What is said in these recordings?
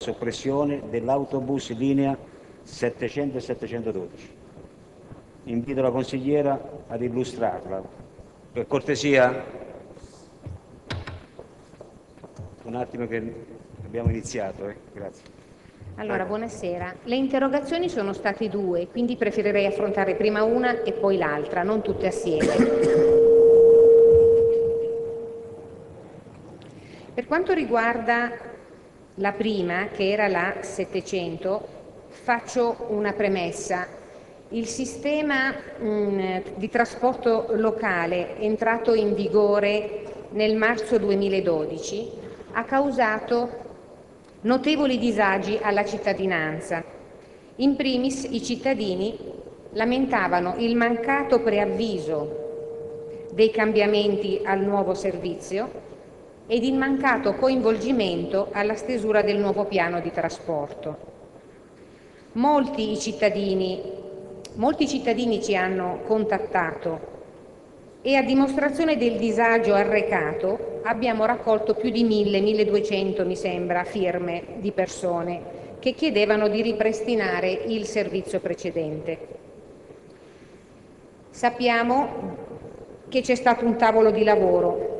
soppressione dell'autobus linea 700 e 712. Invito la consigliera ad illustrarla. Per cortesia, un attimo che abbiamo iniziato, eh. grazie. Allora, buonasera. Le interrogazioni sono state due, quindi preferirei affrontare prima una e poi l'altra, non tutte assieme. Per quanto riguarda la prima, che era la 700, faccio una premessa. Il sistema mh, di trasporto locale entrato in vigore nel marzo 2012 ha causato notevoli disagi alla cittadinanza. In primis i cittadini lamentavano il mancato preavviso dei cambiamenti al nuovo servizio ed il mancato coinvolgimento alla stesura del nuovo piano di trasporto. Molti cittadini, molti cittadini ci hanno contattato e a dimostrazione del disagio arrecato abbiamo raccolto più di 1000-1200 mi sembra firme di persone che chiedevano di ripristinare il servizio precedente. Sappiamo che c'è stato un tavolo di lavoro,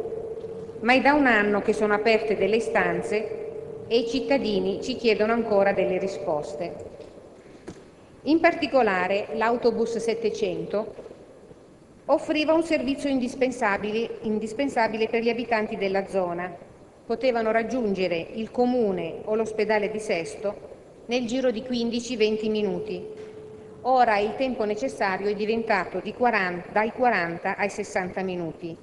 ma è da un anno che sono aperte delle istanze e i cittadini ci chiedono ancora delle risposte. In particolare l'autobus 700 offriva un servizio indispensabile, indispensabile per gli abitanti della zona. Potevano raggiungere il comune o l'ospedale di Sesto nel giro di 15-20 minuti. Ora il tempo necessario è diventato 40, dai 40 ai 60 minuti,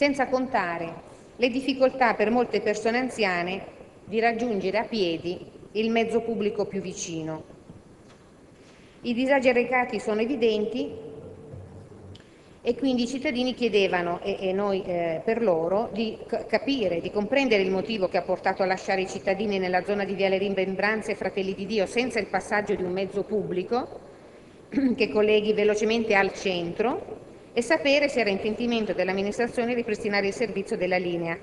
senza contare le difficoltà per molte persone anziane di raggiungere a piedi il mezzo pubblico più vicino. I disagi recati sono evidenti e quindi i cittadini chiedevano, e, e noi eh, per loro, di capire, di comprendere il motivo che ha portato a lasciare i cittadini nella zona di Viale Rimembranze e Fratelli di Dio senza il passaggio di un mezzo pubblico che colleghi velocemente al centro e sapere se era intendimento dell'amministrazione ripristinare il servizio della linea,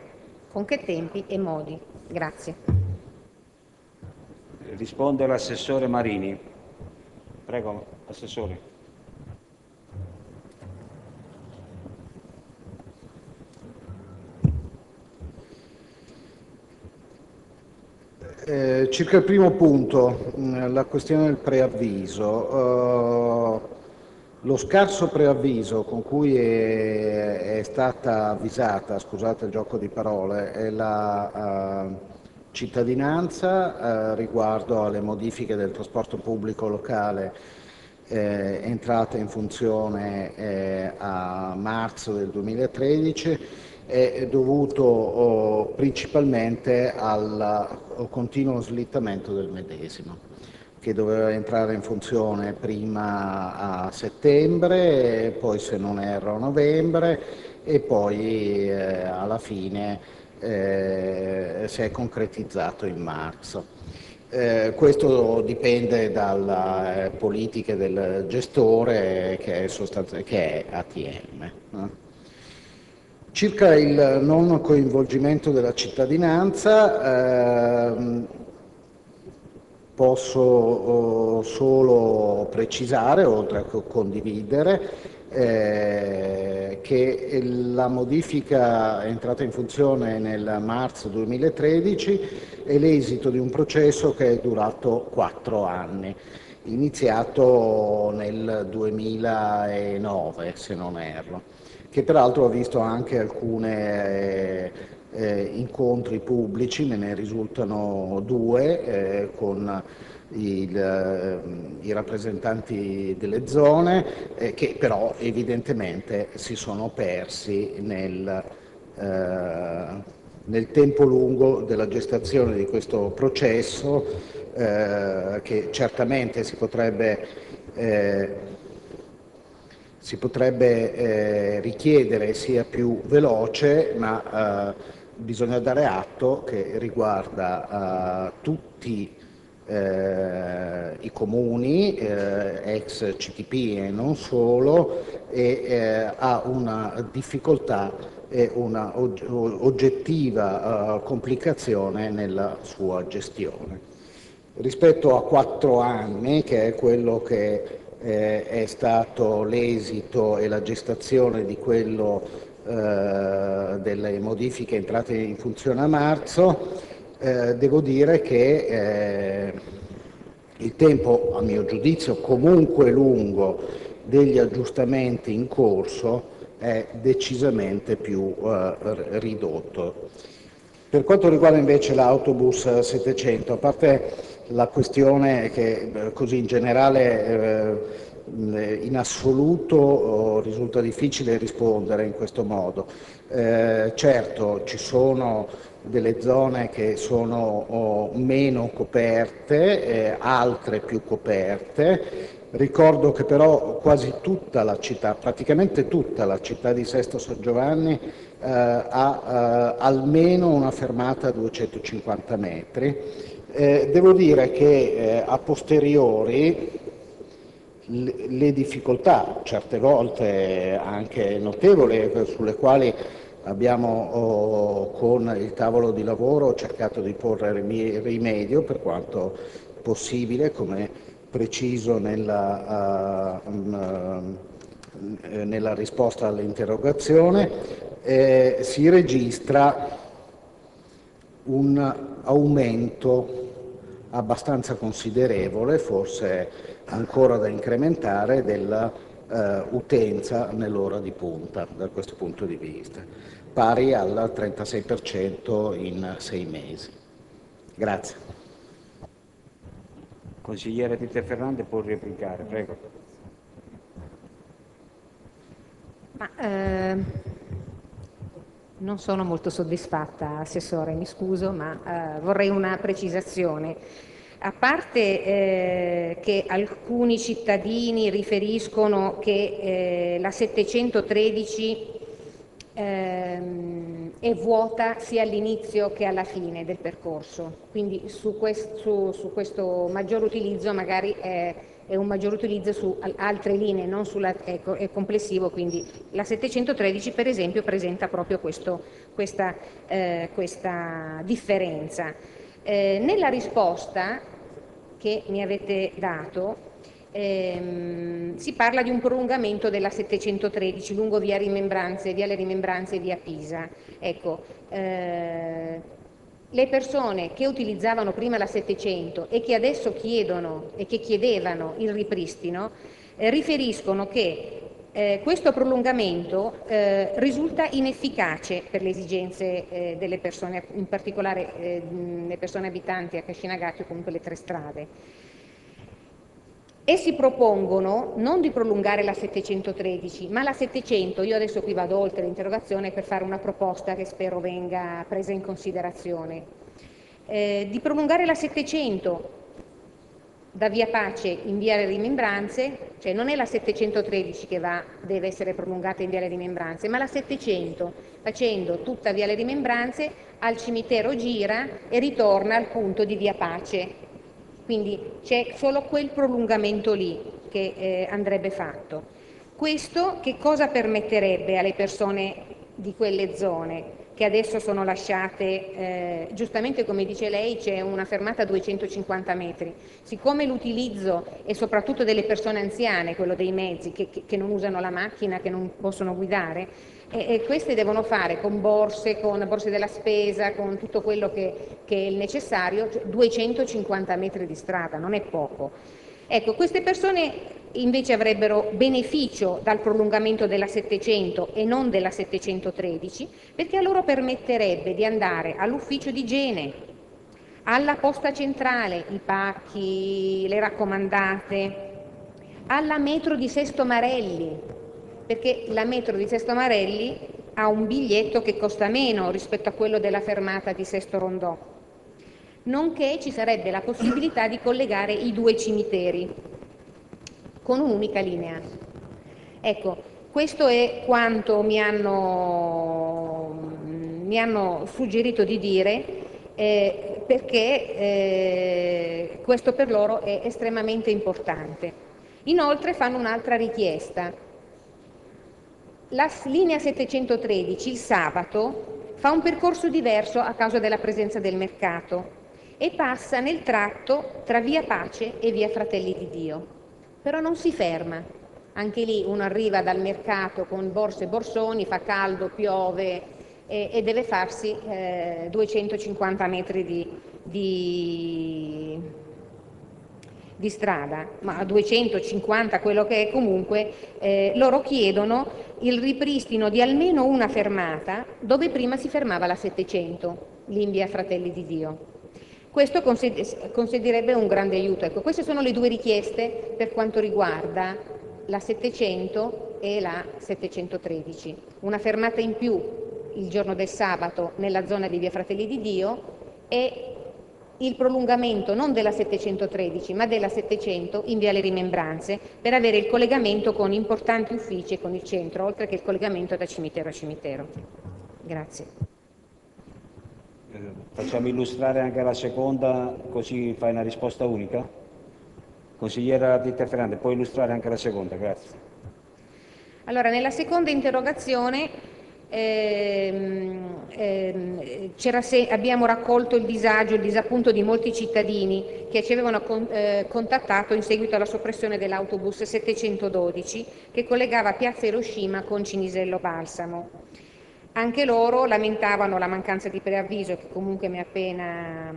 con che tempi e modi. Grazie. Risponde l'assessore Marini. Prego, assessore. Eh, circa il primo punto, mm, la questione del preavviso. Uh, lo scarso preavviso con cui è, è, stata avvisata, scusate il gioco di parole, la uh, cittadinanza uh, riguardo alle modifiche del trasporto pubblico locale eh, entrate in funzione eh, a marzo del 2013 è dovuto oh, principalmente al oh, continuo slittamento del medesimo che doveva entrare in funzione prima a settembre, poi se non erro a novembre e poi eh, alla fine eh, si è concretizzato in marzo. Eh, questo dipende dalle eh, politiche del gestore che è, che è ATM. Circa il non coinvolgimento della cittadinanza, ehm, posso oh, solo precisare, oltre a condividere, eh, che la modifica è entrata in funzione nel marzo 2013 è l'esito di un processo che è durato quattro anni, iniziato nel 2009 se non erro che peraltro ha visto anche alcuni eh, eh, incontri pubblici, me ne risultano due, eh, con il, eh, i rappresentanti delle zone, eh, che però evidentemente si sono persi nel, eh, nel tempo lungo della gestazione di questo processo, che certamente si potrebbe si potrebbe eh, richiedere sia più veloce, ma eh, bisogna dare atto che riguarda eh, tutti eh, i comuni, eh, ex CTP e non solo, e eh, ha una difficoltà e una oggettiva uh, complicazione nella sua gestione. Rispetto a quattro anni, che è quello che eh, è stato l'esito e la gestazione di quello delle modifiche entrate in funzione a marzo, eh, devo dire che eh, il tempo, a mio giudizio, comunque lungo degli aggiustamenti in corso è decisamente più eh, ridotto. Per quanto riguarda invece l'autobus 700, a parte la questione che eh, così in generale eh, in assoluto oh, risulta difficile rispondere in questo modo. Eh, certo ci sono delle zone che sono oh, meno coperte, eh, altre più coperte, Ricordo che però quasi tutta la città, praticamente tutta la città di Sesto San Giovanni eh, ha eh, almeno una fermata a 250 metri. Eh, devo dire che eh, a posteriori le, difficoltà, certe volte anche notevoli, sulle quali abbiamo oh, con il tavolo di lavoro cercato di porre rimedio per quanto possibile, come preciso nella, uh, nella risposta all'interrogazione, eh, si registra un aumento abbastanza considerevole, forse ancora da incrementare, dell'utenza uh, nell'ora di punta da questo punto di vista, pari al 36% in sei mesi. Grazie. Consigliere Tite Ferrante può replicare, prego. Ma, eh, non sono molto soddisfatta, Assessore, mi scuso, ma eh, vorrei una precisazione. A parte eh, che alcuni cittadini riferiscono che eh, la 713 ehm, è vuota sia all'inizio che alla fine del percorso, quindi su, quest, su, su questo maggior utilizzo magari è, un maggior utilizzo su altre linee, non sulla, è, è, complessivo, quindi la 713 per esempio presenta proprio questo, questa, eh, questa, differenza. Eh, nella risposta che mi avete dato ehm, si parla di un prolungamento della 713 lungo via Rimembranze, via Le Rimembranze e via Pisa. Ecco, eh, le persone che utilizzavano prima la 700 e che adesso chiedono e che chiedevano il ripristino eh, riferiscono che eh, questo prolungamento eh, risulta inefficace per le esigenze eh, delle persone, in particolare eh, le persone abitanti a Cascinagatti o comunque le tre strade e si propongono non di prolungare la 713, ma la 700, io adesso qui vado oltre l'interrogazione per fare una proposta che spero venga presa in considerazione, eh, di prolungare la 700 da via Pace in via Le Rimembranze, cioè non è la 713 che va, deve essere prolungata in via Le Rimembranze, ma la 700, facendo tutta via Le Rimembranze al cimitero gira e ritorna al punto di via Pace, quindi c'è solo quel prolungamento lì che eh, andrebbe fatto. Questo che cosa permetterebbe alle persone di quelle zone che adesso sono lasciate, eh, giustamente come dice lei c'è una fermata a 250 metri, siccome l'utilizzo è soprattutto delle persone anziane, quello dei mezzi che, che, che non usano la macchina, che non possono guidare, e, e, queste devono fare con borse, con borse della spesa, con tutto quello che, che è necessario, cioè 250 metri di strada, non è poco. Ecco, queste persone invece avrebbero beneficio dal prolungamento della 700 e non della 713 perché a loro permetterebbe di andare all'ufficio di igiene, alla posta centrale, i pacchi, le raccomandate, alla metro di Sesto Marelli, perché la metro di Sesto Marelli ha un biglietto che costa meno rispetto a quello della fermata di Sesto Rondò, nonché ci sarebbe la possibilità di collegare i due cimiteri con un'unica linea. Ecco, questo è quanto mi hanno, mi hanno suggerito di dire eh, perché eh, questo per loro è estremamente importante. Inoltre fanno un'altra richiesta, La linea 713 il sabato fa un percorso diverso a causa della presenza del mercato e passa nel tratto tra via Pace e via Fratelli di Dio, però non si ferma. Anche lì uno arriva dal mercato con borse e borsoni, fa caldo, piove e, e deve farsi eh, 250 metri di, di di strada, ma a 250 quello che è comunque, eh, loro chiedono il ripristino di almeno una fermata dove prima si fermava la 700, lì in via Fratelli di Dio. Questo consentirebbe un grande aiuto. Ecco, queste sono le due richieste per quanto riguarda la 700 e la 713. Una fermata in più il giorno del sabato nella zona di via Fratelli di Dio e il prolungamento non della 713 ma della 700 in via Le Rimembranze per avere il collegamento con importanti uffici e con il centro, oltre che il collegamento da cimitero a cimitero. Grazie. Eh, facciamo illustrare anche la seconda, così fai una risposta unica? Consigliera Ditta Ferrante, puoi illustrare anche la seconda, grazie. Allora, nella seconda interrogazione Ehm, se, abbiamo raccolto il disagio, il disappunto di molti cittadini che ci avevano con, eh, contattato in seguito alla soppressione dell'autobus 712 che collegava Piazza Hiroshima con Cinisello Balsamo. Anche loro lamentavano la mancanza di preavviso che comunque mi ha appena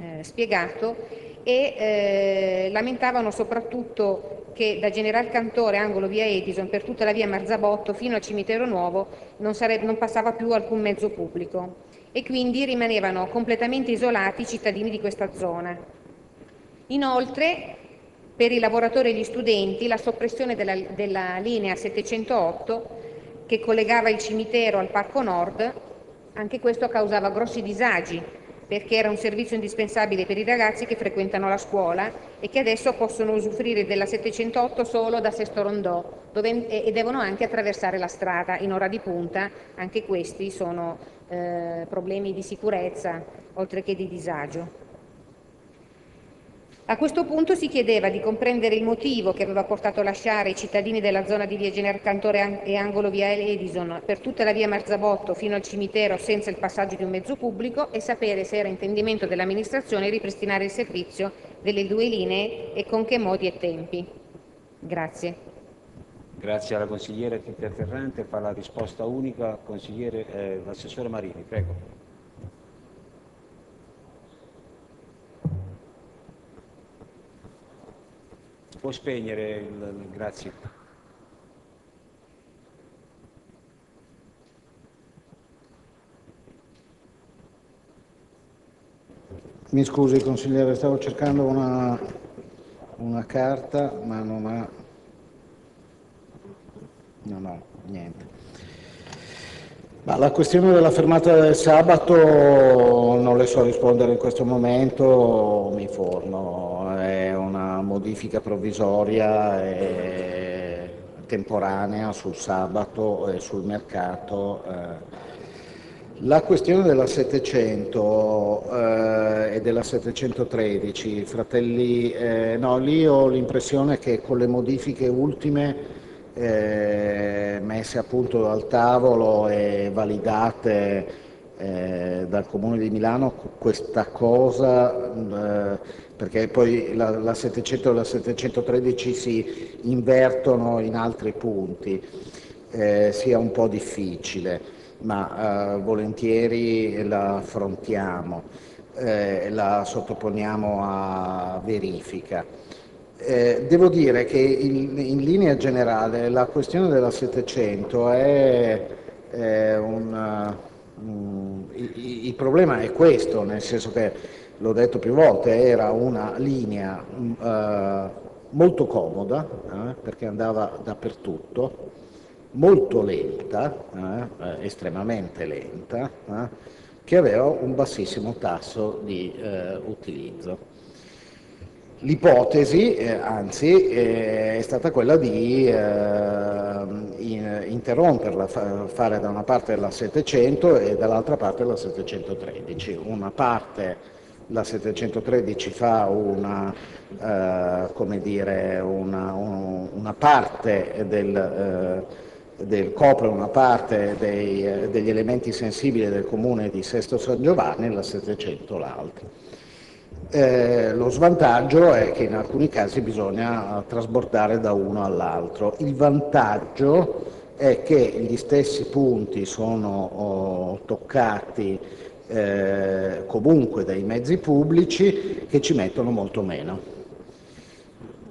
eh, spiegato e eh, lamentavano soprattutto che da General Cantore, angolo via Edison, per tutta la via Marzabotto fino al cimitero nuovo non, sarebbe, non passava più alcun mezzo pubblico e quindi rimanevano completamente isolati i cittadini di questa zona. Inoltre, per i lavoratori e gli studenti, la soppressione della, della linea 708 che collegava il cimitero al Parco Nord, anche questo causava grossi disagi perché era un servizio indispensabile per i ragazzi che frequentano la scuola e che adesso possono usufruire della 708 solo da Sesto Rondò dove, e, devono anche attraversare la strada in ora di punta, anche questi sono eh, problemi di sicurezza oltre che di disagio. A questo punto si chiedeva di comprendere il motivo che aveva portato a lasciare i cittadini della zona di via Gener Cantore e angolo via Edison per tutta la via Marzabotto fino al cimitero senza il passaggio di un mezzo pubblico e sapere se era intendimento dell'amministrazione ripristinare il servizio delle due linee e con che modi e tempi. Grazie. Grazie alla consigliera Titia Ferrante, fa la risposta unica consigliere eh, l'assessore Marini, prego. Può spegnere il... grazie. Mi scusi consigliere, stavo cercando una, una carta ma non ha... non ha niente. Ma la questione della fermata del sabato non le so rispondere in questo momento, mi informo, modifica provvisoria e temporanea sul sabato e sul mercato. Eh. La questione della 700 eh, e della 713, fratelli, eh, no, lì ho l'impressione che con le modifiche ultime eh, messe appunto al tavolo e validate eh, dal Comune di Milano questa cosa, eh, perché poi la, la, 700 e la 713 si invertono in altri punti, eh, sia un po' difficile, ma eh, volentieri la affrontiamo, eh, la sottoponiamo a verifica. Eh, devo dire che in, in, linea generale la questione della 700 è, è un, il, il, problema è questo, nel senso che, l'ho detto più volte, era una linea uh, molto comoda, eh, perché andava dappertutto, molto lenta, eh, estremamente lenta, eh, che aveva un bassissimo tasso di eh, utilizzo. L'ipotesi, eh, anzi, eh, è stata quella di eh, in, interromperla, fa, fare da una parte la 700 e dall'altra parte la 713. Una parte, la 713 fa una, eh, dire, una, un, una parte del, del, copre una parte dei, degli elementi sensibili del comune di Sesto San Giovanni e la 700 l'altra. Eh, lo svantaggio è che in alcuni casi bisogna trasbordare da uno all'altro. Il vantaggio è che gli stessi punti sono oh, toccati eh, comunque dai mezzi pubblici che ci mettono molto meno.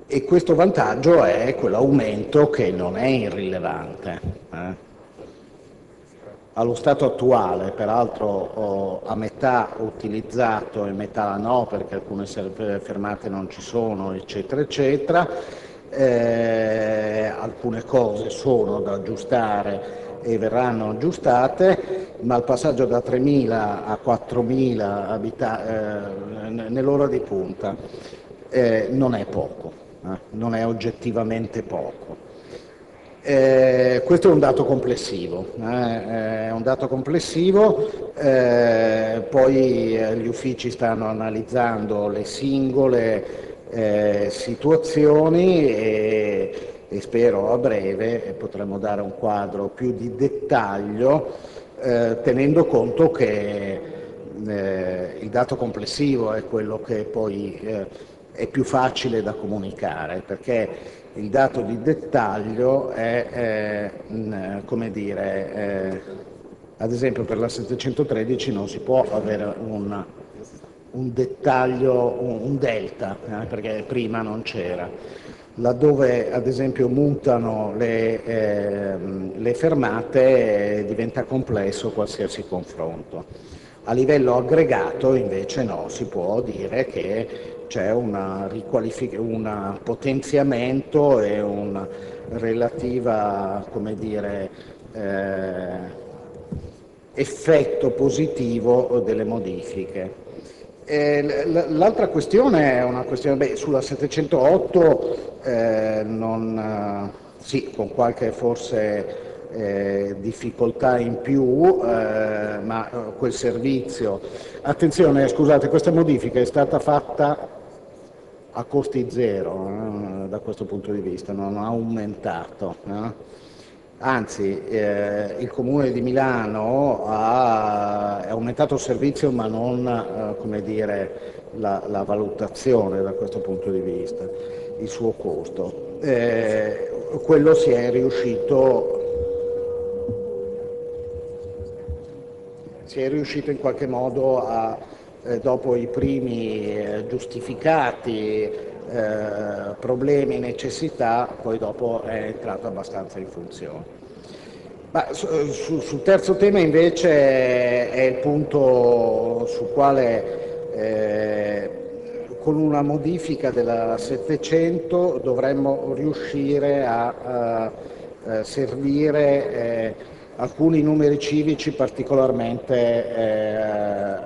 E questo vantaggio è quell'aumento che non è irrilevante. Eh? Allo stato attuale, peraltro a metà utilizzato e metà no, perché alcune fermate non ci sono, eccetera, eccetera, eh, alcune cose sono da aggiustare e verranno aggiustate, ma il passaggio da 3.000 a 4.000 abitanti eh, nell'ora di punta eh, non è poco, eh, non è oggettivamente poco. Eh, questo è un dato complessivo, eh, è un dato complessivo eh, poi eh, gli uffici stanno analizzando le singole eh, situazioni e, e, spero a breve potremo dare un quadro più di dettaglio eh, tenendo conto che eh, il dato complessivo è quello che poi eh, è più facile da comunicare perché il dato di dettaglio è, mh, come dire, ad esempio per la 713 non si può avere un un dettaglio, un, un delta, eh, perché prima non c'era. Laddove ad esempio mutano le, eh, le fermate eh, diventa complesso qualsiasi confronto. A livello aggregato invece no, si può dire che c'è un potenziamento e un relativa dire, eh, effetto positivo delle modifiche. L'altra questione è una questione, beh, sulla 708 eh, non, eh, sì, con qualche forse eh, difficoltà in più, eh, ma eh, quel servizio. Attenzione, scusate, questa modifica è stata fatta a costi zero da questo punto di vista, non ha aumentato. Anzi, eh, il Comune di Milano ha aumentato il servizio ma non eh, dire, la, la, valutazione da questo punto di vista, il suo costo. Eh, quello si è riuscito, si è riuscito in qualche modo a, eh, dopo i primi eh, giustificati eh, problemi e necessità, poi dopo è entrato abbastanza in funzione. Ma su, su, sul terzo tema invece è il punto sul quale eh, con una modifica della 700 dovremmo riuscire a, a, a servire alcuni numeri civici particolarmente eh,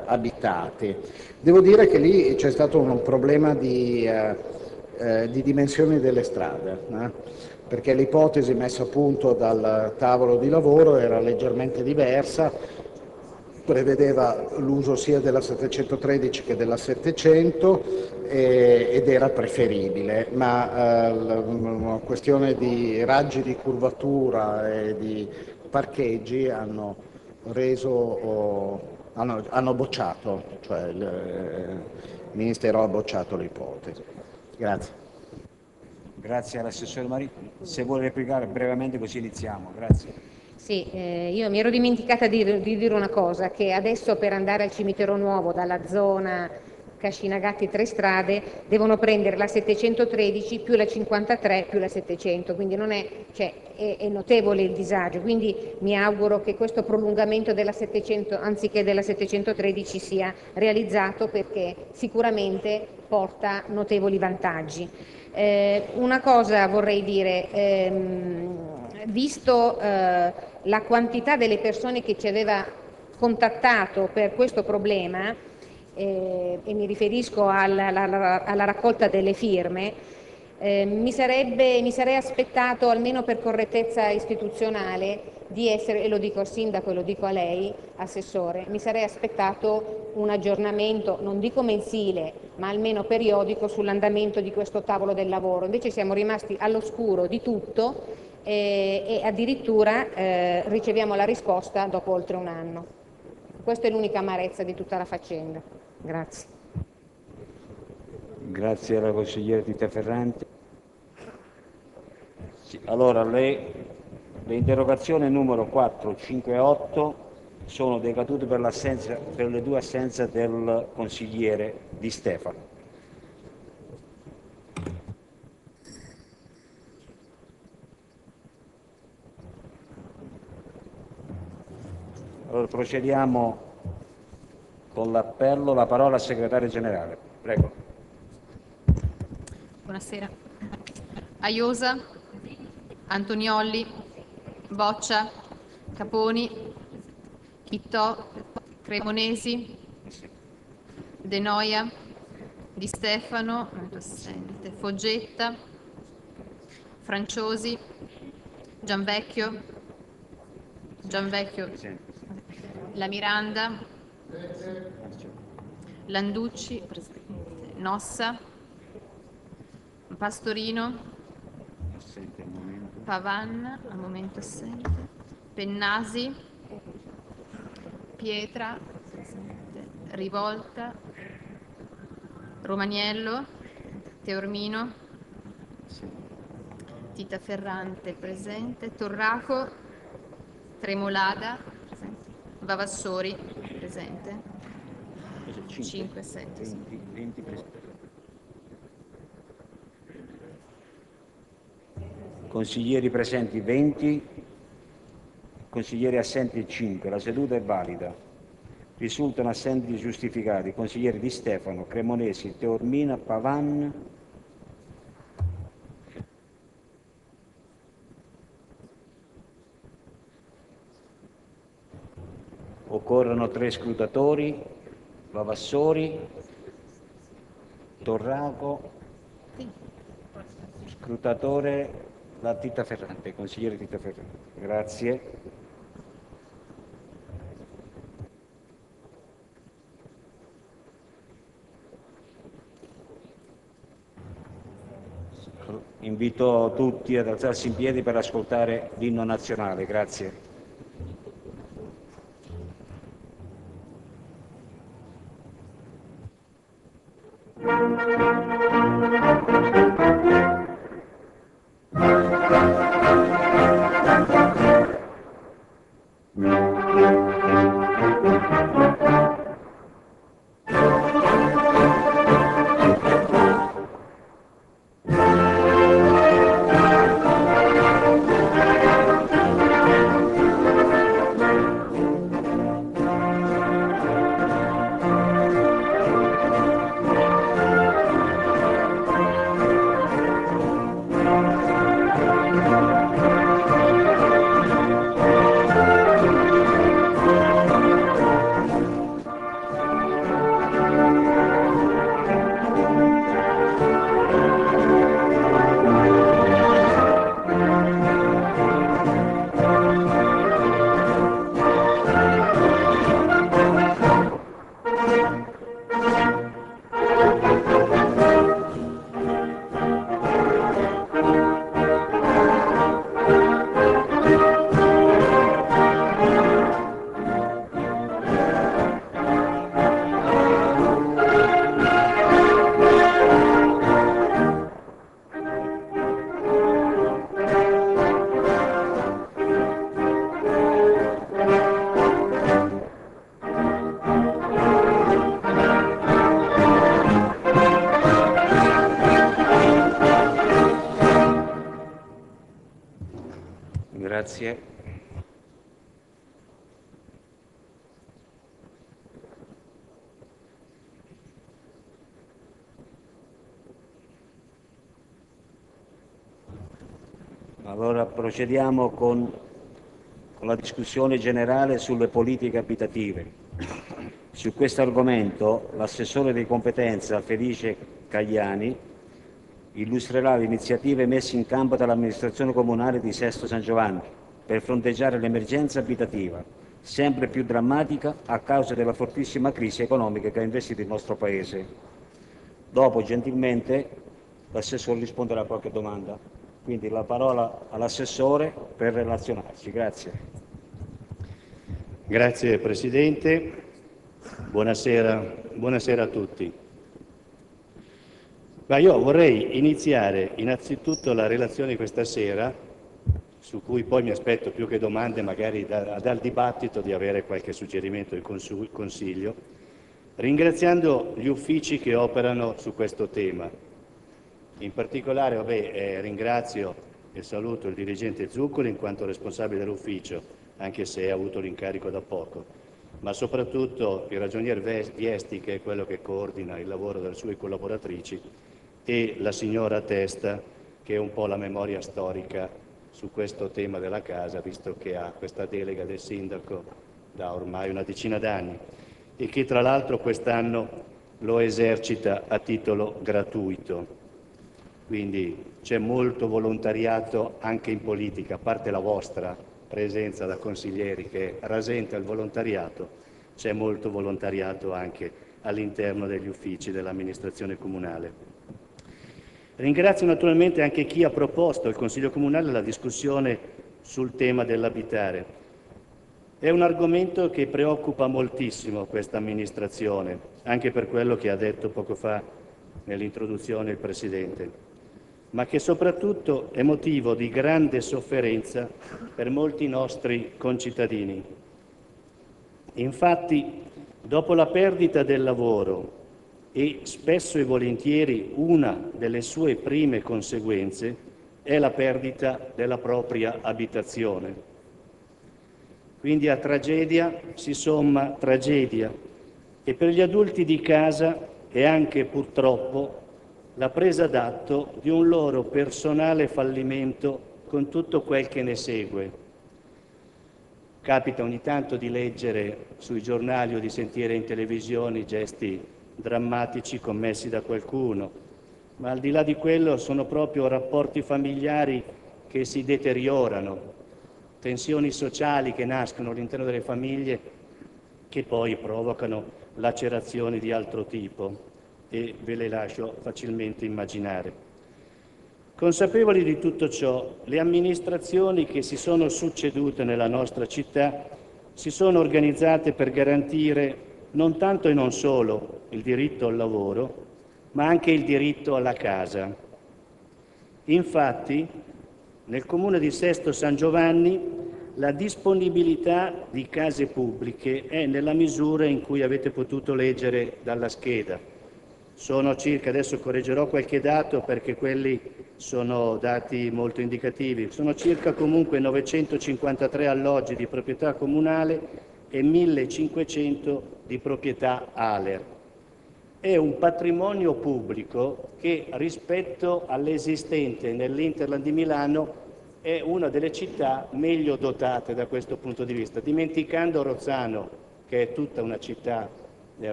abitati. Devo dire che lì c'è stato un problema di, eh, eh, di dimensioni delle strade, eh, perché l'ipotesi messa a punto dal tavolo di lavoro era leggermente diversa, prevedeva l'uso sia della 713 che della 700 eh, ed era preferibile, ma eh, una questione di raggi di curvatura e di parcheggi hanno reso hanno, hanno bocciato, cioè il, il Ministero ha bocciato l'ipotesi. Grazie. Grazie all'assessore Marino. Se vuole replicare brevemente così iniziamo. Grazie. Sì, eh, io mi ero dimenticata di, di, dire una cosa, che adesso per andare al cimitero nuovo dalla zona Cascinagatti Tre Strade devono prendere la 713 più la 53 più la 700, quindi è, cioè, è, è, notevole il disagio, quindi mi auguro che questo prolungamento della 700 anziché della 713 sia realizzato perché sicuramente porta notevoli vantaggi. Eh, una cosa vorrei dire, ehm, visto eh, la quantità delle persone che ci aveva contattato per questo problema, eh, e mi riferisco alla, alla, alla raccolta delle firme, eh, mi, sarebbe, mi, sarei aspettato, almeno per correttezza istituzionale, di essere, e lo dico al sindaco e lo dico a lei, assessore, mi sarei aspettato un aggiornamento, non dico mensile, ma almeno periodico sull'andamento di questo tavolo del lavoro. Invece siamo rimasti all'oscuro di tutto e, e addirittura eh, riceviamo la risposta dopo oltre un anno. Questa è l'unica amarezza di tutta la faccenda. Grazie. Grazie alla consigliera Tita Ferranti. Sì, allora, le, le interrogazioni numero 4, 5 e 8 sono decadute per, per le due assenze del consigliere Di Stefano. Allora procediamo con l'appello, la parola al segretario generale. Prego. Buonasera. Aiosa, Antoniolli, Boccia, Caponi, Chittò, Cremonesi, De Noia, Di Stefano, Foggetta, Franciosi, Gianvecchio, Gianvecchio, La Miranda, Landucci, Nossa, Pastorino, Pavan, al momento assente, Pennasi, Pietra, Rivolta, Romaniello, Teormino, Tita Ferrante presente, Torraco, Tremolada, Vavassori presente, 5, 7, 20 Consiglieri presenti 20, consiglieri assenti 5, la seduta è valida. Risultano assenti giustificati. Consiglieri Di Stefano, Cremonesi, Teormina, Pavan, Occorrono tre scrutatori, Vavassori, Torraco, scrutatore la Tita Ferrante, consigliere Tita Ferrante. Grazie. Invito tutti ad alzarsi in piedi per ascoltare l'inno nazionale. Grazie. Grazie. Allora procediamo con, con la discussione generale sulle politiche abitative. Su questo argomento l'assessore di competenza Felice Cagliani illustrerà le iniziative messe in campo dall'amministrazione comunale di Sesto San Giovanni per fronteggiare l'emergenza abitativa, sempre più drammatica a causa della fortissima crisi economica che ha investito il nostro Paese. Dopo, gentilmente, l'assessore risponderà a qualche domanda. Quindi la parola all'assessore per relazionarci. Grazie. Grazie Presidente, buonasera, buonasera a tutti. Ma io vorrei iniziare innanzitutto la relazione questa sera, su cui poi mi aspetto più che domande magari da, dal dibattito di avere qualche suggerimento del Consiglio, ringraziando gli uffici che operano su questo tema, in particolare vabbè, eh, ringrazio e saluto il dirigente Zuccoli in quanto responsabile dell'ufficio, anche se ha avuto l'incarico da poco, ma soprattutto il ragionier Viesti che è quello che coordina il lavoro delle sue collaboratrici e la signora Testa che è un po' la memoria storica su questo tema della casa, visto che ha questa delega del sindaco da ormai una decina d'anni e che tra l'altro quest'anno lo esercita a titolo gratuito. Quindi c'è molto volontariato anche in politica, a parte la vostra presenza da consiglieri che rasenta il volontariato, c'è molto volontariato anche all'interno degli uffici dell'amministrazione comunale. Ringrazio naturalmente anche chi ha proposto al Consiglio Comunale la discussione sul tema dell'abitare. È un argomento che preoccupa moltissimo questa amministrazione, anche per quello che ha detto poco fa nell'introduzione il Presidente ma che soprattutto è motivo di grande sofferenza per molti nostri concittadini. Infatti, dopo la perdita del lavoro e spesso e volentieri una delle sue prime conseguenze è la perdita della propria abitazione. Quindi a tragedia si somma tragedia e per gli adulti di casa è anche purtroppo la presa d'atto di un loro personale fallimento con tutto quel che ne segue. Capita ogni tanto di leggere sui giornali o di sentire in televisione gesti drammatici commessi da qualcuno, ma al di là di quello sono proprio rapporti familiari che si deteriorano, tensioni sociali che nascono all'interno delle famiglie che poi provocano lacerazioni di altro tipo e ve le lascio facilmente immaginare. Consapevoli di tutto ciò, le amministrazioni che si sono succedute nella nostra città si sono organizzate per garantire non tanto e non solo il diritto al lavoro, ma anche il diritto alla casa. Infatti, nel comune di Sesto San Giovanni la disponibilità di case pubbliche è nella misura in cui avete potuto leggere dalla scheda sono circa, adesso correggerò qualche dato perché quelli sono dati molto indicativi, sono circa comunque 953 alloggi di proprietà comunale e 1500 di proprietà ALER. È un patrimonio pubblico che rispetto all'esistente nell'Interland di Milano è una delle città meglio dotate da questo punto di vista, dimenticando Rozzano, che è tutta una città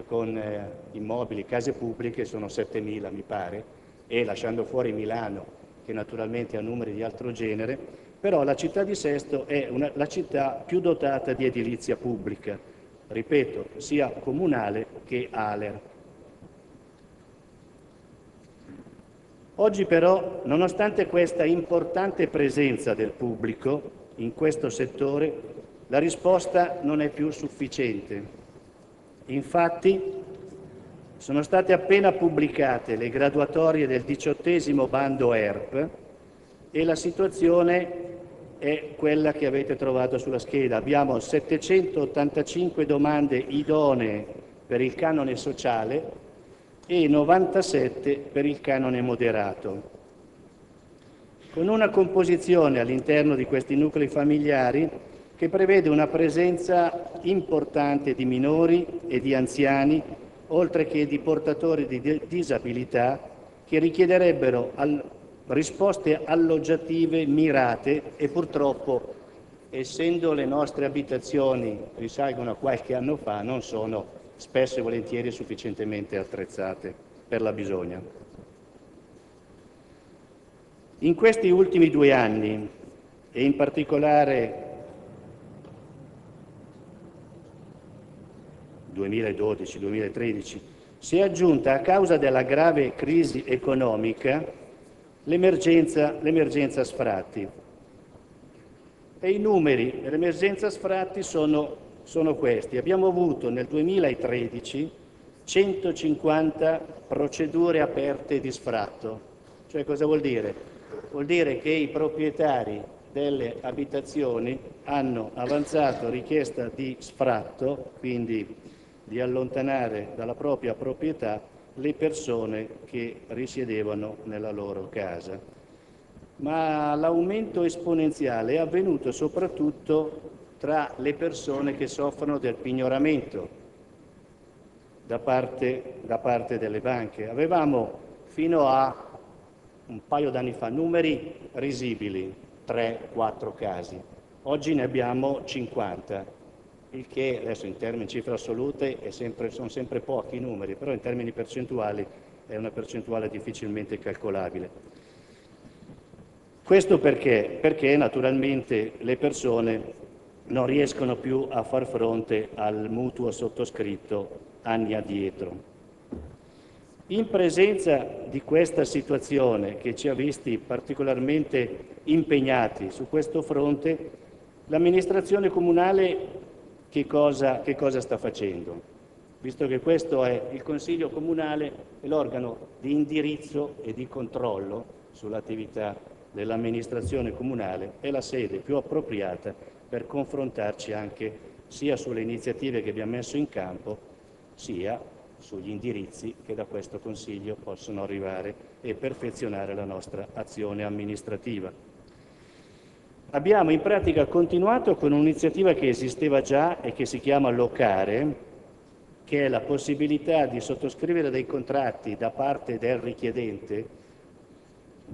con eh, immobili, case pubbliche sono 7.000 mi pare, e lasciando fuori Milano, che naturalmente ha numeri di altro genere, però la città di Sesto è una, la città più dotata di edilizia pubblica, ripeto, sia comunale che ALER. Oggi però, nonostante questa importante presenza del pubblico in questo settore, la risposta non è più sufficiente. Infatti sono state appena pubblicate le graduatorie del diciottesimo bando ERP e la situazione è quella che avete trovato sulla scheda. Abbiamo 785 domande idonee per il canone sociale e 97 per il canone moderato. Con una composizione all'interno di questi nuclei familiari che prevede una presenza importante di minori e di anziani, oltre che di portatori di disabilità, che richiederebbero al, risposte alloggiative mirate e purtroppo, essendo le nostre abitazioni risalgono a qualche anno fa, non sono spesso e volentieri sufficientemente attrezzate per la bisogna. In questi ultimi due anni, e in particolare 2012-2013, si è aggiunta a causa della grave crisi economica l'emergenza, l'emergenza sfratti. E i numeri dell'emergenza sfratti sono, sono questi. Abbiamo avuto nel 2013 150 procedure aperte di sfratto. Cioè cosa vuol dire? Vuol dire che i proprietari delle abitazioni hanno avanzato richiesta di sfratto, quindi di allontanare dalla propria proprietà le persone che risiedevano nella loro casa. Ma l'aumento esponenziale è avvenuto soprattutto tra le persone che soffrono del pignoramento da parte, da parte delle banche. Avevamo fino a un paio d'anni fa numeri risibili, 3-4 casi, oggi ne abbiamo 50, il che adesso in termini cifre assolute sempre, sono sempre pochi i numeri, però in termini percentuali è una percentuale difficilmente calcolabile. Questo perché? Perché naturalmente le persone non riescono più a far fronte al mutuo sottoscritto anni addietro. In presenza di questa situazione che ci ha visti particolarmente impegnati su questo fronte, l'amministrazione comunale che cosa, che cosa sta facendo? Visto che questo è il Consiglio comunale, l'organo di indirizzo e di controllo sull'attività dell'amministrazione comunale è la sede più appropriata per confrontarci anche sia sulle iniziative che abbiamo messo in campo, sia sugli indirizzi che da questo Consiglio possono arrivare e perfezionare la nostra azione amministrativa. Abbiamo in pratica continuato con un'iniziativa che esisteva già e che si chiama Locare, che è la possibilità di sottoscrivere dei contratti da parte del richiedente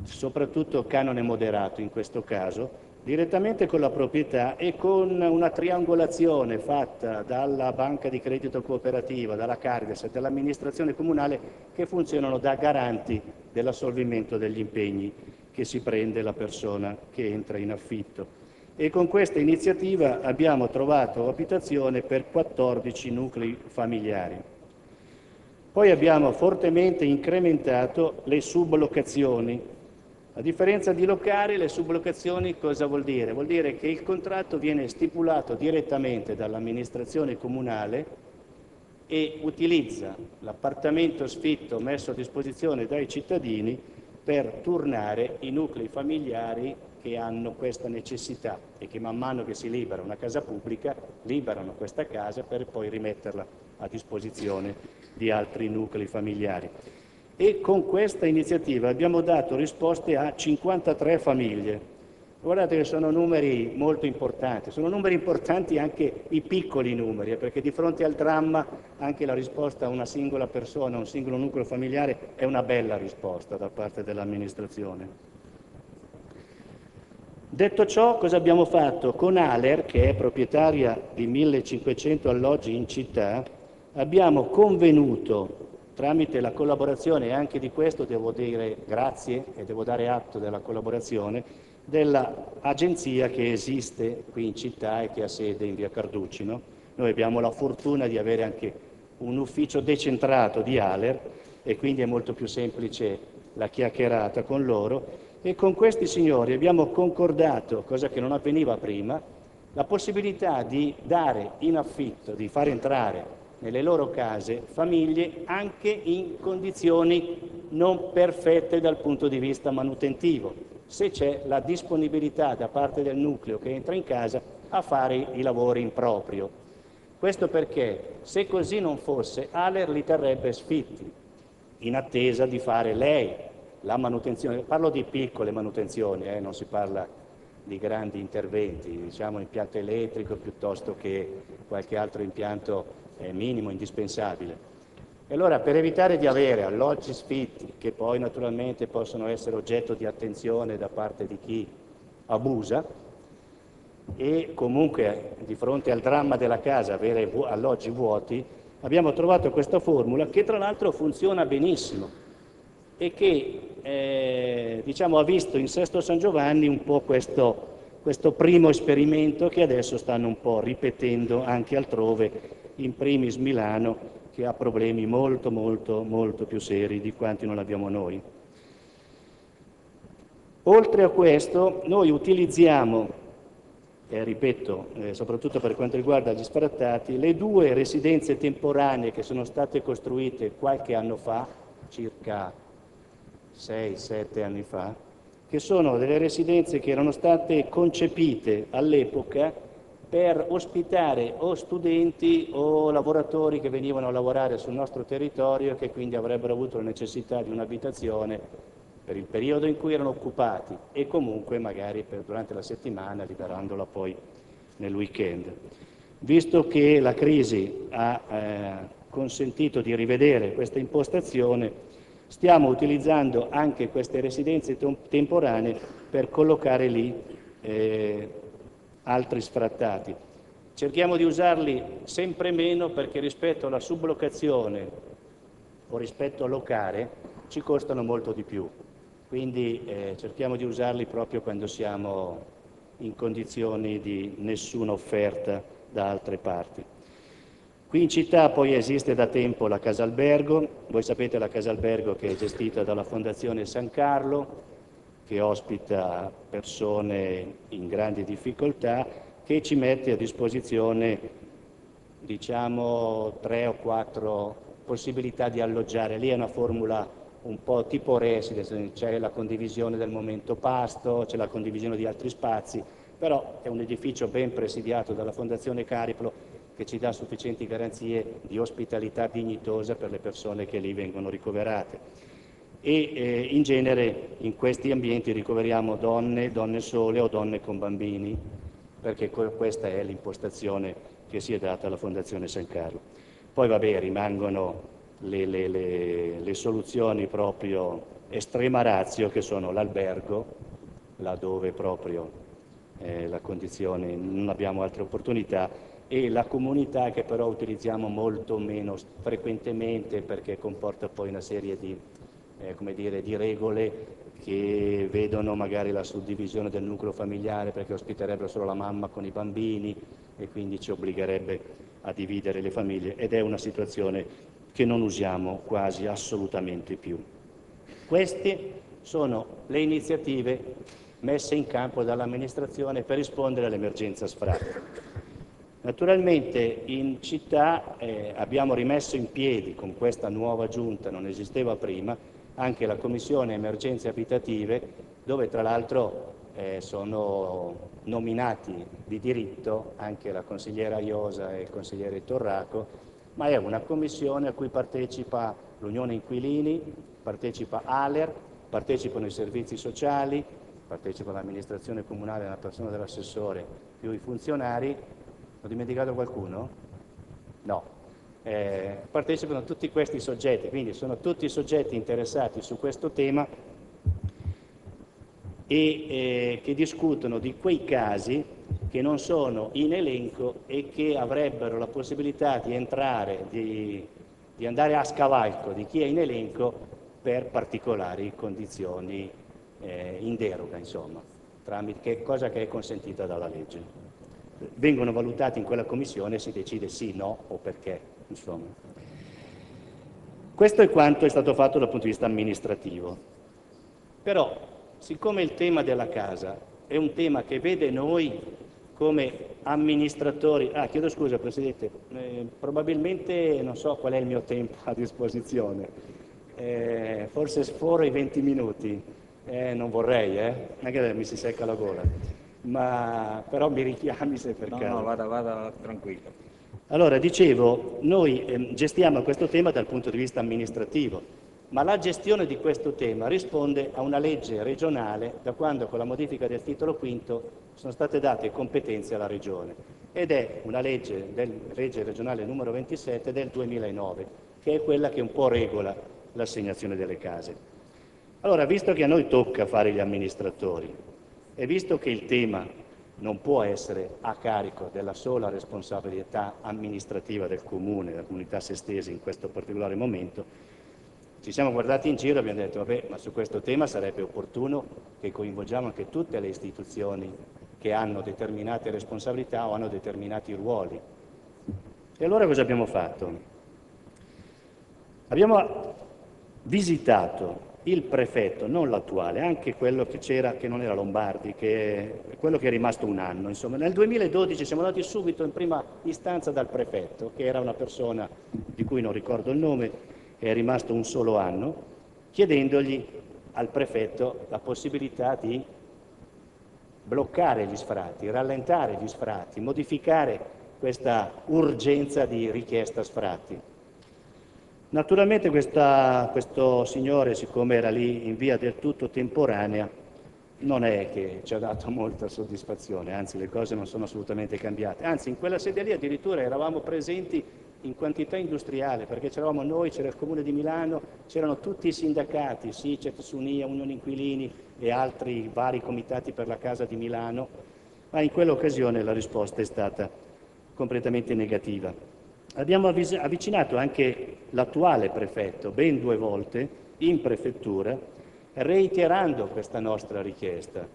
soprattutto canone moderato in questo caso, direttamente con la proprietà e con una triangolazione fatta dalla banca di credito cooperativa, dalla Caritas e dall'amministrazione comunale che funzionano da garanti dell'assolvimento degli impegni che si prende la persona che entra in affitto. E con questa iniziativa abbiamo trovato abitazione per 14 nuclei familiari. Poi abbiamo fortemente incrementato le sublocazioni a differenza di locali, le sublocazioni cosa vuol dire? Vuol dire che il contratto viene stipulato direttamente dall'amministrazione comunale e utilizza l'appartamento sfitto messo a disposizione dai cittadini per turnare i nuclei familiari che hanno questa necessità e che man mano che si libera una casa pubblica liberano questa casa per poi rimetterla a disposizione di altri nuclei familiari e con questa iniziativa abbiamo dato risposte a 53 famiglie. Guardate che sono numeri molto importanti, sono numeri importanti anche i piccoli numeri, eh, perché di fronte al dramma anche la risposta a una singola persona, a un singolo nucleo familiare è una bella risposta da parte dell'amministrazione. Detto ciò, cosa abbiamo fatto? Con Aler, che è proprietaria di 1500 alloggi in città, abbiamo convenuto tramite la collaborazione, e anche di questo devo dire grazie e devo dare atto della collaborazione, dell'agenzia che esiste qui in città e che ha sede in via Carducci. Noi abbiamo la fortuna di avere anche un ufficio decentrato di Aler e quindi è molto più semplice la chiacchierata con loro e con questi signori abbiamo concordato, cosa che non avveniva prima, la possibilità di dare in affitto, di far entrare nelle loro case famiglie anche in condizioni non perfette dal punto di vista manutentivo, se c'è la disponibilità da parte del nucleo che entra in casa a fare i lavori in proprio. Questo perché se così non fosse, Aler li terrebbe sfitti, in attesa di fare lei la manutenzione. Parlo di piccole manutenzioni, eh, non si parla di grandi interventi, diciamo impianto elettrico piuttosto che qualche altro impianto è minimo, indispensabile. E allora per evitare di avere alloggi sfitti, che poi naturalmente possono essere oggetto di attenzione da parte di chi abusa, e comunque di fronte al dramma della casa avere alloggi vuoti, abbiamo trovato questa formula che tra l'altro funziona benissimo e che eh, diciamo, ha visto in Sesto San Giovanni un po' questo, questo primo esperimento che adesso stanno un po' ripetendo anche altrove in primis Milano, che ha problemi molto, molto, molto più seri di quanti non abbiamo noi. Oltre a questo, noi utilizziamo, eh, ripeto, soprattutto per quanto riguarda gli sfrattati, le due residenze temporanee che sono state costruite qualche anno fa, circa 6-7 anni fa, che sono delle residenze che erano state concepite all'epoca per ospitare o studenti o lavoratori che venivano a lavorare sul nostro territorio e che quindi avrebbero avuto la necessità di un'abitazione per il periodo in cui erano occupati e comunque magari per, durante la settimana liberandola poi nel weekend. Visto che la crisi ha eh, consentito di rivedere questa impostazione, stiamo utilizzando anche queste residenze temporanee per collocare lì eh, altri sfrattati. Cerchiamo di usarli sempre meno perché rispetto alla sublocazione o rispetto al locare ci costano molto di più quindi eh, cerchiamo di usarli proprio quando siamo in condizioni di nessuna offerta da altre parti. Qui in città poi esiste da tempo la Casa Albergo, voi sapete la Casa Albergo che è gestita dalla Fondazione San Carlo, che ospita persone in grandi difficoltà, che ci mette a disposizione diciamo tre o quattro possibilità di alloggiare. Lì è una formula un po' tipo residence, c'è la condivisione del momento pasto, c'è la condivisione di altri spazi, però è un edificio ben presidiato dalla Fondazione Cariplo che ci dà sufficienti garanzie di ospitalità dignitosa per le persone che lì vengono ricoverate. E eh, in genere in questi ambienti ricoveriamo donne, donne sole o donne con bambini, perché questa è l'impostazione che si è data alla Fondazione San Carlo. Poi vabbè, rimangono le, le, le, le soluzioni proprio estrema razio che sono l'albergo, laddove proprio eh, la condizione non abbiamo altre opportunità, e la comunità che però utilizziamo molto meno frequentemente perché comporta poi una serie di, eh, dire, di regole che vedono magari la suddivisione del nucleo familiare perché ospiterebbero solo la mamma con i bambini e quindi ci obbligherebbe a dividere le famiglie ed è una situazione che non usiamo quasi assolutamente più. Queste sono le iniziative messe in campo dall'amministrazione per rispondere all'emergenza sfratti. Naturalmente in città eh, abbiamo rimesso in piedi con questa nuova giunta, non esisteva prima, anche la Commissione Emergenze Abitative, dove tra l'altro eh, sono nominati di diritto anche la consigliera Iosa e il consigliere Torraco, ma è una commissione a cui partecipa l'Unione Inquilini, partecipa ALER, partecipano i servizi sociali, partecipa l'amministrazione comunale nella persona dell'assessore più i funzionari. Ho dimenticato qualcuno? No. Eh, partecipano tutti questi soggetti, quindi sono tutti soggetti interessati su questo tema e eh, che discutono di quei casi che non sono in elenco e che avrebbero la possibilità di entrare, di, di andare a scavalco di chi è in elenco per particolari condizioni eh, in deroga, insomma, tramite, cosa che è consentita dalla legge. Vengono valutati in quella commissione e si decide sì, no o perché, insomma. Questo è quanto è stato fatto dal punto di vista amministrativo. Però, siccome il tema della casa è un tema che vede noi come amministratori, ah chiedo scusa Presidente, eh, probabilmente non so qual è il mio tempo a disposizione, eh, forse sforo i 20 minuti, eh, non vorrei, eh? non è che mi si secca la gola, ma però mi richiami se per no, caso. No, vada, vada tranquillo. Allora, dicevo, noi ehm, gestiamo questo tema dal punto di vista amministrativo, ma la gestione di questo tema risponde a una legge regionale da quando con la modifica del titolo quinto sono state date competenze alla Regione ed è una legge, del, legge regionale numero 27 del 2009 che è quella che un po' regola l'assegnazione delle case. Allora, visto che a noi tocca fare gli amministratori e visto che il tema non può essere a carico della sola responsabilità amministrativa del comune, della comunità sestese in questo particolare momento, ci siamo guardati in giro e abbiamo detto, vabbè, ma su questo tema sarebbe opportuno che coinvolgiamo anche tutte le istituzioni che hanno determinate responsabilità o hanno determinati ruoli. E allora cosa abbiamo fatto? Abbiamo visitato il prefetto, non l'attuale, anche quello che c'era, che non era Lombardi, che quello che è rimasto un anno. Insomma. Nel 2012 siamo andati subito in prima istanza dal prefetto, che era una persona di cui non ricordo il nome, è rimasto un solo anno, chiedendogli al prefetto la possibilità di bloccare gli sfratti, rallentare gli sfratti, modificare questa urgenza di richiesta sfratti. Naturalmente questa, questo signore, siccome era lì in via del tutto temporanea, non è che ci ha dato molta soddisfazione, anzi le cose non sono assolutamente cambiate. Anzi, in quella sede lì addirittura eravamo presenti in quantità industriale, perché c'eravamo noi, c'era il Comune di Milano, c'erano tutti i sindacati, SICET, Sunia, Unione Inquilini e altri vari comitati per la Casa di Milano, ma in quell'occasione la risposta è stata completamente negativa. Abbiamo avvicinato anche l'attuale prefetto ben due volte in prefettura, reiterando questa nostra richiesta.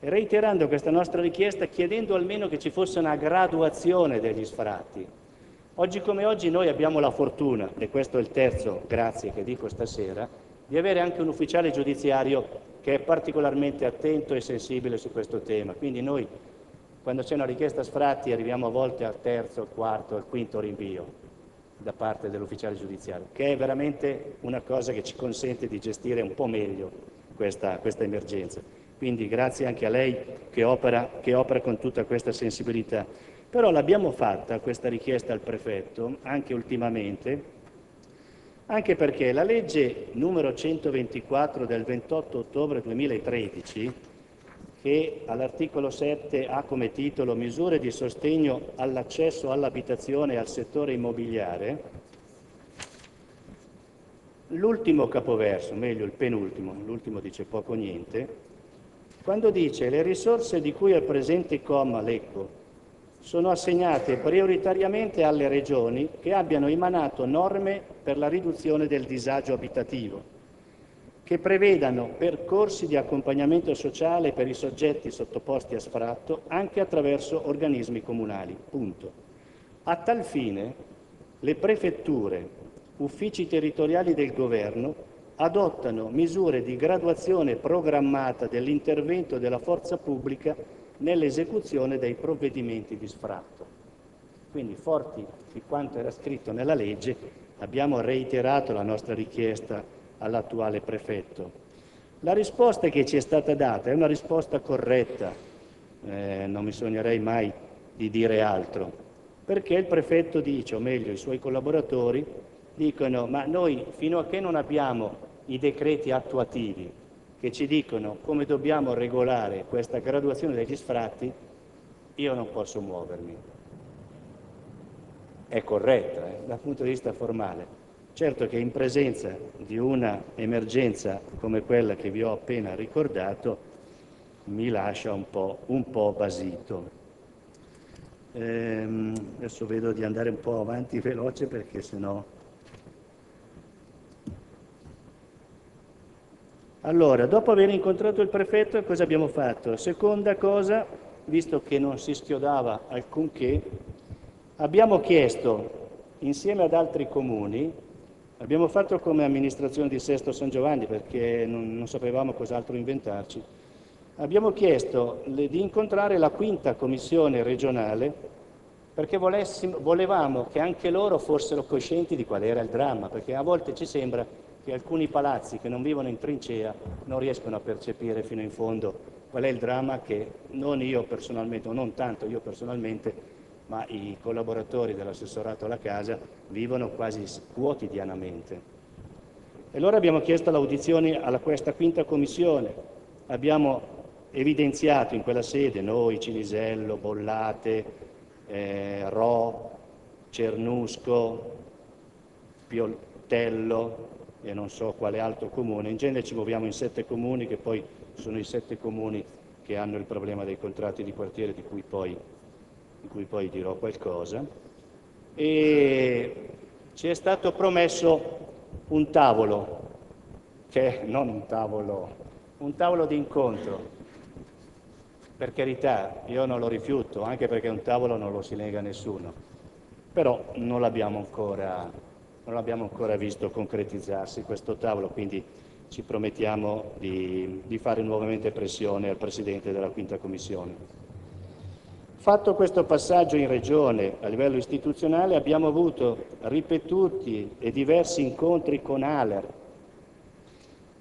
reiterando questa nostra richiesta chiedendo almeno che ci fosse una graduazione degli sfratti. Oggi come oggi noi abbiamo la fortuna, e questo è il terzo grazie che dico stasera, di avere anche un ufficiale giudiziario che è particolarmente attento e sensibile su questo tema. Quindi noi quando c'è una richiesta sfratti arriviamo a volte al terzo, al quarto, al quinto rinvio da parte dell'ufficiale giudiziario, che è veramente una cosa che ci consente di gestire un po' meglio questa, questa emergenza. Quindi grazie anche a lei che opera, che opera con tutta questa sensibilità. Però l'abbiamo fatta questa richiesta al prefetto anche ultimamente, anche perché la legge numero 124 del 28 ottobre 2013 che all'articolo 7 ha come titolo Misure di sostegno all'accesso all'abitazione e al settore immobiliare, l'ultimo capoverso, meglio il penultimo, l'ultimo dice poco o niente, quando dice le risorse di cui al presente comma leggo sono assegnate prioritariamente alle regioni che abbiano emanato norme per la riduzione del disagio abitativo che prevedano percorsi di accompagnamento sociale per i soggetti sottoposti a sfratto anche attraverso organismi comunali. Punto. A tal fine le prefetture, uffici territoriali del governo adottano misure di graduazione programmata dell'intervento della forza pubblica nell'esecuzione dei provvedimenti di sfratto. Quindi, forti di quanto era scritto nella legge, abbiamo reiterato la nostra richiesta all'attuale prefetto. La risposta che ci è stata data è una risposta corretta, eh, non mi sognerei mai di dire altro, perché il prefetto dice, o meglio i suoi collaboratori, dicono ma noi fino a che non abbiamo i decreti attuativi che ci dicono come dobbiamo regolare questa graduazione degli sfratti, io non posso muovermi. È corretta eh, dal punto di vista formale, Certo che in presenza di una emergenza come quella che vi ho appena ricordato mi lascia un po', un po basito. Ehm, adesso vedo di andare un po' avanti veloce perché sennò... Allora, dopo aver incontrato il prefetto, cosa abbiamo fatto? Seconda cosa, visto che non si schiodava alcunché, abbiamo chiesto, insieme ad altri comuni, Abbiamo fatto come amministrazione di Sesto San Giovanni perché non, non sapevamo cos'altro inventarci. Abbiamo chiesto le, di incontrare la quinta commissione regionale perché volevamo che anche loro fossero coscienti di qual era il dramma, perché a volte ci sembra che alcuni palazzi che non vivono in trincea non riescono a percepire fino in fondo qual è il dramma che non io personalmente, o non tanto io personalmente, ma i collaboratori dell'assessorato alla casa vivono quasi quotidianamente. E allora abbiamo chiesto l'audizione alla questa quinta commissione, abbiamo evidenziato in quella sede noi, Cinisello, Bollate, eh, Ro, Cernusco, Pioltello e non so quale altro comune, in genere ci muoviamo in sette comuni che poi sono i sette comuni che hanno il problema dei contratti di quartiere di cui poi di cui poi dirò qualcosa, e ci è stato promesso un tavolo, che non un tavolo, un tavolo di incontro. Per carità, io non lo rifiuto, anche perché un tavolo non lo si lega a nessuno, però non l'abbiamo ancora, non l'abbiamo ancora visto concretizzarsi questo tavolo, quindi ci promettiamo di, di fare nuovamente pressione al Presidente della Quinta Commissione. Fatto questo passaggio in Regione a livello istituzionale abbiamo avuto ripetuti e diversi incontri con Aler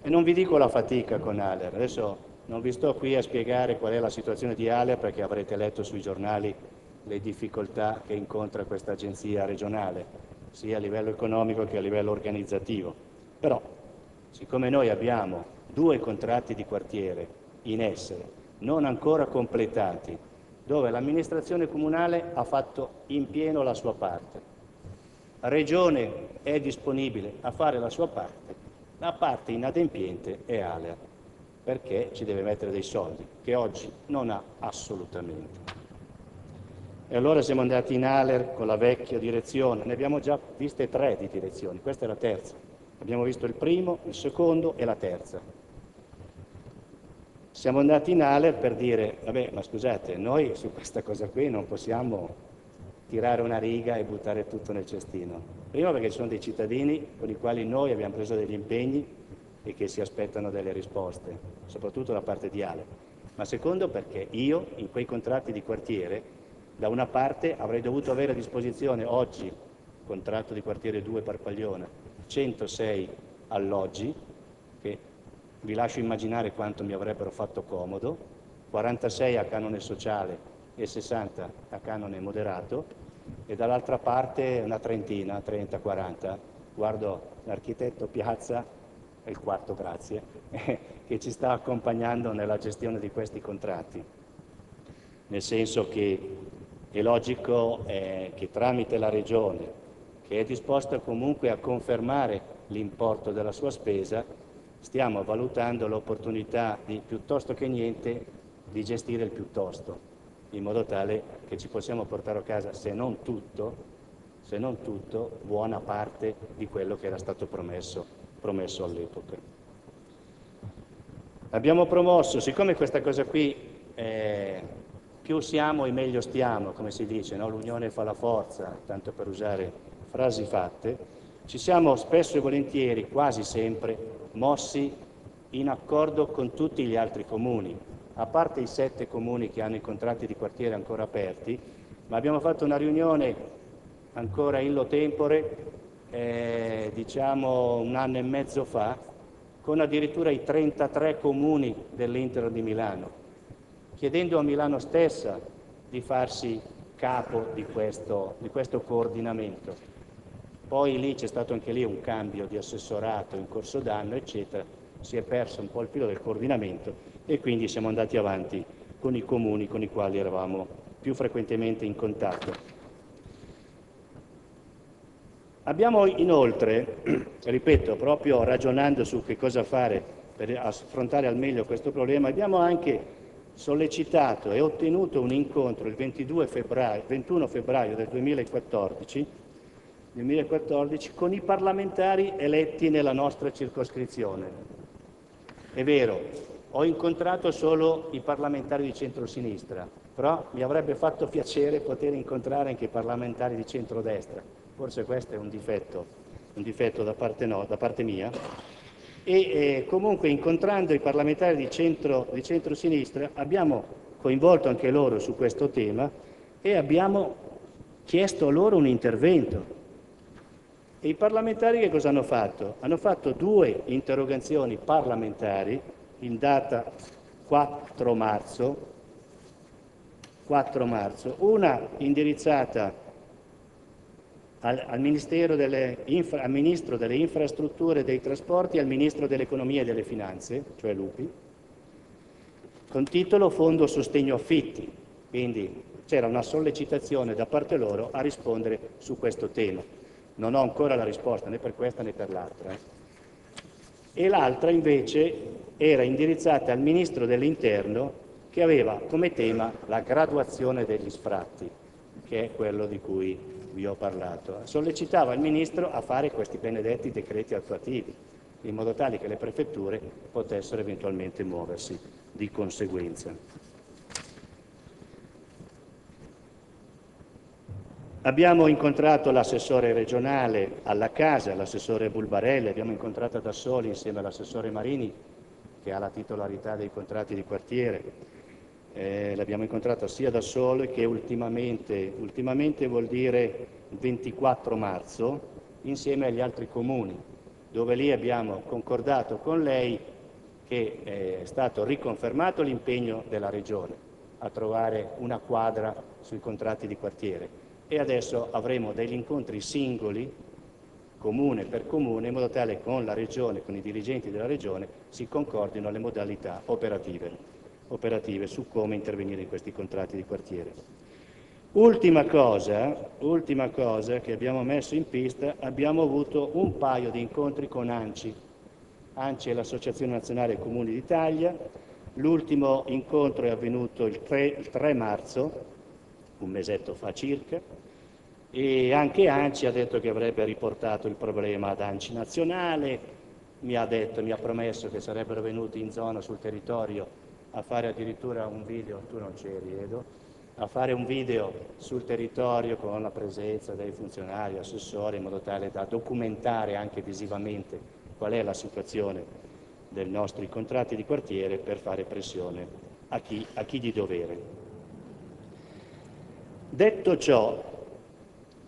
e non vi dico la fatica con Aler, adesso non vi sto qui a spiegare qual è la situazione di Aler perché avrete letto sui giornali le difficoltà che incontra questa agenzia regionale, sia a livello economico che a livello organizzativo. Però, siccome noi abbiamo due contratti di quartiere in essere, non ancora completati, dove l'amministrazione comunale ha fatto in pieno la sua parte. La Regione è disponibile a fare la sua parte, la parte inadempiente è Aler, perché ci deve mettere dei soldi, che oggi non ha assolutamente. E allora siamo andati in Aler con la vecchia direzione, ne abbiamo già viste tre di direzioni, questa è la terza. Abbiamo visto il primo, il secondo e la terza. Siamo andati in Aler per dire, vabbè, ma scusate, noi su questa cosa qui non possiamo tirare una riga e buttare tutto nel cestino. Prima perché ci sono dei cittadini con i quali noi abbiamo preso degli impegni e che si aspettano delle risposte, soprattutto da parte di Ale. Ma secondo perché io in quei contratti di quartiere, da una parte avrei dovuto avere a disposizione oggi, contratto di quartiere 2 Parpaglione, 106 alloggi, vi lascio immaginare quanto mi avrebbero fatto comodo, 46 a canone sociale e 60 a canone moderato, e dall'altra parte una trentina, 30-40. Guardo l'architetto Piazza, il quarto grazie, che ci sta accompagnando nella gestione di questi contratti. Nel senso che è logico eh, che tramite la Regione, che è disposta comunque a confermare l'importo della sua spesa, stiamo valutando l'opportunità di, piuttosto che niente, di gestire il piuttosto, in modo tale che ci possiamo portare a casa, se non tutto, se non tutto, buona parte di quello che era stato promesso, promesso all'epoca. Abbiamo promosso, siccome questa cosa qui eh, più siamo e meglio stiamo, come si dice, no? l'unione fa la forza, tanto per usare frasi fatte, ci siamo spesso e volentieri, quasi sempre, mossi in accordo con tutti gli altri comuni, a parte i sette comuni che hanno i contratti di quartiere ancora aperti, ma abbiamo fatto una riunione ancora illo tempore, eh, diciamo un anno e mezzo fa, con addirittura i 33 comuni dell'Inter di Milano, chiedendo a Milano stessa di farsi capo di questo, di questo coordinamento. Poi lì c'è stato anche lì un cambio di assessorato in corso d'anno, eccetera, si è perso un po' il filo del coordinamento e quindi siamo andati avanti con i comuni con i quali eravamo più frequentemente in contatto. Abbiamo inoltre, ripeto, proprio ragionando su che cosa fare per affrontare al meglio questo problema, abbiamo anche sollecitato e ottenuto un incontro il febbraio, 21 febbraio del 2014 2014 con i parlamentari eletti nella nostra circoscrizione. È vero, ho incontrato solo i parlamentari di centrosinistra, però mi avrebbe fatto piacere poter incontrare anche i parlamentari di centrodestra. Forse questo è un difetto, un difetto da, parte no, da parte mia. E eh, comunque incontrando i parlamentari di, centro, di centrosinistra abbiamo coinvolto anche loro su questo tema e abbiamo chiesto loro un intervento e i parlamentari che cosa hanno fatto? Hanno fatto due interrogazioni parlamentari in data 4 marzo, 4 marzo una indirizzata al, al, delle infra, al, Ministro delle Infrastrutture e dei Trasporti e al Ministro dell'Economia e delle Finanze, cioè Lupi, con titolo Fondo Sostegno Affitti. Quindi c'era una sollecitazione da parte loro a rispondere su questo tema. Non ho ancora la risposta né per questa né per l'altra. E l'altra invece era indirizzata al Ministro dell'Interno che aveva come tema la graduazione degli sfratti, che è quello di cui vi ho parlato. Sollecitava il Ministro a fare questi benedetti decreti attuativi, in modo tale che le prefetture potessero eventualmente muoversi di conseguenza. Abbiamo incontrato l'assessore regionale alla casa, l'assessore Bulbarelli, abbiamo incontrato da soli insieme all'assessore Marini che ha la titolarità dei contratti di quartiere, eh, l'abbiamo incontrato sia da solo che ultimamente, ultimamente vuol dire 24 marzo, insieme agli altri comuni, dove lì abbiamo concordato con lei che è stato riconfermato l'impegno della Regione a trovare una quadra sui contratti di quartiere e adesso avremo degli incontri singoli, comune per comune, in modo tale che con la Regione, con i dirigenti della Regione, si concordino le modalità operative, operative su come intervenire in questi contratti di quartiere. Ultima cosa, ultima cosa che abbiamo messo in pista, abbiamo avuto un paio di incontri con ANCI. ANCI è l'Associazione Nazionale Comuni d'Italia, l'ultimo incontro è avvenuto il 3, il 3 marzo, un mesetto fa circa, e anche ANCI ha detto che avrebbe riportato il problema ad ANCI nazionale, mi ha detto, mi ha promesso che sarebbero venuti in zona sul territorio a fare addirittura un video, tu non c'eri Edo, a fare un video sul territorio con la presenza dei funzionari, assessori, in modo tale da documentare anche visivamente qual è la situazione dei nostri contratti di quartiere per fare pressione a chi, a chi di dovere. Detto ciò,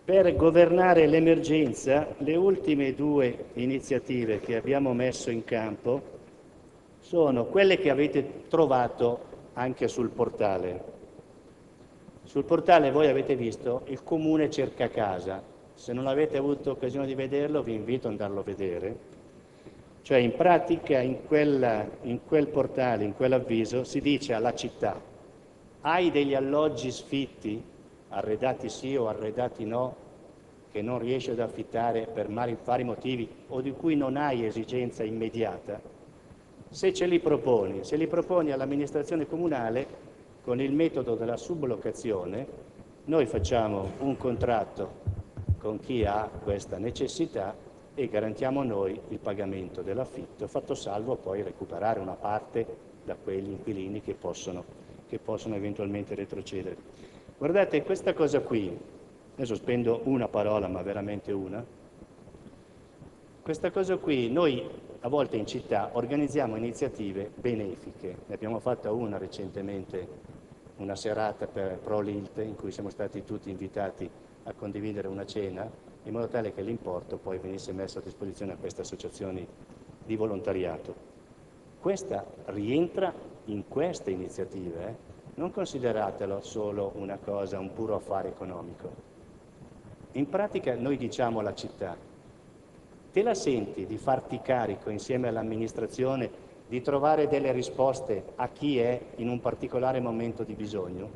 per governare l'emergenza, le ultime due iniziative che abbiamo messo in campo sono quelle che avete trovato anche sul portale. Sul portale voi avete visto il comune cerca casa. Se non avete avuto occasione di vederlo, vi invito ad andarlo a vedere. Cioè, in pratica, in, quella, in quel portale, in quell'avviso, si dice alla città, hai degli alloggi sfitti? Arredati sì o arredati no, che non riesci ad affittare per vari motivi o di cui non hai esigenza immediata, se ce li proponi, se li proponi all'amministrazione comunale con il metodo della sublocazione, noi facciamo un contratto con chi ha questa necessità e garantiamo noi il pagamento dell'affitto, fatto salvo poi recuperare una parte da quegli inquilini che possono, che possono eventualmente retrocedere. Guardate, questa cosa qui, adesso spendo una parola, ma veramente una, questa cosa qui, noi a volte in città organizziamo iniziative benefiche, ne abbiamo fatta una recentemente, una serata per Pro Lilt, in cui siamo stati tutti invitati a condividere una cena, in modo tale che l'importo poi venisse messo a disposizione a queste associazioni di volontariato. Questa rientra in queste iniziative, eh? Non consideratelo solo una cosa, un puro affare economico. In pratica noi diciamo alla città, te la senti di farti carico insieme all'amministrazione di trovare delle risposte a chi è in un particolare momento di bisogno?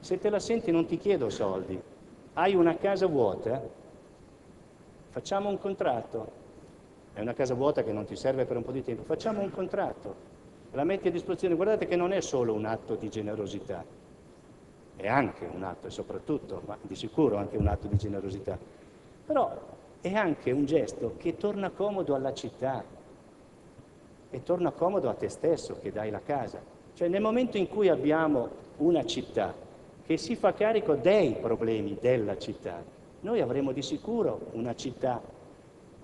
Se te la senti non ti chiedo soldi, hai una casa vuota, facciamo un contratto, è una casa vuota che non ti serve per un po' di tempo, facciamo un contratto, la metti a disposizione, guardate che non è solo un atto di generosità, è anche un atto e soprattutto, ma di sicuro anche un atto di generosità, però è anche un gesto che torna comodo alla città. E torna comodo a te stesso che dai la casa. Cioè nel momento in cui abbiamo una città che si fa carico dei problemi della città, noi avremo di sicuro una città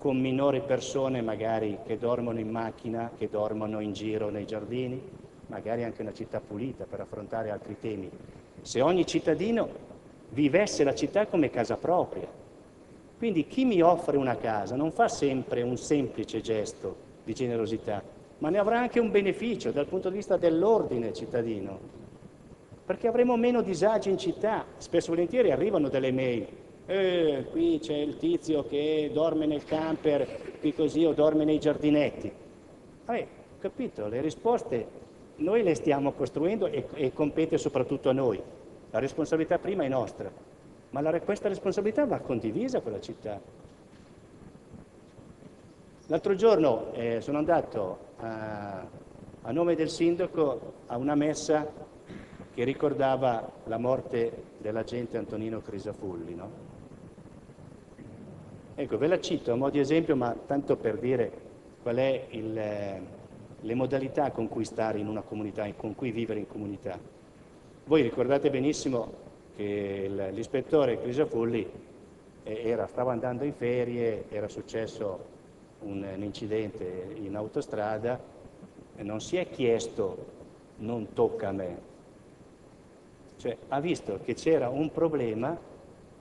con minori persone magari che dormono in macchina, che dormono in giro nei giardini, magari anche una città pulita per affrontare altri temi. Se ogni cittadino vivesse la città come casa propria. Quindi chi mi offre una casa non fa sempre un semplice gesto di generosità, ma ne avrà anche un beneficio dal punto di vista dell'ordine cittadino, perché avremo meno disagi in città. Spesso e volentieri arrivano delle mail eh, qui c'è il tizio che dorme nel camper, qui così, o dorme nei giardinetti. Vabbè, capito, le risposte noi le stiamo costruendo e, e compete soprattutto a noi. La responsabilità prima è nostra, ma la, questa responsabilità va condivisa con la città. L'altro giorno eh, sono andato a, a nome del sindaco a una messa che ricordava la morte dell'agente Antonino Crisafulli, no? Ecco, ve la cito a mo' di esempio, ma tanto per dire qual è il, le modalità con cui stare in una comunità, con cui vivere in comunità. Voi ricordate benissimo che l'ispettore Crisafulli eh, era, stava andando in ferie, era successo un, un incidente in autostrada e non si è chiesto non tocca a me, cioè ha visto che c'era un problema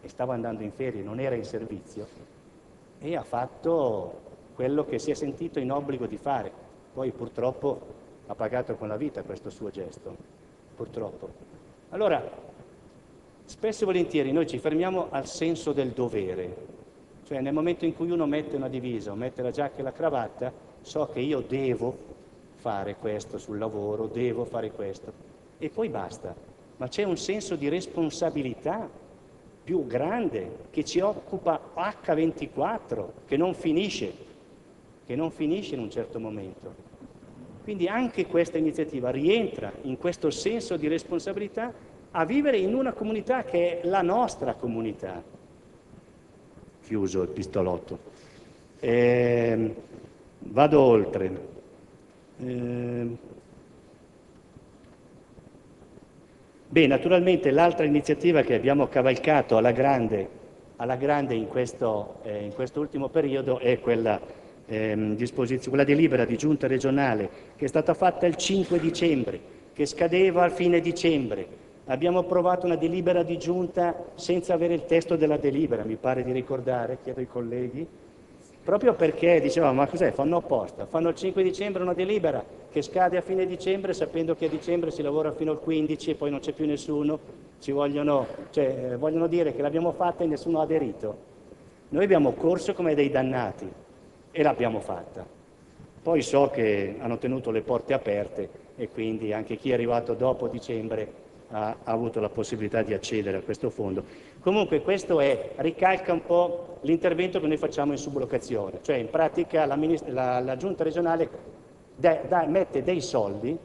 e stava andando in ferie, non era in servizio e ha fatto quello che si è sentito in obbligo di fare. Poi purtroppo ha pagato con la vita questo suo gesto, purtroppo. Allora, spesso e volentieri noi ci fermiamo al senso del dovere, cioè nel momento in cui uno mette una divisa o mette la giacca e la cravatta, so che io devo fare questo sul lavoro, devo fare questo, e poi basta. Ma c'è un senso di responsabilità più grande che ci occupa H24, che non finisce, che non finisce in un certo momento. Quindi anche questa iniziativa rientra in questo senso di responsabilità a vivere in una comunità che è la nostra comunità. Chiuso il pistolotto. Eh, vado oltre. Eh, beh, naturalmente l'altra iniziativa che abbiamo cavalcato alla grande, alla grande in, questo, eh, in questo ultimo periodo è quella ehm, quella delibera di giunta regionale che è stata fatta il 5 dicembre, che scadeva a fine dicembre. Abbiamo approvato una delibera di giunta senza avere il testo della delibera, mi pare di ricordare, chiedo ai colleghi, proprio perché dicevamo ma cos'è, fanno apposta, fanno il 5 dicembre una delibera che scade a fine dicembre sapendo che a dicembre si lavora fino al 15 e poi non c'è più nessuno, ci vogliono, cioè, eh, vogliono dire che l'abbiamo fatta e nessuno ha aderito. Noi abbiamo corso come dei dannati, e l'abbiamo fatta. Poi so che hanno tenuto le porte aperte e quindi anche chi è arrivato dopo dicembre ha, ha avuto la possibilità di accedere a questo fondo. Comunque questo è, ricalca un po' l'intervento che noi facciamo in sublocazione, cioè in pratica la, la, la giunta regionale da, da, mette dei soldi,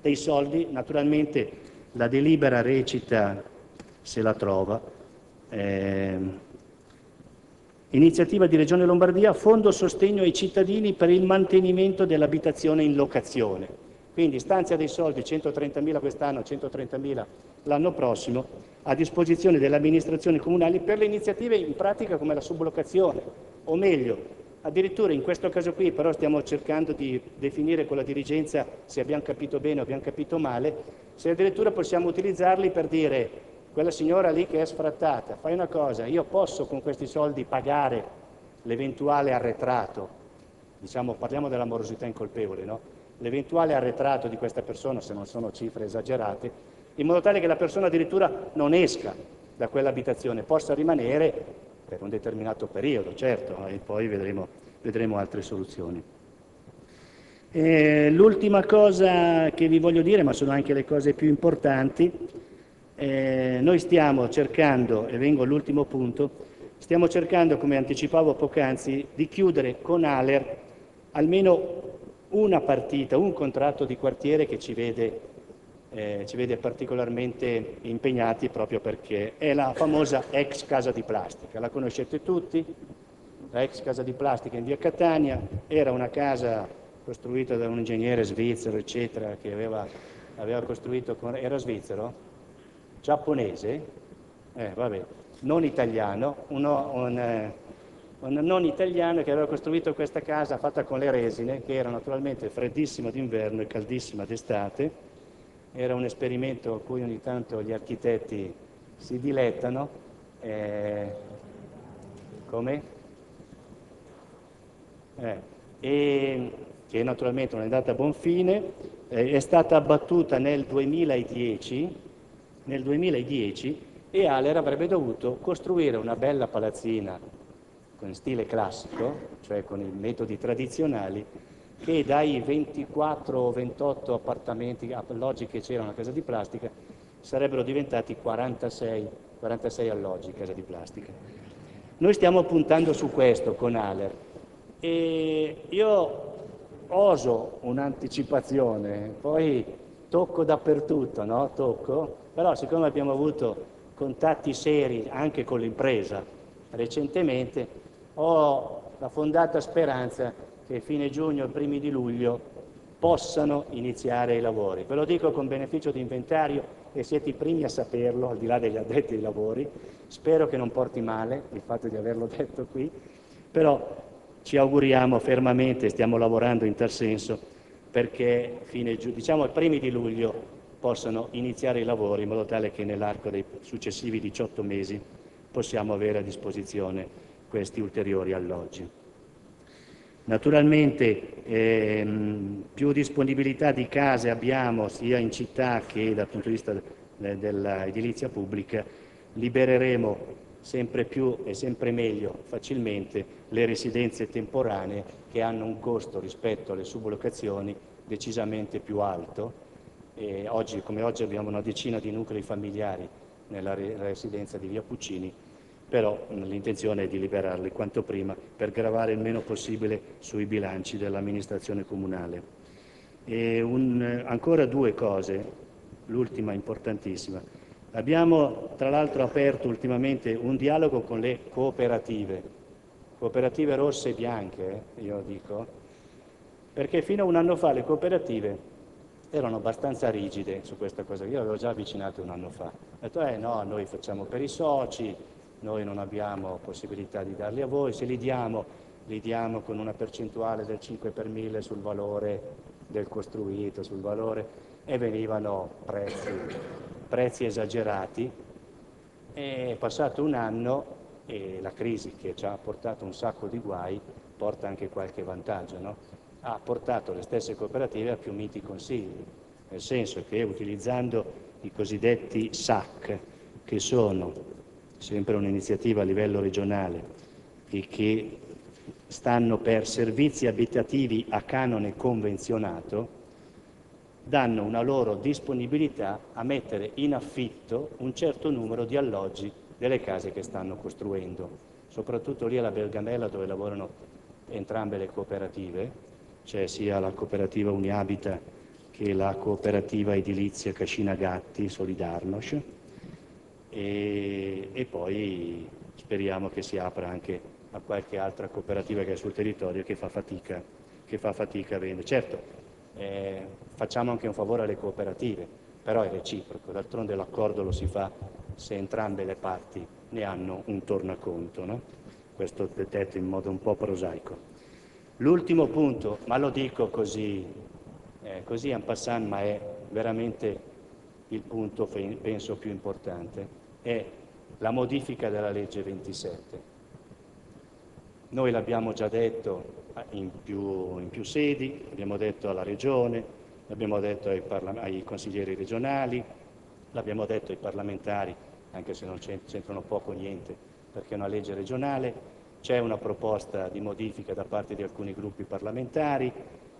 dei soldi, naturalmente la delibera recita, se la trova, eh, Iniziativa di Regione Lombardia, Fondo Sostegno ai cittadini per il mantenimento dell'abitazione in locazione. Quindi stanzia dei soldi, 130.000 quest'anno, 130.000 l'anno prossimo, a disposizione delle amministrazioni comunali per le iniziative in pratica come la sublocazione, o meglio, addirittura in questo caso qui però stiamo cercando di definire con la dirigenza se abbiamo capito bene o abbiamo capito male, se addirittura possiamo utilizzarli per dire quella signora lì che è sfrattata, fai una cosa, io posso con questi soldi pagare l'eventuale arretrato, diciamo parliamo della morosità incolpevole, no? l'eventuale arretrato di questa persona, se non sono cifre esagerate, in modo tale che la persona addirittura non esca da quell'abitazione, possa rimanere per un determinato periodo, certo, e poi vedremo, vedremo altre soluzioni. l'ultima cosa che vi voglio dire, ma sono anche le cose più importanti, eh, noi stiamo cercando, e vengo all'ultimo punto, stiamo cercando, come anticipavo poc'anzi, di chiudere con Aler almeno una partita, un contratto di quartiere che ci vede, eh, ci vede particolarmente impegnati proprio perché è la famosa ex casa di plastica. La conoscete tutti? La ex casa di plastica in via Catania era una casa costruita da un ingegnere svizzero, eccetera, che aveva, aveva costruito, con, era svizzero? giapponese, eh, vabbè, non italiano, uno, un, eh, un, non italiano che aveva costruito questa casa fatta con le resine, che era naturalmente freddissima d'inverno e caldissima d'estate. Era un esperimento a cui ogni tanto gli architetti si dilettano. Eh, come? Eh, e che naturalmente non è andata a buon fine, eh, è stata abbattuta nel 2010 nel 2010 e Aler avrebbe dovuto costruire una bella palazzina con stile classico, cioè con i metodi tradizionali, che dai 24 o 28 appartamenti, alloggi che c'erano a casa di plastica, sarebbero diventati 46, 46 alloggi casa di plastica. Noi stiamo puntando su questo con Aler e io oso un'anticipazione, poi tocco dappertutto, no? Tocco, però siccome abbiamo avuto contatti seri anche con l'impresa recentemente, ho la fondata speranza che fine giugno e primi di luglio possano iniziare i lavori. Ve lo dico con beneficio di inventario, e siete i primi a saperlo, al di là degli addetti ai lavori. Spero che non porti male il fatto di averlo detto qui, però ci auguriamo fermamente, stiamo lavorando in tal senso, perché fine, diciamo ai primi di luglio possano iniziare i lavori in modo tale che nell'arco dei successivi 18 mesi possiamo avere a disposizione questi ulteriori alloggi. Naturalmente ehm, più disponibilità di case abbiamo sia in città che dal punto di vista dell'edilizia pubblica, libereremo sempre più e sempre meglio facilmente le residenze temporanee che hanno un costo rispetto alle sublocazioni decisamente più alto. E oggi, come oggi abbiamo una decina di nuclei familiari nella residenza di Via Puccini, però l'intenzione è di liberarli quanto prima per gravare il meno possibile sui bilanci dell'amministrazione comunale. Un, ancora due cose, l'ultima importantissima. Abbiamo tra l'altro aperto ultimamente un dialogo con le cooperative, cooperative rosse e bianche, eh, io dico, perché fino a un anno fa le cooperative erano abbastanza rigide su questa cosa. Io avevo già avvicinato un anno fa. Ho detto, eh no, noi facciamo per i soci, noi non abbiamo possibilità di darli a voi, se li diamo, li diamo con una percentuale del 5 per 1000 sul valore del costruito, sul valore, e venivano prezzi, prezzi esagerati. È passato un anno e la crisi che ci ha portato un sacco di guai porta anche qualche vantaggio, no? ha portato le stesse cooperative a più miti consigli, nel senso che utilizzando i cosiddetti SAC, che sono sempre un'iniziativa a livello regionale e che stanno per servizi abitativi a canone convenzionato, danno una loro disponibilità a mettere in affitto un certo numero di alloggi delle case che stanno costruendo, soprattutto lì alla Bergamella dove lavorano entrambe le cooperative, c'è sia la cooperativa Uniabita che la cooperativa edilizia Cascina Gatti Solidarnosc e, e poi speriamo che si apra anche a qualche altra cooperativa che è sul territorio che fa fatica, che fa fatica a vendere. Certo, eh, facciamo anche un favore alle cooperative, però è reciproco, d'altronde l'accordo lo si fa se entrambe le parti ne hanno un tornaconto. No? Questo detto in modo un po' prosaico. L'ultimo punto, ma lo dico così, eh, così en passant, ma è veramente il punto, penso, più importante, è la modifica della legge 27. Noi l'abbiamo già detto in più, in più, sedi, l'abbiamo detto alla Regione, l'abbiamo detto ai, ai, consiglieri regionali, l'abbiamo detto ai parlamentari, anche se non c'entrano poco o niente, perché è una legge regionale, c'è una proposta di modifica da parte di alcuni gruppi parlamentari,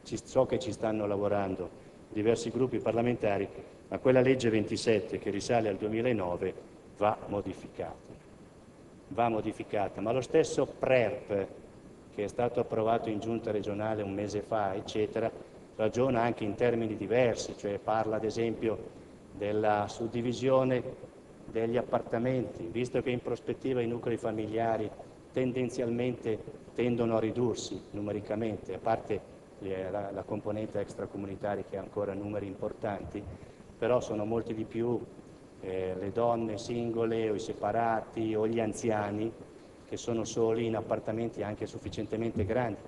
so che ci stanno lavorando diversi gruppi parlamentari, ma quella legge 27 che risale al 2009 va modificata. Va modificata, ma lo stesso PRERP che è stato approvato in giunta regionale un mese fa, eccetera, ragiona anche in termini diversi, cioè parla ad esempio della suddivisione degli appartamenti, visto che in prospettiva i nuclei familiari tendenzialmente tendono a ridursi numericamente, a parte la, la componente extracomunitaria che ha ancora numeri importanti, però sono molti di più eh, le donne singole o i separati o gli anziani che sono soli in appartamenti anche sufficientemente grandi.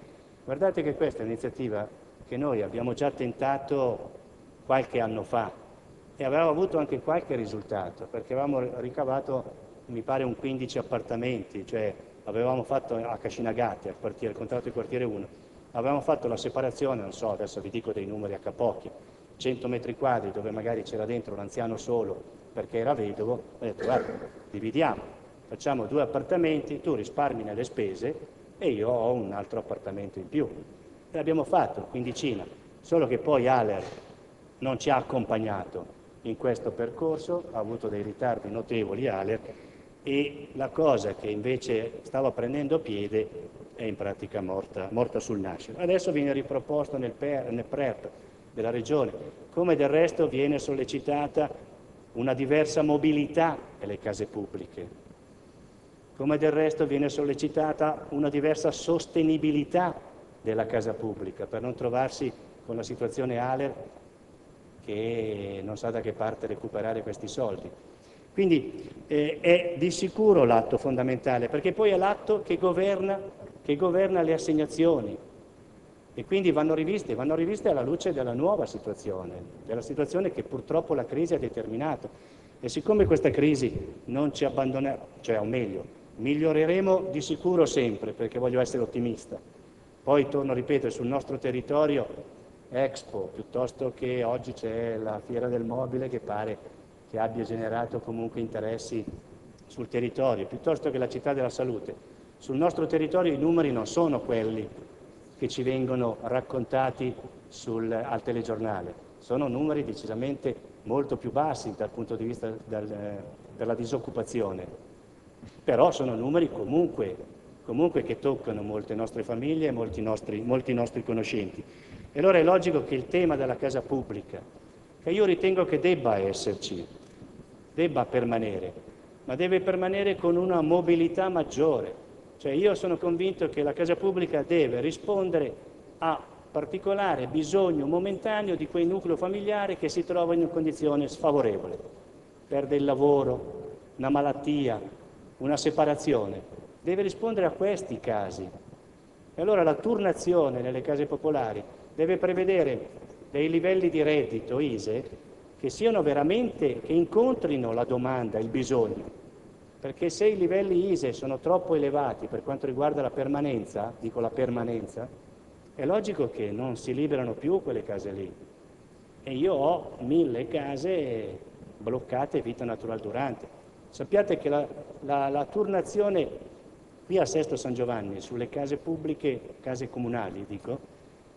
Guardate che questa è un'iniziativa che noi abbiamo già tentato qualche anno fa e avevamo avuto anche qualche risultato, perché avevamo ricavato, mi pare, un 15 appartamenti, cioè avevamo fatto a Cascinagatti, al, quartiere, contratto di quartiere 1, avevamo fatto la separazione, non so, adesso vi dico dei numeri a capocchio, 100 metri quadri dove magari c'era dentro un anziano solo perché era vedovo, ho detto guarda, dividiamo, facciamo due appartamenti, tu risparmi nelle spese e io ho un altro appartamento in più. E l'abbiamo fatto, quindicina, solo che poi Aler non ci ha accompagnato in questo percorso, ha avuto dei ritardi notevoli Aler, e la cosa che invece stava prendendo piede è in pratica morta, morta sul nascere. Adesso viene riproposto nel, per, nel PREP della Regione, come del resto viene sollecitata una diversa mobilità delle case pubbliche, come del resto viene sollecitata una diversa sostenibilità della casa pubblica, per non trovarsi con la situazione ALER che non sa da che parte recuperare questi soldi. Quindi eh, è di sicuro l'atto fondamentale, perché poi è l'atto che governa, che governa le assegnazioni e quindi vanno riviste, vanno riviste alla luce della nuova situazione, della situazione che purtroppo la crisi ha determinato. E siccome questa crisi non ci abbandonerà, cioè o meglio, miglioreremo di sicuro sempre, perché voglio essere ottimista. Poi torno a ripetere, sul nostro territorio Expo, piuttosto che oggi c'è la fiera del mobile che pare che abbia generato comunque interessi sul territorio, piuttosto che la città della salute. Sul nostro territorio i numeri non sono quelli che ci vengono raccontati sul, al telegiornale, sono numeri decisamente molto più bassi dal punto di vista del, della disoccupazione, però sono numeri comunque, comunque, che toccano molte nostre famiglie e molti nostri, molti nostri conoscenti. E allora è logico che il tema della casa pubblica, che io ritengo che debba esserci, debba permanere, ma deve permanere con una mobilità maggiore. Cioè io sono convinto che la casa pubblica deve rispondere a particolare bisogno momentaneo di quei nuclei familiari che si trovano in una condizione sfavorevole, perde il lavoro, una malattia, una separazione. Deve rispondere a questi casi. E allora la turnazione nelle case popolari deve prevedere dei livelli di reddito ISE che siano veramente, che incontrino la domanda, il bisogno. Perché se i livelli ISE sono troppo elevati per quanto riguarda la permanenza, dico la permanenza, è logico che non si liberano più quelle case lì. E io ho mille case bloccate vita natural durante. Sappiate che la, la, la turnazione qui a Sesto San Giovanni, sulle case pubbliche, case comunali dico,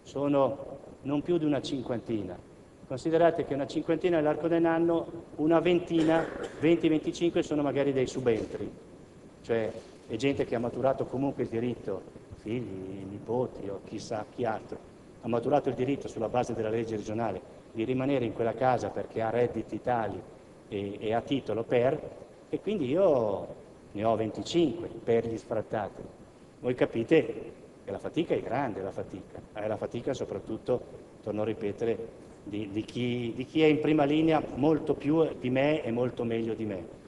sono non più di una cinquantina. Considerate che una cinquantina nell'arco dell'anno, una ventina, 20-25 sono magari dei subentri, cioè è gente che ha maturato comunque il diritto, figli, nipoti o chissà chi altro, ha maturato il diritto sulla base della legge regionale di rimanere in quella casa perché ha redditi tali e, e ha titolo per, e quindi io ne ho 25 per gli sfrattati. Voi capite che la fatica è grande, la fatica, è la fatica soprattutto, torno a ripetere, di, di, chi, di, chi, è in prima linea molto più di me e molto meglio di me.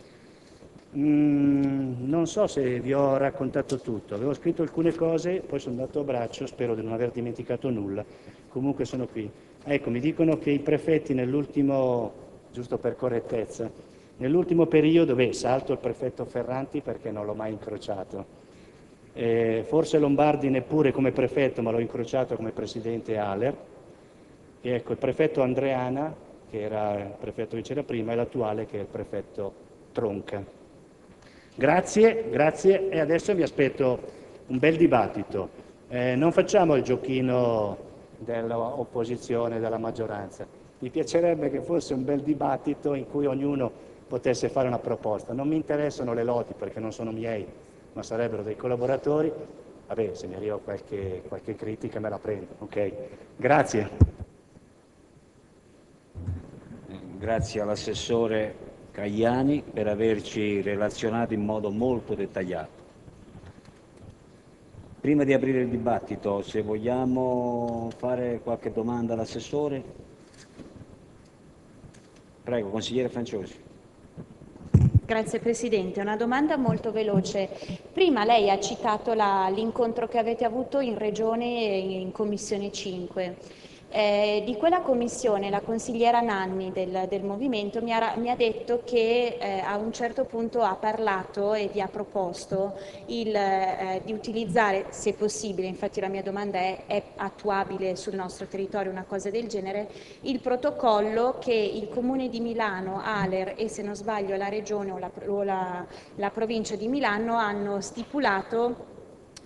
Mm, non so se vi ho raccontato tutto, avevo scritto alcune cose, poi sono andato a braccio, spero di non aver dimenticato nulla, comunque sono qui. Ecco, mi dicono che i prefetti nell'ultimo, giusto per correttezza, nell'ultimo periodo, beh, salto il prefetto Ferranti perché non l'ho mai incrociato, eh, forse Lombardi neppure come prefetto, ma l'ho incrociato come presidente Aler, e ecco, il prefetto Andreana, che era il prefetto che c'era prima, e l'attuale che è il prefetto Tronca. Grazie, grazie e adesso mi aspetto un bel dibattito. Eh, non facciamo il giochino dell'opposizione, della maggioranza. Mi piacerebbe che fosse un bel dibattito in cui ognuno potesse fare una proposta. Non mi interessano le lodi perché non sono miei, ma sarebbero dei collaboratori. Vabbè, se mi arriva qualche, qualche critica me la prendo. Ok? Grazie. Grazie all'assessore Cagliani per averci relazionato in modo molto dettagliato. Prima di aprire il dibattito, se vogliamo fare qualche domanda all'assessore, prego, consigliere Franciosi. Grazie Presidente, una domanda molto veloce. Prima lei ha citato l'incontro che avete avuto in Regione in Commissione 5. Eh, di quella commissione la consigliera Nanni del, del Movimento mi ha, mi ha, detto che eh, a un certo punto ha parlato e vi ha proposto il, eh, di utilizzare, se possibile, infatti la mia domanda è, è attuabile sul nostro territorio una cosa del genere, il protocollo che il Comune di Milano, Aler e se non sbaglio la Regione o la, o la, la provincia di Milano hanno stipulato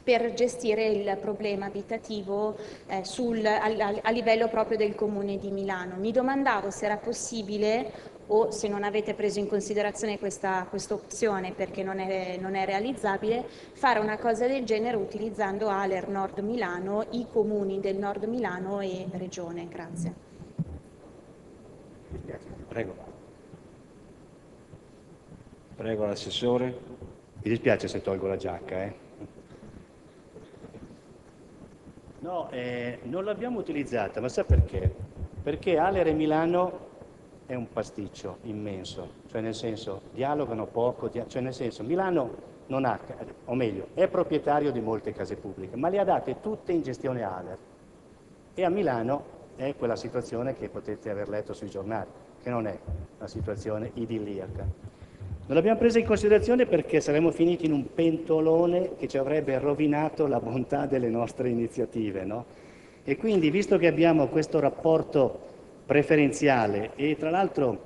per gestire il problema abitativo eh, sul, a, a, livello proprio del Comune di Milano. Mi domandavo se era possibile o se non avete preso in considerazione questa opzione perché non è, non è, realizzabile, fare una cosa del genere utilizzando Aler Nord Milano, i comuni del Nord Milano e Regione. Grazie. Prego. Prego l'assessore. Mi dispiace se tolgo la giacca, eh? No, eh, non l'abbiamo utilizzata, ma sa perché? perché Aler e Milano è un pasticcio immenso, cioè nel senso dialogano poco, dia- cioè nel senso Milano non ha, o meglio, è proprietario di molte case pubbliche, ma le ha date tutte in gestione Aler. E a Milano è quella situazione che potete aver letto sui giornali, che non è una situazione idilliaca. Non l'abbiamo presa in considerazione perché saremmo finiti in un pentolone che ci avrebbe rovinato la bontà delle nostre iniziative, no? E quindi, visto che abbiamo questo rapporto preferenziale e tra l'altro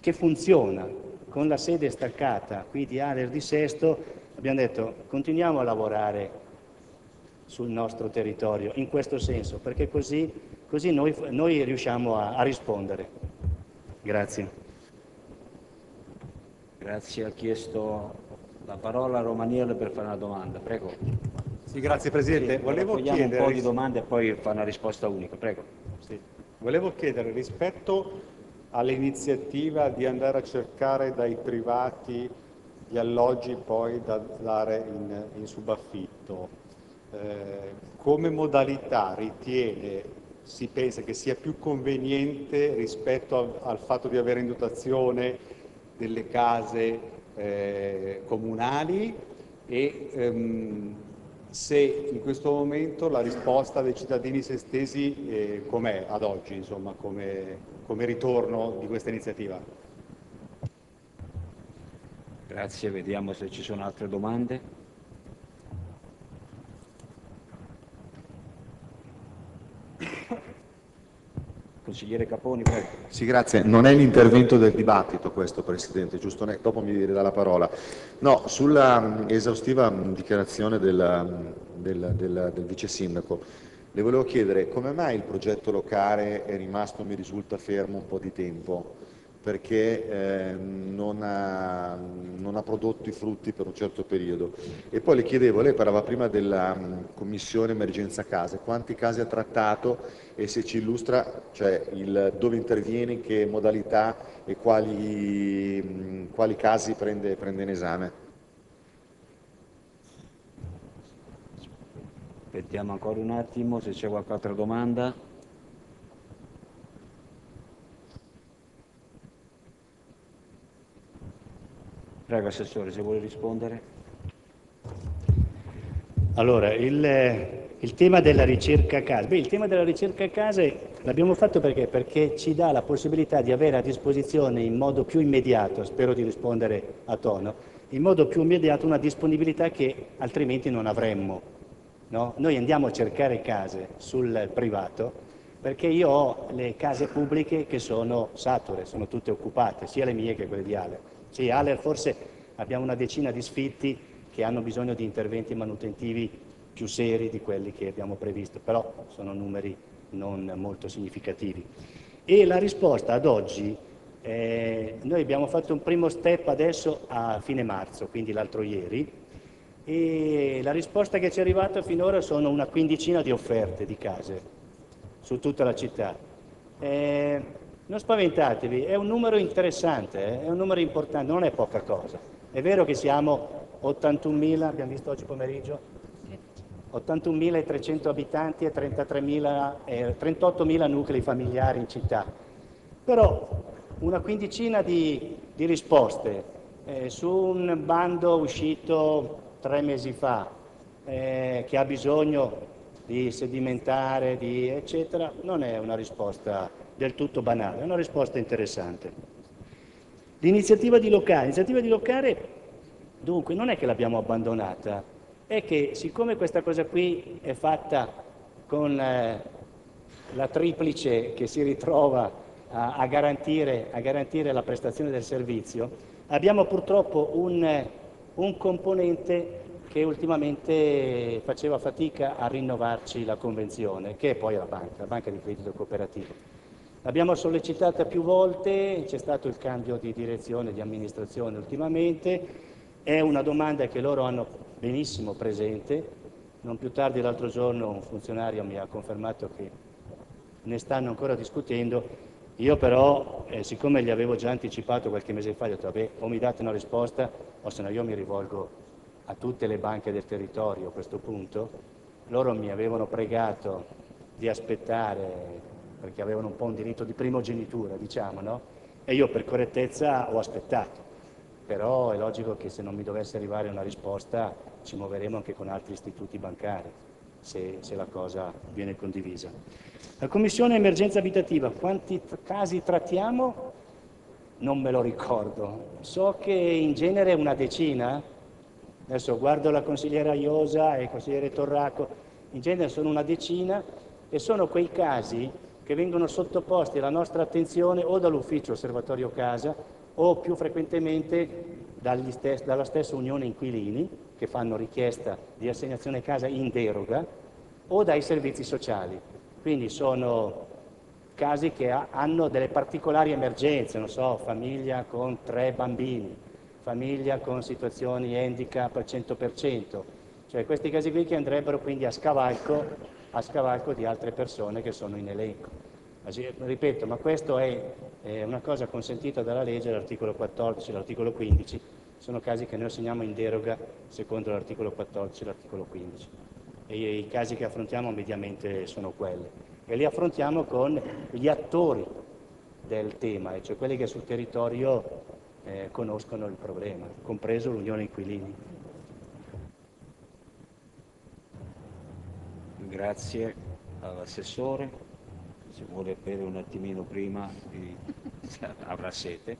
che funziona con la sede staccata qui di Aler di Sesto, abbiamo detto continuiamo a lavorare sul nostro territorio in questo senso, perché così, così noi, noi, riusciamo a, a rispondere. Grazie. Grazie, ha chiesto la parola a Romaniello per fare una domanda, prego. Sì, grazie Presidente. Sì, Volevo chiedere un po' di domande e poi fare una risposta unica, prego. Sì. Volevo chiedere rispetto all'iniziativa di andare a cercare dai privati gli alloggi poi da dare in, in subaffitto, eh, come modalità ritiene si pensa che sia più conveniente rispetto a, al fatto di avere in dotazione delle case eh, comunali e ehm, se in questo momento la risposta dei cittadini sestesi eh, com'è ad oggi, insomma, come, come ritorno di questa iniziativa. Grazie, vediamo se ci sono altre domande. Consigliere Caponi, prego. Sì, grazie. Non è l'intervento del dibattito questo, Presidente, giusto? Dopo mi dà la parola. No, sulla um, esaustiva um, dichiarazione del, um, del, del, del Vice Sindaco, le volevo chiedere come mai il progetto locale è rimasto, mi risulta, fermo un po' di tempo? Perché eh, non, ha, non, ha, prodotto i frutti per un certo periodo. E poi le chiedevo, lei parlava prima della um, Commissione Emergenza Case, quanti casi ha trattato e se ci illustra cioè, il, dove interviene, in che modalità e quali, um, quali casi prende, prende in esame? Aspettiamo ancora un attimo se c'è qualche altra domanda. Prego Assessore, se vuole rispondere. Allora, il, il tema della ricerca case. Beh, il tema della ricerca case l'abbiamo fatto perché? Perché ci dà la possibilità di avere a disposizione in modo più immediato, spero di rispondere a tono, in modo più immediato una disponibilità che altrimenti non avremmo. No? Noi andiamo a cercare case sul privato perché io ho le case pubbliche che sono sature, sono tutte occupate, sia le mie che quelle di Ale. Sì, Aller forse abbiamo una decina di sfitti che hanno bisogno di interventi manutentivi più seri di quelli che abbiamo previsto, però sono numeri non molto significativi. E la risposta ad oggi, eh, noi abbiamo fatto un primo step adesso a fine marzo, quindi l'altro ieri, e la risposta che ci è arrivata finora sono una quindicina di offerte di case su tutta la città. Eh, non spaventatevi, è un numero interessante, eh? è un numero importante, non è poca cosa. È vero che siamo 81.000, abbiamo visto oggi pomeriggio, 81.300 abitanti e eh, 38.000 nuclei familiari in città, però una quindicina di, di risposte eh, su un bando uscito tre mesi fa, eh, che ha bisogno di sedimentare, di eccetera, non è una risposta del tutto banale, è una risposta interessante. L'iniziativa di locale, l'iniziativa di locale dunque non è che l'abbiamo abbandonata, è che siccome questa cosa qui è fatta con eh, la triplice che si ritrova a, a, garantire, a, garantire, la prestazione del servizio, abbiamo purtroppo un, un componente che ultimamente faceva fatica a rinnovarci la convenzione, che è poi la banca, la banca di credito cooperativo. L'abbiamo sollecitata più volte, c'è stato il cambio di direzione, di amministrazione ultimamente, è una domanda che loro hanno benissimo presente, non più tardi l'altro giorno un funzionario mi ha confermato che ne stanno ancora discutendo, io però, eh, siccome gli avevo già anticipato qualche mese fa, ho detto vabbè o mi date una risposta o se no io mi rivolgo a tutte le banche del territorio a questo punto, loro mi avevano pregato di aspettare perché avevano un po' un diritto di primogenitura, diciamo, no? E io per correttezza ho aspettato, però è logico che se non mi dovesse arrivare una risposta ci muoveremo anche con altri istituti bancari, se, se la cosa viene condivisa. La Commissione Emergenza Abitativa, quanti casi trattiamo? Non me lo ricordo. So che in genere una decina, adesso guardo la consigliera Iosa e il consigliere Torraco, in genere sono una decina e sono quei casi che vengono sottoposti alla nostra attenzione o dall'ufficio osservatorio casa o più frequentemente stessi, dalla stessa Unione Inquilini che fanno richiesta di assegnazione casa in deroga o dai servizi sociali. Quindi sono casi che ha, hanno delle particolari emergenze, non so, famiglia con tre bambini, famiglia con situazioni handicap al 100%, cioè questi casi qui che andrebbero quindi a scavalco a scavalco di altre persone che sono in elenco. Ripeto, ma questo è, una cosa consentita dalla legge, l'articolo 14 e l'articolo 15, sono casi che noi assegniamo in deroga secondo l'articolo 14 e l'articolo 15 e i casi che affrontiamo mediamente sono quelli e li affrontiamo con gli attori del tema, cioè quelli che sul territorio eh, conoscono il problema, compreso l'Unione Inquilini. Grazie all'assessore, se vuole bere un attimino prima avrà sete.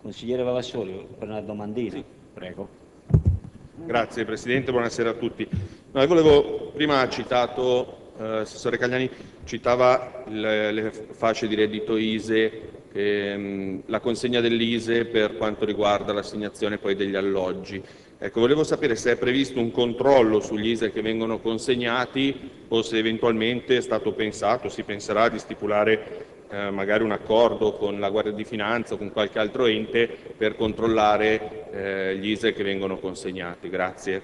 Consigliere Vavassori, per una domandina, prego. Grazie Presidente, buonasera a tutti. No, volevo, prima ha citato, eh, Assessore Cagliani citava le, le, fasce di reddito ISE, ehm, la consegna dell'ISE per quanto riguarda l'assegnazione poi degli alloggi. Ecco, volevo sapere se è previsto un controllo sugli ISE che vengono consegnati o se eventualmente è stato pensato, si penserà di stipulare eh, magari un accordo con la Guardia di Finanza o con qualche altro ente per controllare eh, gli ISE che vengono consegnati. Grazie.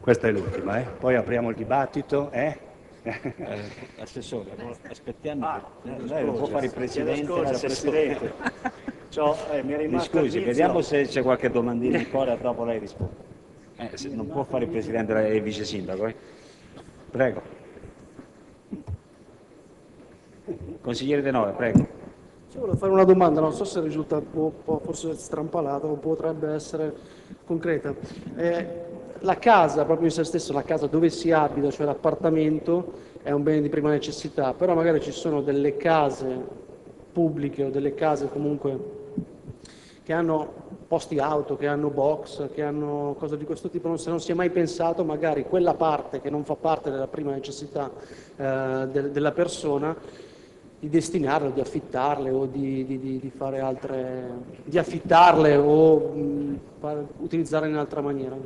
Questa è l'ultima, eh? poi apriamo il dibattito. Eh? Eh, assessore, aspettiamo. Ah, lei non può fare il Presidente. Ciò, eh, mi, mi scusi, vediamo se c'è qualche domandina ancora, dopo lei risponde. Eh, non può fare il Presidente e il Vice Sindaco. Eh? Prego. Consigliere De Nove, prego. Ci volevo fare una domanda, non so se risulta un po', forse strampalata o potrebbe essere concreta. Eh, la casa, proprio in se stesso, la casa dove si abita, cioè l'appartamento, è un bene di prima necessità, però magari ci sono delle case pubbliche o delle case comunque che hanno posti auto, che hanno box, che hanno cose di questo tipo, non, se non si è mai pensato magari quella parte che non fa parte della prima necessità eh, de, della persona di destinarle o di affittarle o di, di, di, di fare altre, di affittarle o mh, utilizzarle in altra maniera.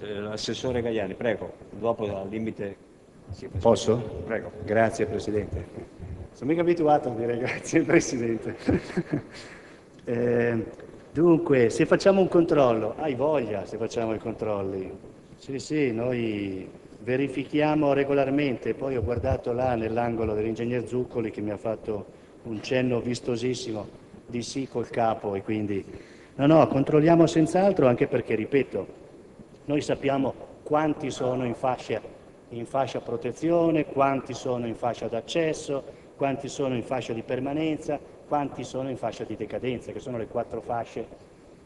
Eh, L'assessore Gagliani, prego, dopo al limite. Posso? Prego. Grazie Presidente. Sono mica abituato a dire grazie Presidente. eh, dunque, se facciamo un controllo, hai voglia se facciamo i controlli. Sì, sì, noi verifichiamo regolarmente, poi ho guardato là nell'angolo dell'ingegner Zuccoli che mi ha fatto un cenno vistosissimo di sì col capo e quindi no, no, controlliamo senz'altro anche perché, ripeto, noi sappiamo quanti sono in fascia, in fascia protezione, quanti sono in fascia d'accesso, quanti sono in fascia di permanenza, quanti sono in fascia di decadenza, che sono le quattro fasce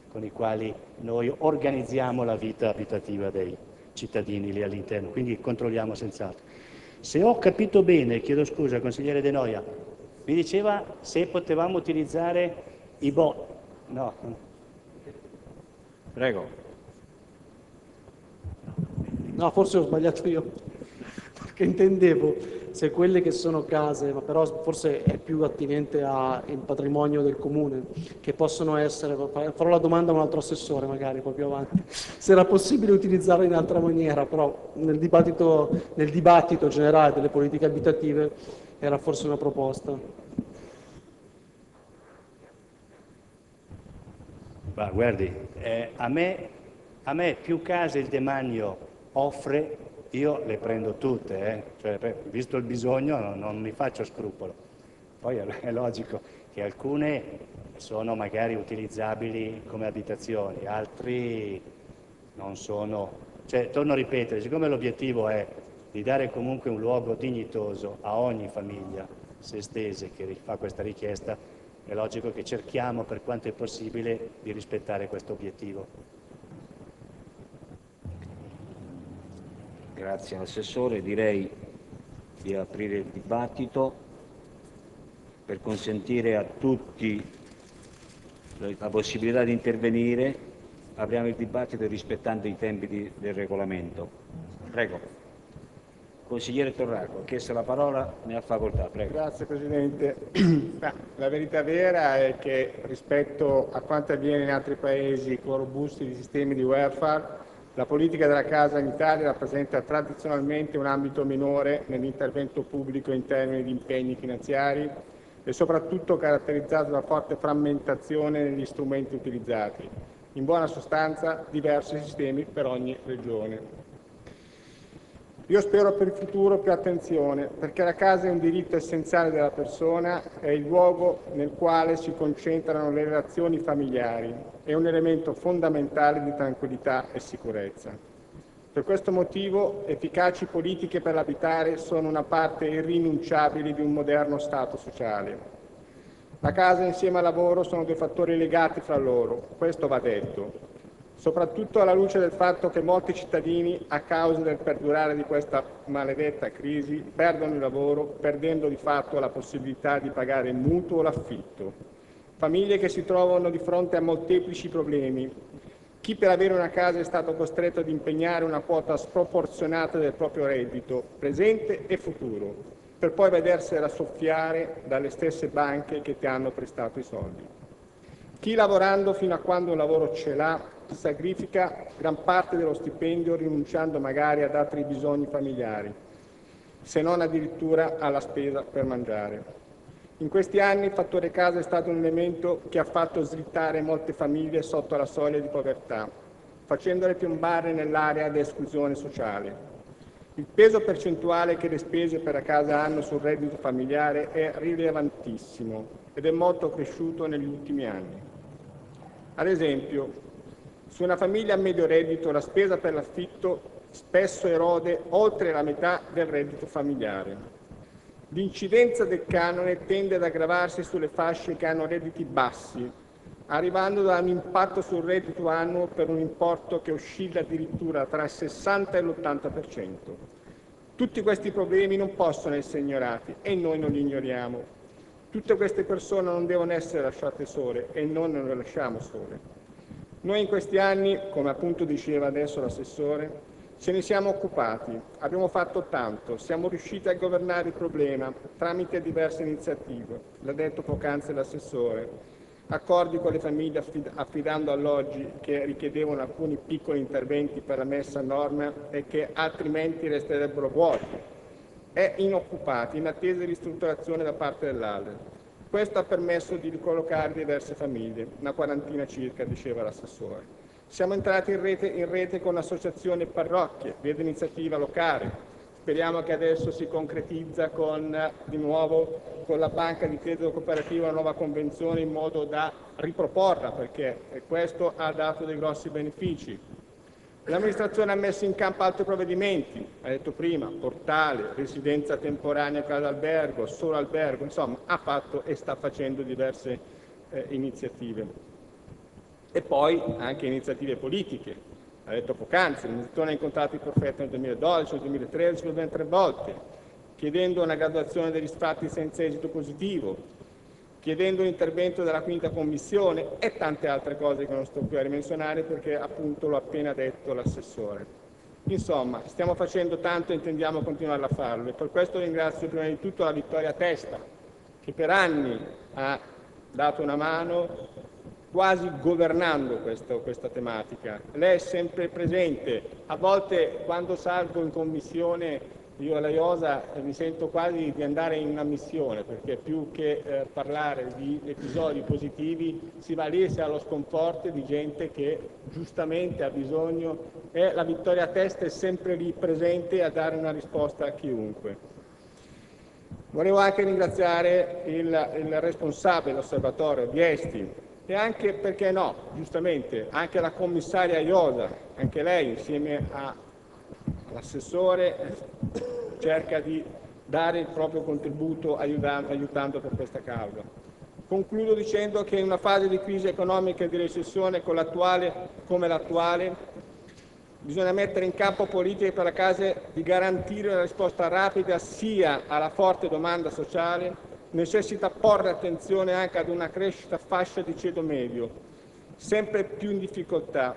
con le quali noi organizziamo la vita abitativa dei cittadini lì all'interno, quindi controlliamo senz'altro. Se ho capito bene, chiedo scusa consigliere De Noia, mi diceva se potevamo utilizzare i bot. No. Prego. No, forse ho sbagliato io, perché intendevo se quelle che sono case, ma però forse è più attinente al patrimonio del comune, che possono essere, farò la domanda a un altro assessore magari poi più avanti, se era possibile utilizzarle in altra maniera, però nel dibattito, nel dibattito generale delle politiche abitative era forse una proposta. Ma guardi, eh, a, me, a me più case il demanio offre io le prendo tutte, eh? cioè, visto il bisogno non, non, mi faccio scrupolo. Poi è, logico che alcune sono magari utilizzabili come abitazioni, altri non sono Cioè, torno a ripetere, siccome l'obiettivo è di dare comunque un luogo dignitoso a ogni famiglia se stese che fa questa richiesta, è logico che cerchiamo per quanto è possibile di rispettare questo obiettivo. Grazie all'assessore, direi di aprire il dibattito per consentire a tutti la possibilità di intervenire. Apriamo il dibattito rispettando i tempi di, del regolamento. Prego. Consigliere Torraco, ha chiesto la parola, ne ha facoltà, prego. Grazie Presidente. La verità vera è che rispetto a quanto avviene in altri paesi con robusti sistemi di welfare, la politica della casa in Italia rappresenta tradizionalmente un ambito minore nell'intervento pubblico in termini di impegni finanziari e soprattutto caratterizzato da forte frammentazione negli strumenti utilizzati. In buona sostanza diversi sistemi per ogni regione. Io spero per il futuro più attenzione, perché la casa è un diritto essenziale della persona, è il luogo nel quale si concentrano le relazioni familiari, è un elemento fondamentale di tranquillità e sicurezza. Per questo motivo efficaci politiche per l'abitare sono una parte irrinunciabile di un moderno Stato sociale. La casa insieme al lavoro sono due fattori legati fra loro, questo va detto, soprattutto alla luce del fatto che molti cittadini, a causa del perdurare di questa maledetta crisi, perdono il lavoro, perdendo di fatto la possibilità di pagare il mutuo o l'affitto. Famiglie che si trovano di fronte a molteplici problemi. Chi per avere una casa è stato costretto ad impegnare una quota sproporzionata del proprio reddito, presente e futuro, per poi vedersela soffiare dalle stesse banche che ti hanno prestato i soldi. Chi lavorando fino a quando un lavoro ce l'ha sacrifica gran parte dello stipendio rinunciando magari ad altri bisogni familiari, se non addirittura alla spesa per mangiare. In questi anni il fattore casa è stato un elemento che ha fatto slittare molte famiglie sotto la soglia di povertà, facendole piombare nell'area di esclusione sociale. Il peso percentuale che le spese per la casa hanno sul reddito familiare è rilevantissimo ed è molto cresciuto negli ultimi anni. Ad esempio, su una famiglia a medio reddito la spesa per l'affitto spesso erode oltre la metà del reddito familiare. L'incidenza del canone tende ad aggravarsi sulle fasce che hanno redditi bassi, arrivando da un impatto sul reddito annuo per un importo che oscilla addirittura tra il 60 e l'80%. Tutti questi problemi non possono essere ignorati e noi non li ignoriamo. Tutte queste persone non devono essere lasciate sole e noi non le lasciamo sole. Noi in questi anni, come appunto diceva adesso l'assessore, ce ne siamo occupati, abbiamo fatto tanto, siamo riusciti a governare il problema tramite diverse iniziative, l'ha detto poc'anzi l'assessore, accordi con le famiglie affidando alloggi che richiedevano alcuni piccoli interventi per la messa a norma e che altrimenti resterebbero vuoti, e inoccupati in attesa di ristrutturazione da parte dell'ALDE. Questo ha permesso di ricollocare diverse famiglie, una quarantina circa, diceva l'assessore. Siamo entrati in rete, in rete con l'associazione Parrocchie, via d'iniziativa locale. Speriamo che adesso si concretizza con, di nuovo con la banca di credito cooperativo una nuova convenzione in modo da riproporla, perché questo ha dato dei grossi benefici. L'amministrazione ha messo in campo altri provvedimenti, ha detto prima, portale, residenza temporanea casa albergo, solo albergo, insomma ha fatto e sta facendo diverse eh, iniziative. E poi anche iniziative politiche, ha detto poc'anzi, l'amministrazione ha incontrato il profeta nel 2012, nel 2013, ben tre volte, chiedendo una graduazione degli sfratti senza esito positivo, chiedendo l'intervento della quinta commissione e tante altre cose che non sto qui a rimenzionare perché appunto l'ho appena detto l'assessore. Insomma, stiamo facendo tanto e intendiamo continuare a farlo e per questo ringrazio prima di tutto la Vittoria Testa che per anni ha dato una mano quasi governando questo, questa tematica. Lei è sempre presente, a volte quando salgo in commissione io alla IOSA mi sento quasi di andare in una missione, perché più che eh, parlare di episodi positivi si va lì e si ha lo sconforto di gente che giustamente ha bisogno e la vittoria a testa è sempre lì presente a dare una risposta a chiunque. Volevo anche ringraziare il, il responsabile dell'osservatorio, Viesti, e anche, perché no, giustamente, anche la commissaria Iosa, anche lei insieme all'assessore cerca di dare il proprio contributo aiutando, aiutando per questa causa. Concludo dicendo che in una fase di crisi economica e di recessione come l'attuale bisogna mettere in campo politiche per la casa di garantire una risposta rapida sia alla forte domanda sociale necessita porre attenzione anche ad una crescita fascia di ceto medio, sempre più in difficoltà,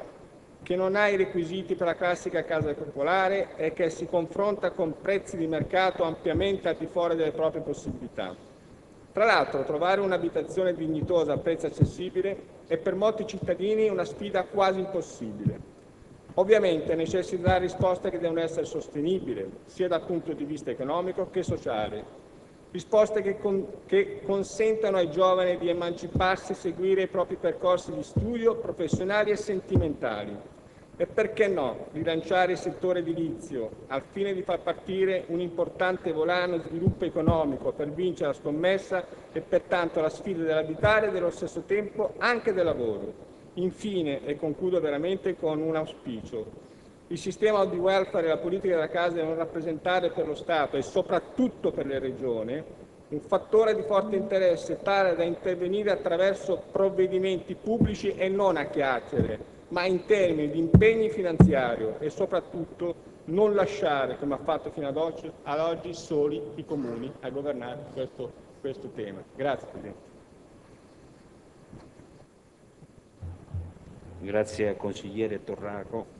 che non ha i requisiti per la classica casa popolare e che si confronta con prezzi di mercato ampiamente al di fuori delle proprie possibilità. Tra l'altro trovare un'abitazione dignitosa a prezzo accessibile è per molti cittadini una sfida quasi impossibile. Ovviamente necessita risposte che devono essere sostenibili sia dal punto di vista economico che sociale risposte che, con, che consentano ai giovani di emanciparsi e seguire i propri percorsi di studio professionali e sentimentali. E perché no, rilanciare il settore edilizio al fine di far partire un importante volano di sviluppo economico per vincere la scommessa e pertanto la sfida dell'abitare e dello stesso tempo anche del lavoro. Infine, e concludo veramente con un auspicio, il sistema di welfare e la politica della casa devono rappresentare per lo Stato e soprattutto per le regioni un fattore di forte interesse tale da intervenire attraverso provvedimenti pubblici e non a chiacchiere, ma in termini di impegni finanziari e soprattutto non lasciare, come ha fatto fino ad oggi, ad oggi soli i comuni a governare questo, questo tema. Grazie Presidente. Grazie consigliere Torraco.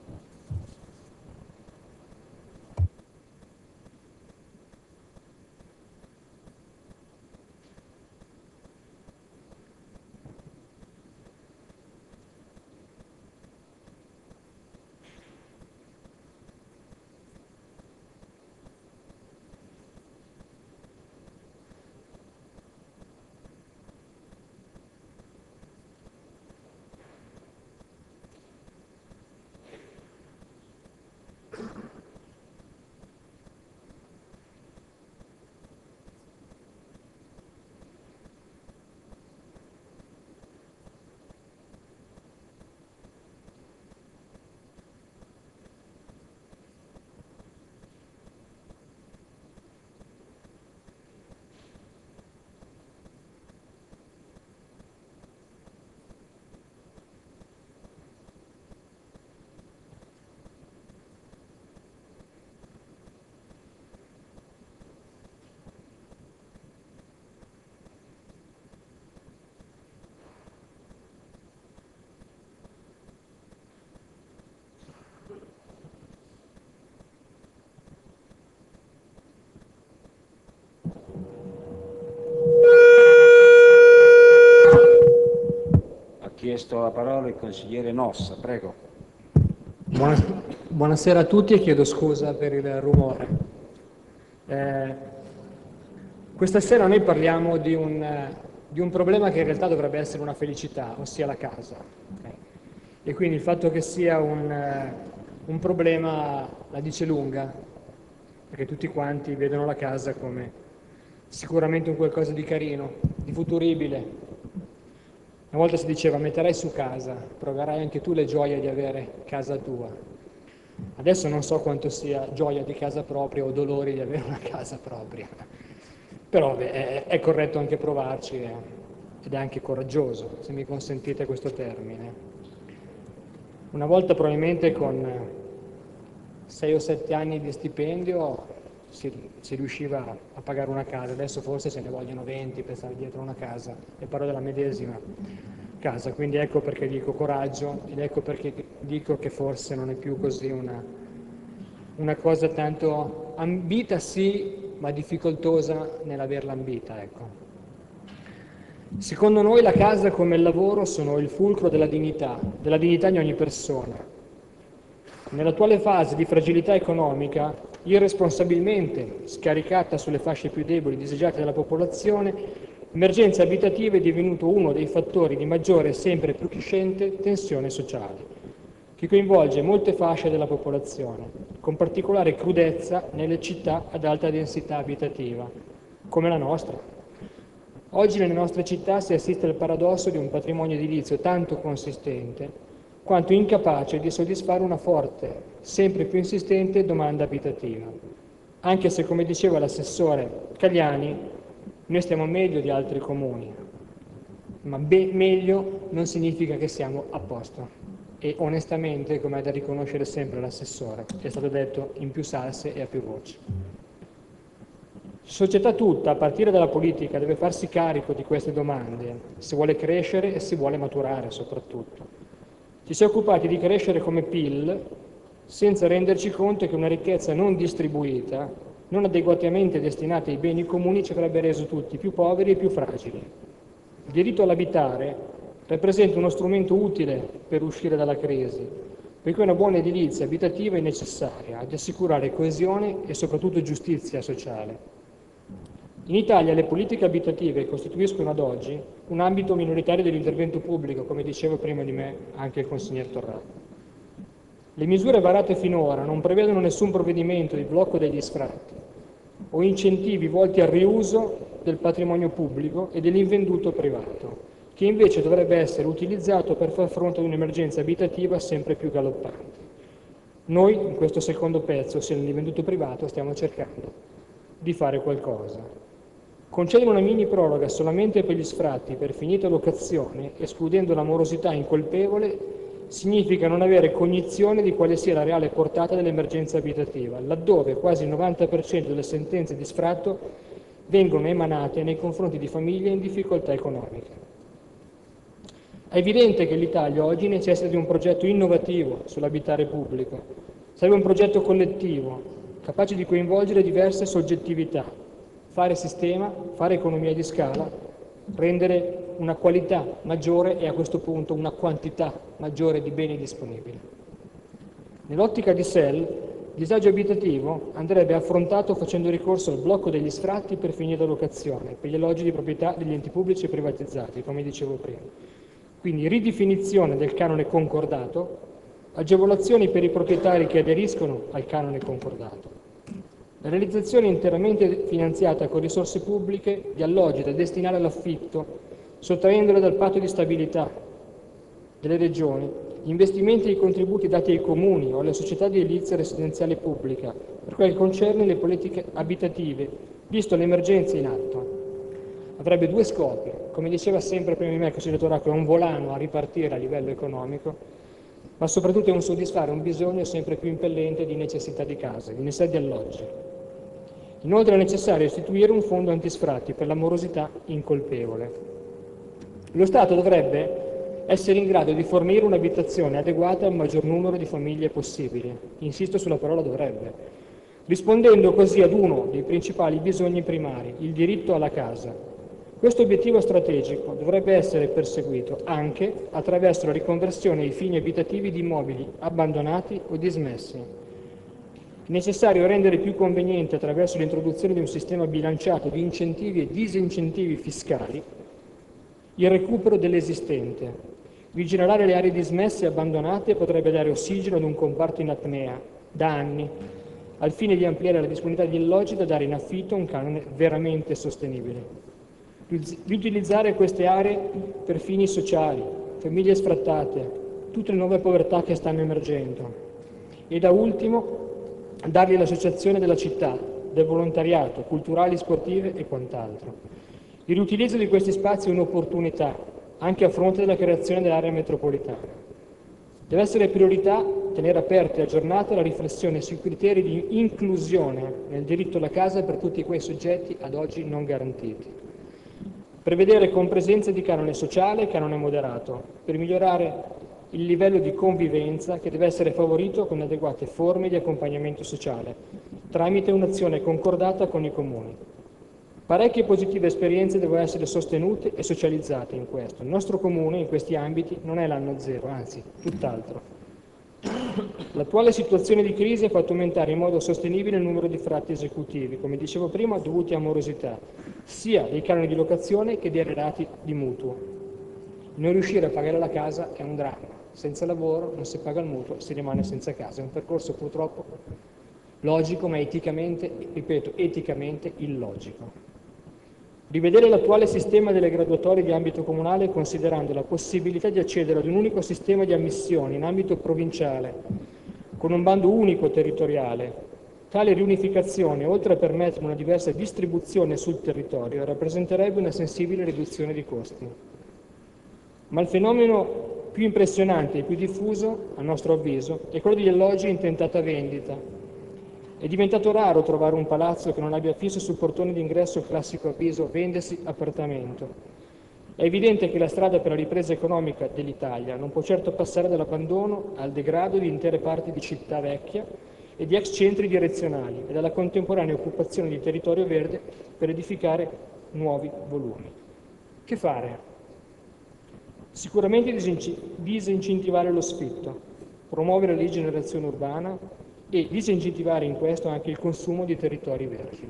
Chiesto la parola il consigliere Nossa, prego. Buonasera a tutti e chiedo scusa per il rumore. Eh, questa sera noi parliamo di un, di un, problema che in realtà dovrebbe essere una felicità, ossia la casa. E quindi il fatto che sia un, un problema la dice lunga, perché tutti quanti vedono la casa come sicuramente un qualcosa di carino, di futuribile, una volta si diceva metterai su casa, proverai anche tu le gioie di avere casa tua. Adesso non so quanto sia gioia di casa propria o dolori di avere una casa propria, però è, è, corretto anche provarci eh, ed è anche coraggioso, se mi consentite questo termine. Una volta probabilmente con sei o sette anni di stipendio si, si, riusciva a pagare una casa, adesso forse se ne vogliono 20 per stare dietro una casa, e parlo della medesima casa, quindi ecco perché dico coraggio ed ecco perché dico che forse non è più così una, una cosa tanto ambita sì, ma difficoltosa nell'averla ambita. Ecco. Secondo noi la casa come il lavoro sono il fulcro della dignità, della dignità di ogni persona. Nell'attuale fase di fragilità economica irresponsabilmente scaricata sulle fasce più deboli e disagiate della popolazione, l'emergenza abitativa è divenuto uno dei fattori di maggiore e sempre più crescente tensione sociale, che coinvolge molte fasce della popolazione, con particolare crudezza nelle città ad alta densità abitativa, come la nostra. Oggi nelle nostre città si assiste al paradosso di un patrimonio edilizio tanto consistente quanto incapace di soddisfare una forte, sempre più insistente domanda abitativa. Anche se, come diceva l'assessore Cagliani, noi stiamo meglio di altri comuni, ma be- meglio non significa che siamo a posto. E onestamente, come ha da riconoscere sempre l'assessore, è stato detto in più salse e a più voci. Società tutta, a partire dalla politica, deve farsi carico di queste domande, se vuole crescere e si vuole maturare soprattutto. Ci si è occupati di crescere come PIL senza renderci conto che una ricchezza non distribuita, non adeguatamente destinata ai beni comuni, ci avrebbe reso tutti più poveri e più fragili. Il diritto all'abitare rappresenta uno strumento utile per uscire dalla crisi, perché una buona edilizia abitativa è necessaria ad assicurare coesione e soprattutto giustizia sociale. In Italia le politiche abitative costituiscono ad oggi un ambito minoritario dell'intervento pubblico, come diceva prima di me anche il consigliere Torrato. Le misure varate finora non prevedono nessun provvedimento di blocco degli sfratti o incentivi volti al riuso del patrimonio pubblico e dell'invenduto privato, che invece dovrebbe essere utilizzato per far fronte ad un'emergenza abitativa sempre più galoppante. Noi, in questo secondo pezzo, ossia nell'invenduto privato, stiamo cercando di fare qualcosa. Concedere una mini proroga solamente per gli sfratti per finita locazione, escludendo la morosità incolpevole, significa non avere cognizione di quale sia la reale portata dell'emergenza abitativa, laddove quasi il 90% delle sentenze di sfratto vengono emanate nei confronti di famiglie in difficoltà economiche. È evidente che l'Italia oggi necessita di un progetto innovativo sull'abitare pubblico. Serve un progetto collettivo, capace di coinvolgere diverse soggettività, fare sistema, fare economia di scala, rendere una qualità maggiore e a questo punto una quantità maggiore di beni disponibili. Nell'ottica di SEL, il disagio abitativo andrebbe affrontato facendo ricorso al blocco degli sfratti per fini di locazione, per gli alloggi di proprietà degli enti pubblici e privatizzati, come dicevo prima. Quindi ridefinizione del canone concordato, agevolazioni per i proprietari che aderiscono al canone concordato, la realizzazione interamente finanziata con risorse pubbliche di alloggi da destinare all'affitto, sottraendole dal patto di stabilità delle regioni, gli investimenti e i contributi dati ai comuni o alle società di edilizia residenziale pubblica per quel che concerne le politiche abitative, visto l'emergenza in atto. Avrebbe due scopi, come diceva sempre prima di me il consigliere Toracco, è un volano a ripartire a livello economico, ma soprattutto è un soddisfare un bisogno sempre più impellente di necessità di case, di necessità di alloggi. Inoltre è necessario istituire un fondo antisfratti per la morosità incolpevole. Lo Stato dovrebbe essere in grado di fornire un'abitazione adeguata al maggior numero di famiglie possibile, insisto sulla parola dovrebbe, rispondendo così ad uno dei principali bisogni primari, il diritto alla casa. Questo obiettivo strategico dovrebbe essere perseguito anche attraverso la riconversione ai fini abitativi di immobili abbandonati o dismessi, necessario rendere più conveniente, attraverso l'introduzione di un sistema bilanciato di incentivi e disincentivi fiscali, il recupero dell'esistente. Rigenerare le aree dismesse e abbandonate potrebbe dare ossigeno ad un comparto in apnea da anni, al fine di ampliare la disponibilità di alloggi da dare in affitto un canone veramente sostenibile. Riutilizzare queste aree per fini sociali, famiglie sfrattate, tutte le nuove povertà che stanno emergendo. E da ultimo dargli l'associazione della città, del volontariato, culturali, sportive e quant'altro. Il riutilizzo di questi spazi è un'opportunità, anche a fronte della creazione dell'area metropolitana. Deve essere priorità tenere aperta e aggiornata la riflessione sui criteri di inclusione nel diritto alla casa per tutti quei soggetti ad oggi non garantiti. Prevedere con presenza di canone sociale e canone moderato, per migliorare il livello di convivenza che deve essere favorito con adeguate forme di accompagnamento sociale, tramite un'azione concordata con i comuni. Parecchie positive esperienze devono essere sostenute e socializzate in questo. Il nostro comune in questi ambiti non è l'anno zero, anzi, tutt'altro. L'attuale situazione di crisi ha fatto aumentare in modo sostenibile il numero di fratti esecutivi, come dicevo prima, dovuti a morosità, sia dei canoni di locazione che dei relati di mutuo. Non riuscire a pagare la casa è un dramma senza lavoro, non si paga il mutuo, si rimane senza casa. È un percorso purtroppo logico, ma eticamente, ripeto, eticamente illogico. Rivedere l'attuale sistema delle graduatorie di ambito comunale considerando la possibilità di accedere ad un unico sistema di ammissione in ambito provinciale, con un bando unico territoriale. Tale riunificazione, oltre a permettere una diversa distribuzione sul territorio, rappresenterebbe una sensibile riduzione di costi. Ma il fenomeno più impressionante e più diffuso, a nostro avviso, è quello degli alloggi in tentata vendita. È diventato raro trovare un palazzo che non abbia fisso sul portone d'ingresso il classico avviso vendesi appartamento. È evidente che la strada per la ripresa economica dell'Italia non può certo passare dall'abbandono al degrado di intere parti di città vecchia e di ex centri direzionali e dalla contemporanea occupazione di territorio verde per edificare nuovi volumi. Che fare? Sicuramente disincentivare lo sfitto, promuovere la rigenerazione urbana e disincentivare in questo anche il consumo di territori verdi.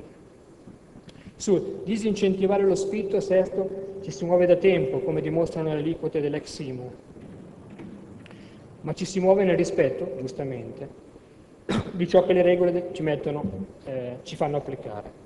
Su disincentivare lo sfitto, Sesto ci si muove da tempo, come dimostrano le aliquote dell'ex IMU, ma ci si muove nel rispetto, giustamente, di ciò che le regole ci, mettono, eh, ci fanno applicare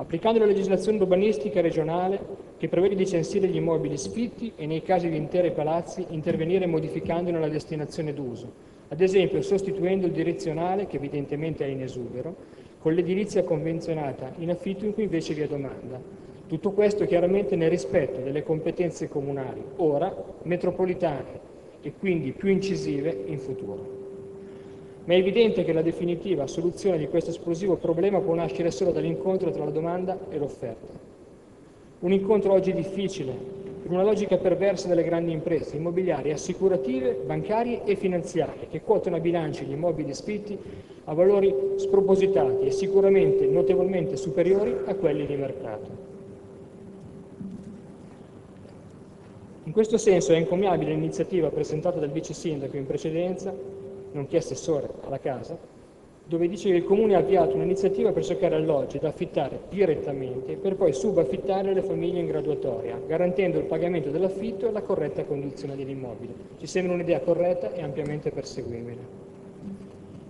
applicando la legislazione urbanistica regionale che prevede di censire gli immobili sfitti e nei casi di interi palazzi intervenire modificandone la destinazione d'uso, ad esempio sostituendo il direzionale, che evidentemente è in esubero, con l'edilizia convenzionata in affitto in cui invece vi è domanda. Tutto questo chiaramente nel rispetto delle competenze comunali, ora metropolitane e quindi più incisive in futuro ma è evidente che la definitiva soluzione di questo esplosivo problema può nascere solo dall'incontro tra la domanda e l'offerta. Un incontro oggi difficile, per una logica perversa delle grandi imprese immobiliari, assicurative, bancarie e finanziarie, che quotano a bilanci gli immobili sfitti a valori spropositati e sicuramente notevolmente superiori a quelli di mercato. In questo senso è encomiabile l'iniziativa presentata dal vice sindaco in precedenza nonché assessore alla casa, dove dice che il Comune ha avviato un'iniziativa per cercare alloggi da affittare direttamente per poi subaffittare alle famiglie in graduatoria, garantendo il pagamento dell'affitto e la corretta condizione dell'immobile. Ci sembra un'idea corretta e ampiamente perseguibile.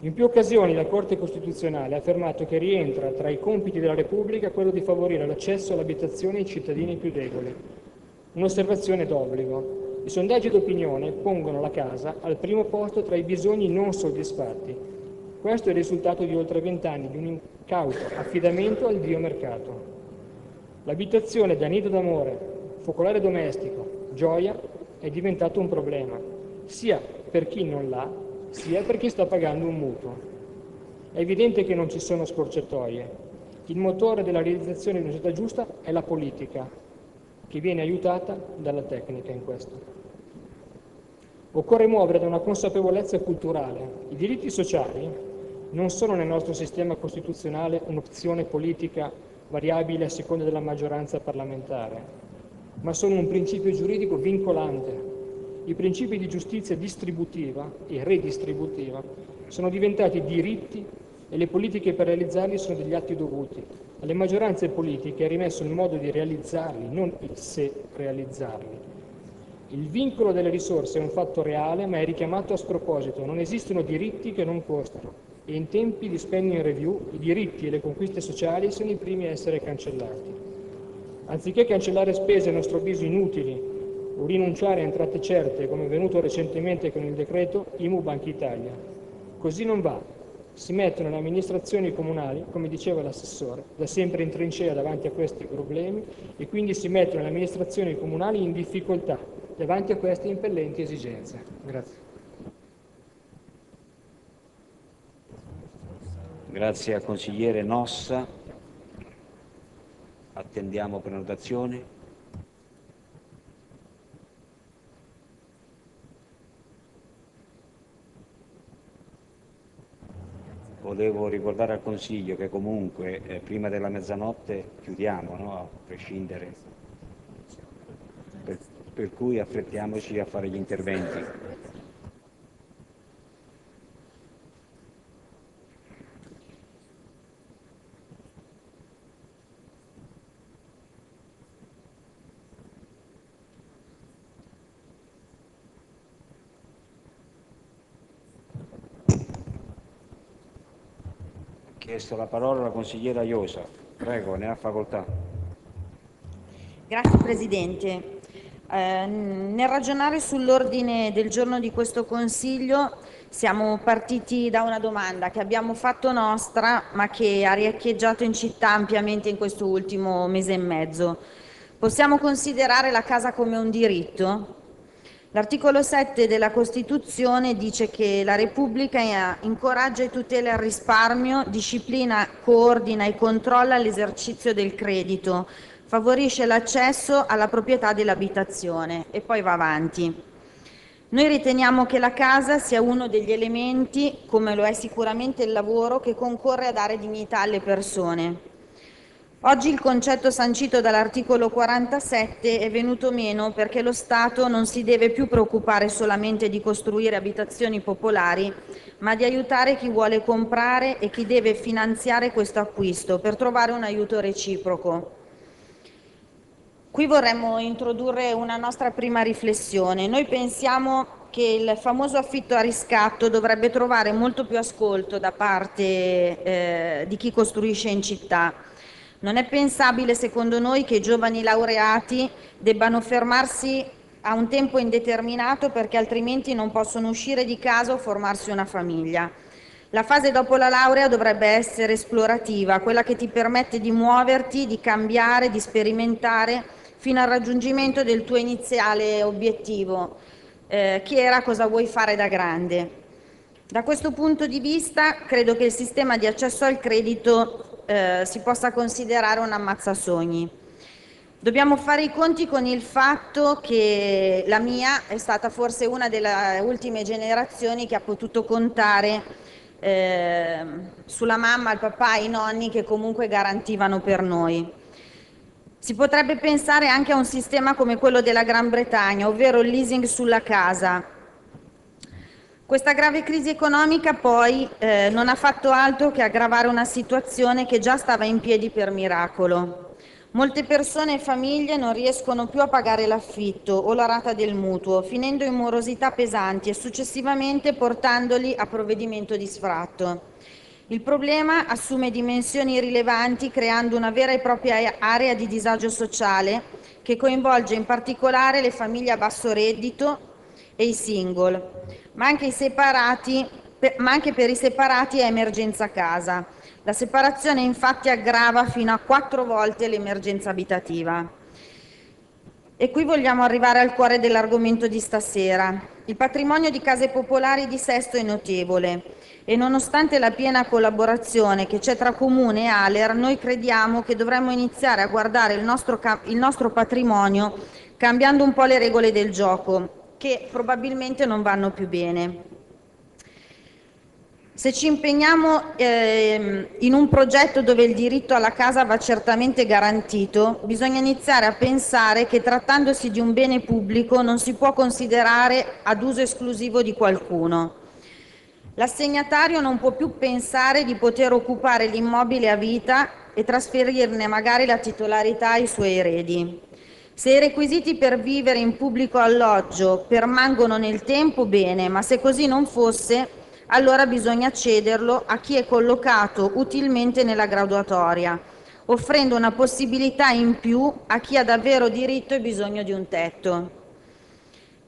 In più occasioni la Corte Costituzionale ha affermato che rientra tra i compiti della Repubblica quello di favorire l'accesso all'abitazione ai cittadini più deboli. Un'osservazione d'obbligo. I sondaggi d'opinione pongono la casa al primo posto tra i bisogni non soddisfatti. Questo è il risultato di oltre vent'anni di un incauto affidamento al dio mercato. L'abitazione da nido d'amore, focolare domestico, gioia è diventato un problema, sia per chi non l'ha, sia per chi sta pagando un mutuo. È evidente che non ci sono scorciatoie. Il motore della realizzazione di una società giusta è la politica, che viene aiutata dalla tecnica in questo. Occorre muovere da una consapevolezza culturale. I diritti sociali non sono nel nostro sistema costituzionale un'opzione politica variabile a seconda della maggioranza parlamentare, ma sono un principio giuridico vincolante. I principi di giustizia distributiva e redistributiva sono diventati diritti e le politiche per realizzarli sono degli atti dovuti. Alle maggioranze politiche è rimesso il modo di realizzarli, non il se realizzarli. Il vincolo delle risorse è un fatto reale, ma è richiamato a sproposito. Non esistono diritti che non costano e in tempi di spending review i diritti e le conquiste sociali sono i primi a essere cancellati. Anziché cancellare spese a nostro avviso inutili o rinunciare a entrate certe, come è avvenuto recentemente con il decreto IMU Banca Italia, così non va si mettono le amministrazioni comunali, come diceva l'assessore, da sempre in trincea davanti a questi problemi e quindi si mettono le amministrazioni comunali in difficoltà davanti a queste impellenti esigenze. Grazie. Grazie al consigliere Nossa. Attendiamo prenotazioni. Volevo ricordare al Consiglio che comunque eh, prima della mezzanotte chiudiamo, no? a prescindere, per, per cui affrettiamoci a fare gli interventi. Chiesto la parola la consigliera Iosa. Prego, ne ha facoltà. Grazie Presidente. Eh, nel ragionare sull'ordine del giorno di questo Consiglio siamo partiti da una domanda che abbiamo fatto nostra ma che ha riecheggiato in città ampiamente in questo ultimo mese e mezzo. Possiamo considerare la casa come un diritto? L'articolo 7 della Costituzione dice che la Repubblica incoraggia e tutela il risparmio, disciplina, coordina e controlla l'esercizio del credito, favorisce l'accesso alla proprietà dell'abitazione e poi va avanti. Noi riteniamo che la casa sia uno degli elementi, come lo è sicuramente il lavoro, che concorre a dare dignità alle persone. Oggi il concetto sancito dall'articolo 47 è venuto meno perché lo Stato non si deve più preoccupare solamente di costruire abitazioni popolari, ma di aiutare chi vuole comprare e chi deve finanziare questo acquisto per trovare un aiuto reciproco. Qui vorremmo introdurre una nostra prima riflessione. Noi pensiamo che il famoso affitto a riscatto dovrebbe trovare molto più ascolto da parte eh, di chi costruisce in città non è pensabile, secondo noi, che i giovani laureati debbano fermarsi a un tempo indeterminato perché altrimenti non possono uscire di casa o formarsi una famiglia. La fase dopo la laurea dovrebbe essere esplorativa, quella che ti permette di muoverti, di cambiare, di sperimentare fino al raggiungimento del tuo iniziale obiettivo, eh, che era cosa vuoi fare da grande. Da questo punto di vista credo che il sistema di accesso al credito eh, si possa considerare un ammazzasogni. Dobbiamo fare i conti con il fatto che la mia è stata forse una delle ultime generazioni che ha potuto contare eh, sulla mamma, il papà e i nonni che comunque garantivano per noi. Si potrebbe pensare anche a un sistema come quello della Gran Bretagna, ovvero il leasing sulla casa, questa grave crisi economica poi eh, non ha fatto altro che aggravare una situazione che già stava in piedi per miracolo. Molte persone e famiglie non riescono più a pagare l'affitto o la rata del mutuo, finendo in morosità pesanti e successivamente portandoli a provvedimento di sfratto. Il problema assume dimensioni rilevanti creando una vera e propria area di disagio sociale che coinvolge in particolare le famiglie a basso reddito e i single ma anche, ma anche per i separati a emergenza casa. La separazione infatti aggrava fino a quattro volte l'emergenza abitativa. E qui vogliamo arrivare al cuore dell'argomento di stasera. Il patrimonio di case popolari di Sesto è notevole e nonostante la piena collaborazione che c'è tra Comune e Aler, noi crediamo che dovremmo iniziare a guardare il nostro, il nostro patrimonio cambiando un po' le regole del gioco che probabilmente non vanno più bene. Se ci impegniamo eh, in un progetto dove il diritto alla casa va certamente garantito, bisogna iniziare a pensare che trattandosi di un bene pubblico non si può considerare ad uso esclusivo di qualcuno. L'assegnatario non può più pensare di poter occupare l'immobile a vita e trasferirne magari la titolarità ai suoi eredi. Se i requisiti per vivere in pubblico alloggio permangono nel tempo, bene, ma se così non fosse, allora bisogna cederlo a chi è collocato utilmente nella graduatoria, offrendo una possibilità in più a chi ha davvero diritto e bisogno di un tetto.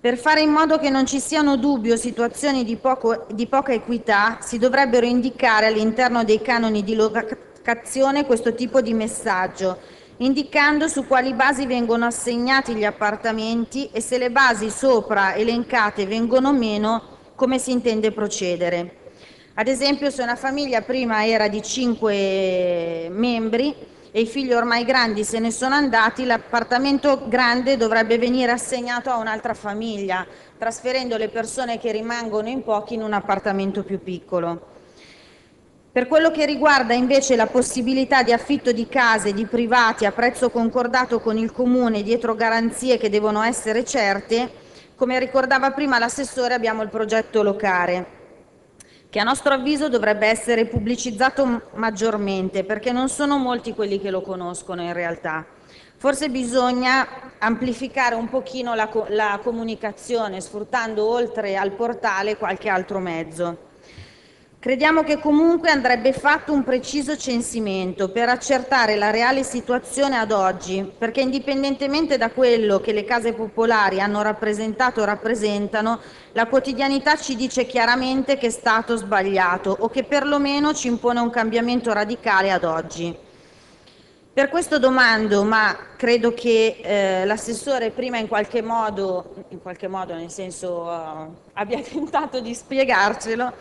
Per fare in modo che non ci siano dubbi o situazioni di, poco, di poca equità, si dovrebbero indicare all'interno dei canoni di locazione questo tipo di messaggio indicando su quali basi vengono assegnati gli appartamenti e se le basi sopra elencate vengono meno, come si intende procedere. Ad esempio, se una famiglia prima era di cinque membri e i figli ormai grandi se ne sono andati, l'appartamento grande dovrebbe venire assegnato a un'altra famiglia, trasferendo le persone che rimangono in pochi in un appartamento più piccolo. Per quello che riguarda invece la possibilità di affitto di case di privati a prezzo concordato con il Comune dietro garanzie che devono essere certe, come ricordava prima l'assessore abbiamo il progetto locale, che a nostro avviso dovrebbe essere pubblicizzato maggiormente perché non sono molti quelli che lo conoscono in realtà. Forse bisogna amplificare un pochino la, la comunicazione sfruttando oltre al portale qualche altro mezzo. Crediamo che comunque andrebbe fatto un preciso censimento per accertare la reale situazione ad oggi, perché indipendentemente da quello che le case popolari hanno rappresentato o rappresentano, la quotidianità ci dice chiaramente che è stato sbagliato o che perlomeno ci impone un cambiamento radicale ad oggi. Per questo domando, ma credo che eh, l'assessore prima in qualche modo, in qualche modo nel senso uh, abbia tentato di spiegarcelo,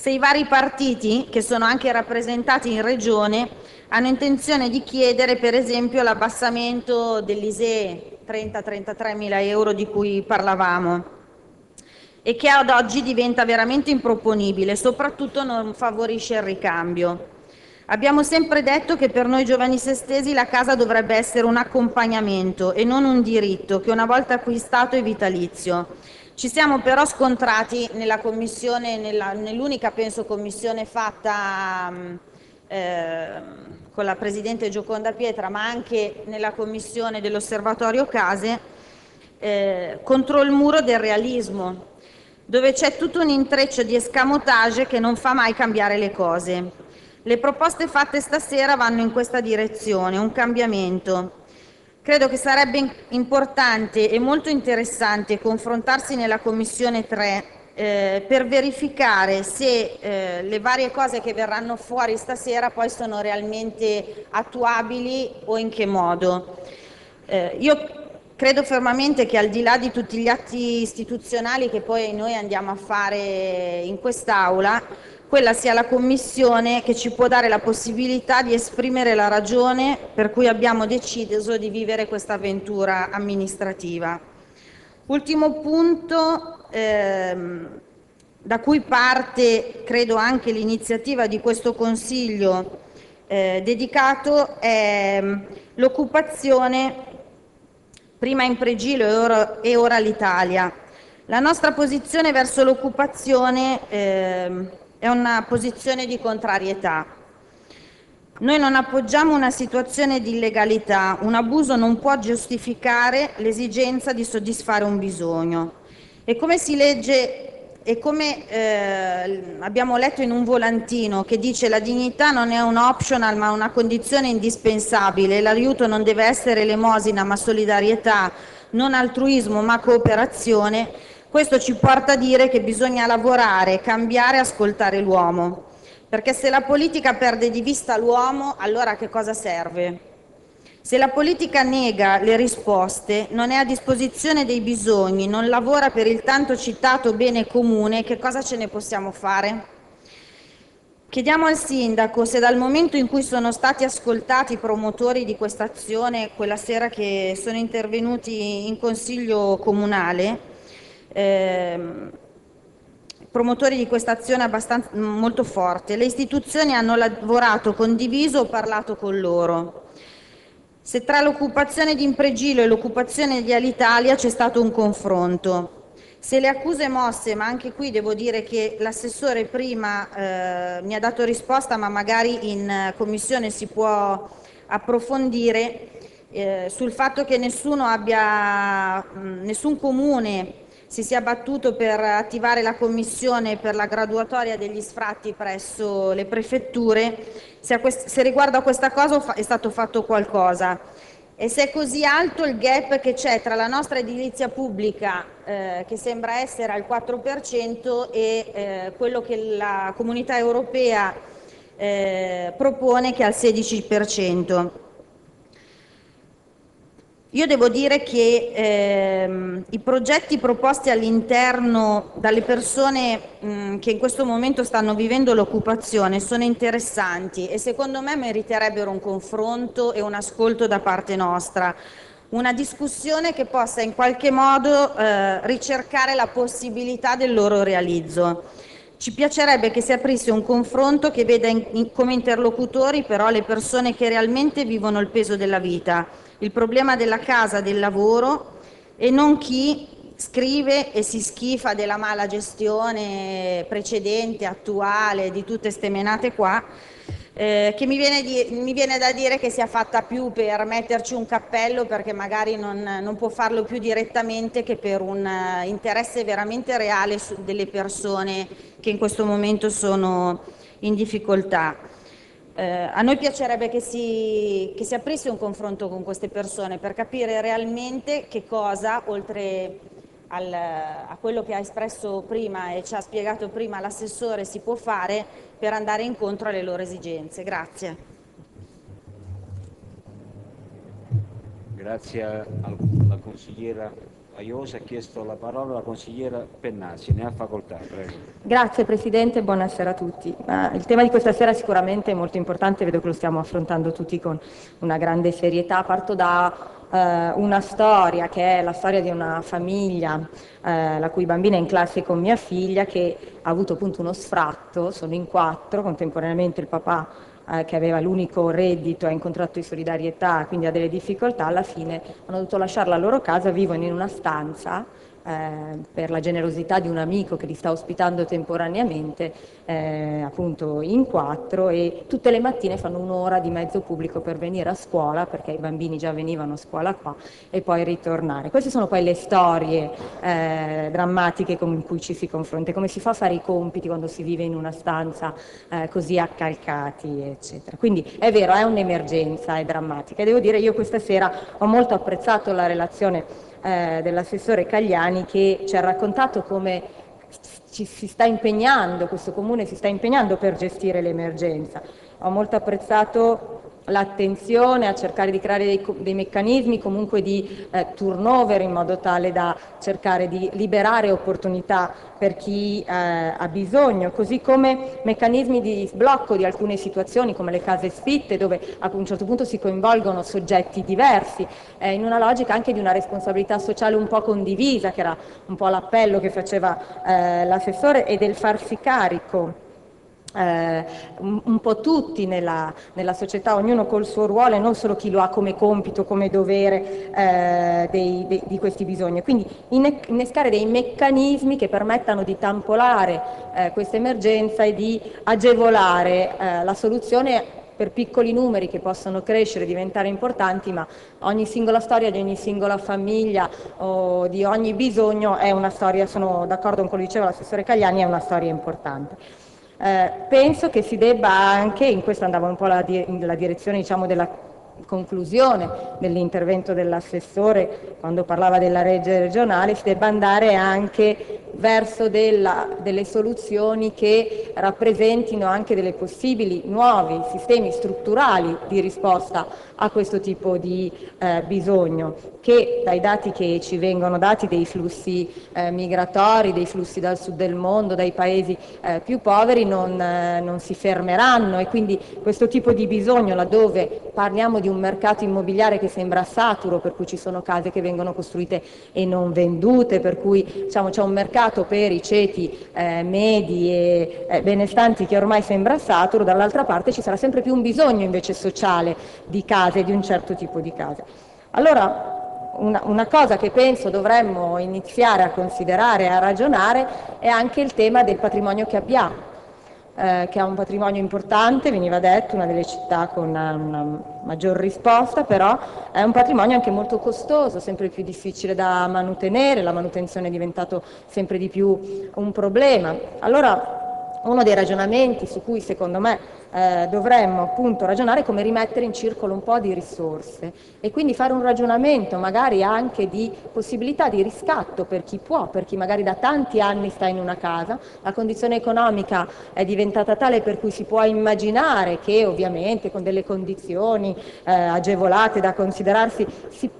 se i vari partiti, che sono anche rappresentati in regione, hanno intenzione di chiedere per esempio l'abbassamento dell'ISEE 30-33 mila euro di cui parlavamo e che ad oggi diventa veramente improponibile, soprattutto non favorisce il ricambio. Abbiamo sempre detto che per noi giovani sestesi la casa dovrebbe essere un accompagnamento e non un diritto che una volta acquistato è vitalizio. Ci siamo però scontrati nella commissione, nell'unica penso commissione fatta eh, con la Presidente Gioconda Pietra, ma anche nella commissione dell'Osservatorio Case, eh, contro il muro del realismo, dove c'è tutto un intreccio di escamotage che non fa mai cambiare le cose. Le proposte fatte stasera vanno in questa direzione, un cambiamento. Credo che sarebbe importante e molto interessante confrontarsi nella Commissione 3 eh, per verificare se eh, le varie cose che verranno fuori stasera poi sono realmente attuabili o in che modo. Eh, io credo fermamente che al di là di tutti gli atti istituzionali che poi noi andiamo a fare in quest'Aula, quella sia la Commissione che ci può dare la possibilità di esprimere la ragione per cui abbiamo deciso di vivere questa avventura amministrativa. Ultimo punto, ehm, da cui parte credo anche l'iniziativa di questo Consiglio eh, dedicato, è ehm, l'occupazione prima in Pregilo e ora, ora l'Italia. La nostra posizione verso l'occupazione eh, è una posizione di contrarietà. Noi non appoggiamo una situazione di illegalità, un abuso non può giustificare l'esigenza di soddisfare un bisogno. E come si legge e come eh, abbiamo letto in un volantino che dice la dignità non è un optional ma una condizione indispensabile, l'aiuto non deve essere elemosina ma solidarietà, non altruismo ma cooperazione, questo ci porta a dire che bisogna lavorare, cambiare ascoltare l'uomo, perché se la politica perde di vista l'uomo, allora a che cosa serve? Se la politica nega le risposte, non è a disposizione dei bisogni, non lavora per il tanto citato bene comune, che cosa ce ne possiamo fare? Chiediamo al Sindaco se dal momento in cui sono stati ascoltati i promotori di questa azione, quella sera che sono intervenuti in Consiglio Comunale, Ehm, promotori di questa azione molto forte. Le istituzioni hanno lavorato, condiviso o parlato con loro. Se tra l'occupazione di Impregilo e l'occupazione di Alitalia c'è stato un confronto. Se le accuse mosse, ma anche qui devo dire che l'assessore prima eh, mi ha dato risposta, ma magari in commissione si può approfondire eh, sul fatto che nessuno abbia, mh, nessun comune si sia battuto per attivare la commissione per la graduatoria degli sfratti presso le prefetture, se, quest- se riguardo a questa cosa è stato fatto qualcosa. E se è così alto il gap che c'è tra la nostra edilizia pubblica, eh, che sembra essere al 4%, e eh, quello che la comunità europea eh, propone, che è al 16%. Io devo dire che ehm, i progetti proposti all'interno dalle persone mh, che in questo momento stanno vivendo l'occupazione sono interessanti e secondo me meriterebbero un confronto e un ascolto da parte nostra, una discussione che possa in qualche modo eh, ricercare la possibilità del loro realizzo. Ci piacerebbe che si aprisse un confronto che veda in, in, come interlocutori però le persone che realmente vivono il peso della vita il problema della casa, del lavoro e non chi scrive e si schifa della mala gestione precedente, attuale, di tutte ste menate qua, eh, che mi viene, di- mi viene da dire che sia fatta più per metterci un cappello perché magari non, non può farlo più direttamente che per un eh, interesse veramente reale delle persone che in questo momento sono in difficoltà. Eh, a noi piacerebbe che si, che si aprisse un confronto con queste persone per capire realmente che cosa, oltre al- a quello che ha espresso prima e ci ha spiegato prima l'assessore, si può fare per andare incontro alle loro esigenze. Grazie. Grazie alla consigliera Aiosa. Ha chiesto la parola la consigliera Pennasi. Ne ha facoltà, prego. Grazie Presidente, buonasera a tutti. Il tema di questa sera sicuramente è molto importante, vedo che lo stiamo affrontando tutti con una grande serietà. Parto da eh, una storia che è la storia di una famiglia eh, la cui bambina è in classe con mia figlia che ha avuto appunto uno sfratto, sono in quattro, contemporaneamente il papà eh, che aveva l'unico reddito ha incontrato di solidarietà, quindi ha delle difficoltà, alla fine hanno dovuto lasciare la loro casa, vivono in una stanza eh, per la generosità di un amico che li sta ospitando temporaneamente, eh, appunto in quattro e tutte le mattine fanno un'ora di mezzo pubblico per venire a scuola, perché i bambini già venivano a scuola qua, e poi ritornare. Queste sono poi le storie eh, drammatiche con cui ci si confronta, come si fa a fare i compiti quando si vive in una stanza eh, così accalcati, eccetera. Quindi è vero, è un'emergenza, è drammatica. E devo dire, io questa sera ho molto apprezzato la relazione eh, dell'assessore Cagliani che ci ha raccontato come ci si sta impegnando, questo comune si sta impegnando per gestire l'emergenza. Ho molto apprezzato l'attenzione a cercare di creare dei, dei meccanismi comunque di eh, turnover in modo tale da cercare di liberare opportunità per chi eh, ha bisogno, così come meccanismi di sblocco di alcune situazioni come le case sfitte dove a un certo punto si coinvolgono soggetti diversi, eh, in una logica anche di una responsabilità sociale un po' condivisa, che era un po' l'appello che faceva eh, l'assessore, e del farsi carico eh, un, po' tutti nella, nella società, ognuno col suo ruolo e non solo chi lo ha come compito, come dovere eh, dei- dei- di questi bisogni. Quindi inne- innescare dei meccanismi che permettano di tampolare eh, questa emergenza e di agevolare eh, la soluzione per piccoli numeri che possono crescere diventare importanti, ma ogni singola storia di ogni singola famiglia o di ogni bisogno è una storia, sono d'accordo con quello che diceva l'assessore Cagliani, è una storia importante. Eh, penso che si debba anche, in questo andava un po' la, di- la direzione diciamo, della conclusione dell'intervento dell'assessore quando parlava della legge regionale, si debba andare anche verso della- delle soluzioni che rappresentino anche delle possibili nuovi sistemi strutturali di risposta a questo tipo di eh, bisogno, che dai dati che ci vengono dati dei flussi eh, migratori, dei flussi dal sud del mondo, dai paesi eh, più poveri non, eh, non si fermeranno. E quindi questo tipo di bisogno laddove parliamo di un mercato immobiliare che sembra saturo, per cui ci sono case che vengono costruite e non vendute, per cui diciamo, c'è un mercato per i ceti eh, medi e eh, benestanti che ormai sembra saturo, dall'altra parte ci sarà sempre più un bisogno invece sociale di case, di un certo tipo di case. Allora, una, una cosa che penso dovremmo iniziare a considerare e a ragionare è anche il tema del patrimonio che abbiamo eh, che ha un patrimonio importante, veniva detto, una delle città con una, una maggior risposta, però è un patrimonio anche molto costoso, sempre più difficile da manutenere, la manutenzione è diventato sempre di più un problema. Allora, uno dei ragionamenti su cui secondo me eh, dovremmo appunto ragionare come rimettere in circolo un po' di risorse e quindi fare un ragionamento magari anche di possibilità di riscatto per chi può, per chi magari da tanti anni sta in una casa, la condizione economica è diventata tale per cui si può immaginare che ovviamente con delle condizioni eh, agevolate da considerarsi si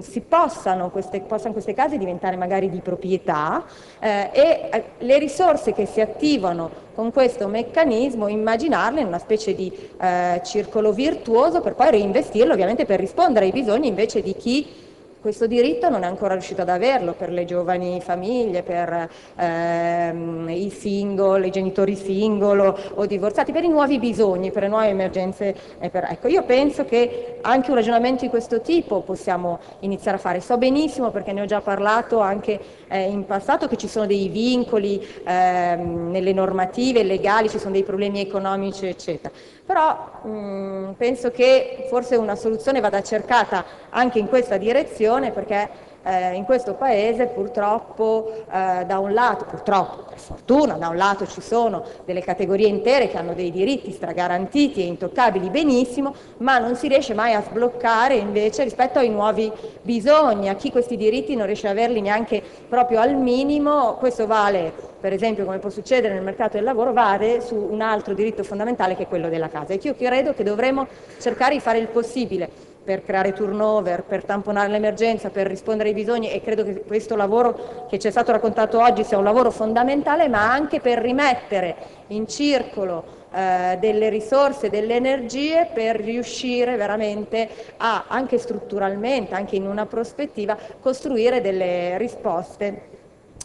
si possano queste, possano queste case diventare magari di proprietà eh, e eh, le risorse che si attivano con questo meccanismo immaginarle in una specie di eh, circolo virtuoso per poi reinvestirlo ovviamente per rispondere ai bisogni invece di chi questo diritto non è ancora riuscito ad averlo per le giovani famiglie, per ehm, i single, i genitori singolo o divorziati, per i nuovi bisogni, per le nuove emergenze. per- Ecco, io penso che anche un ragionamento di questo tipo possiamo iniziare a fare. So benissimo, perché ne ho già parlato anche eh, in passato, che ci sono dei vincoli ehm, nelle normative legali, ci sono dei problemi economici, eccetera. Però mh, penso che forse una soluzione vada cercata anche in questa direzione perché eh, in questo paese purtroppo eh, da un lato, purtroppo per fortuna, da un lato ci sono delle categorie intere che hanno dei diritti stragarantiti e intoccabili benissimo, ma non si riesce mai a sbloccare invece rispetto ai nuovi bisogni, a chi questi diritti non riesce ad averli neanche proprio al minimo, questo vale per esempio come può succedere nel mercato del lavoro, vale su un altro diritto fondamentale che è quello della casa. E io credo che dovremmo cercare di fare il possibile per creare turnover, per tamponare l'emergenza, per rispondere ai bisogni e credo che questo lavoro che ci è stato raccontato oggi sia un lavoro fondamentale, ma anche per rimettere in circolo eh, delle risorse, delle energie per riuscire veramente a, anche strutturalmente, anche in una prospettiva, costruire delle risposte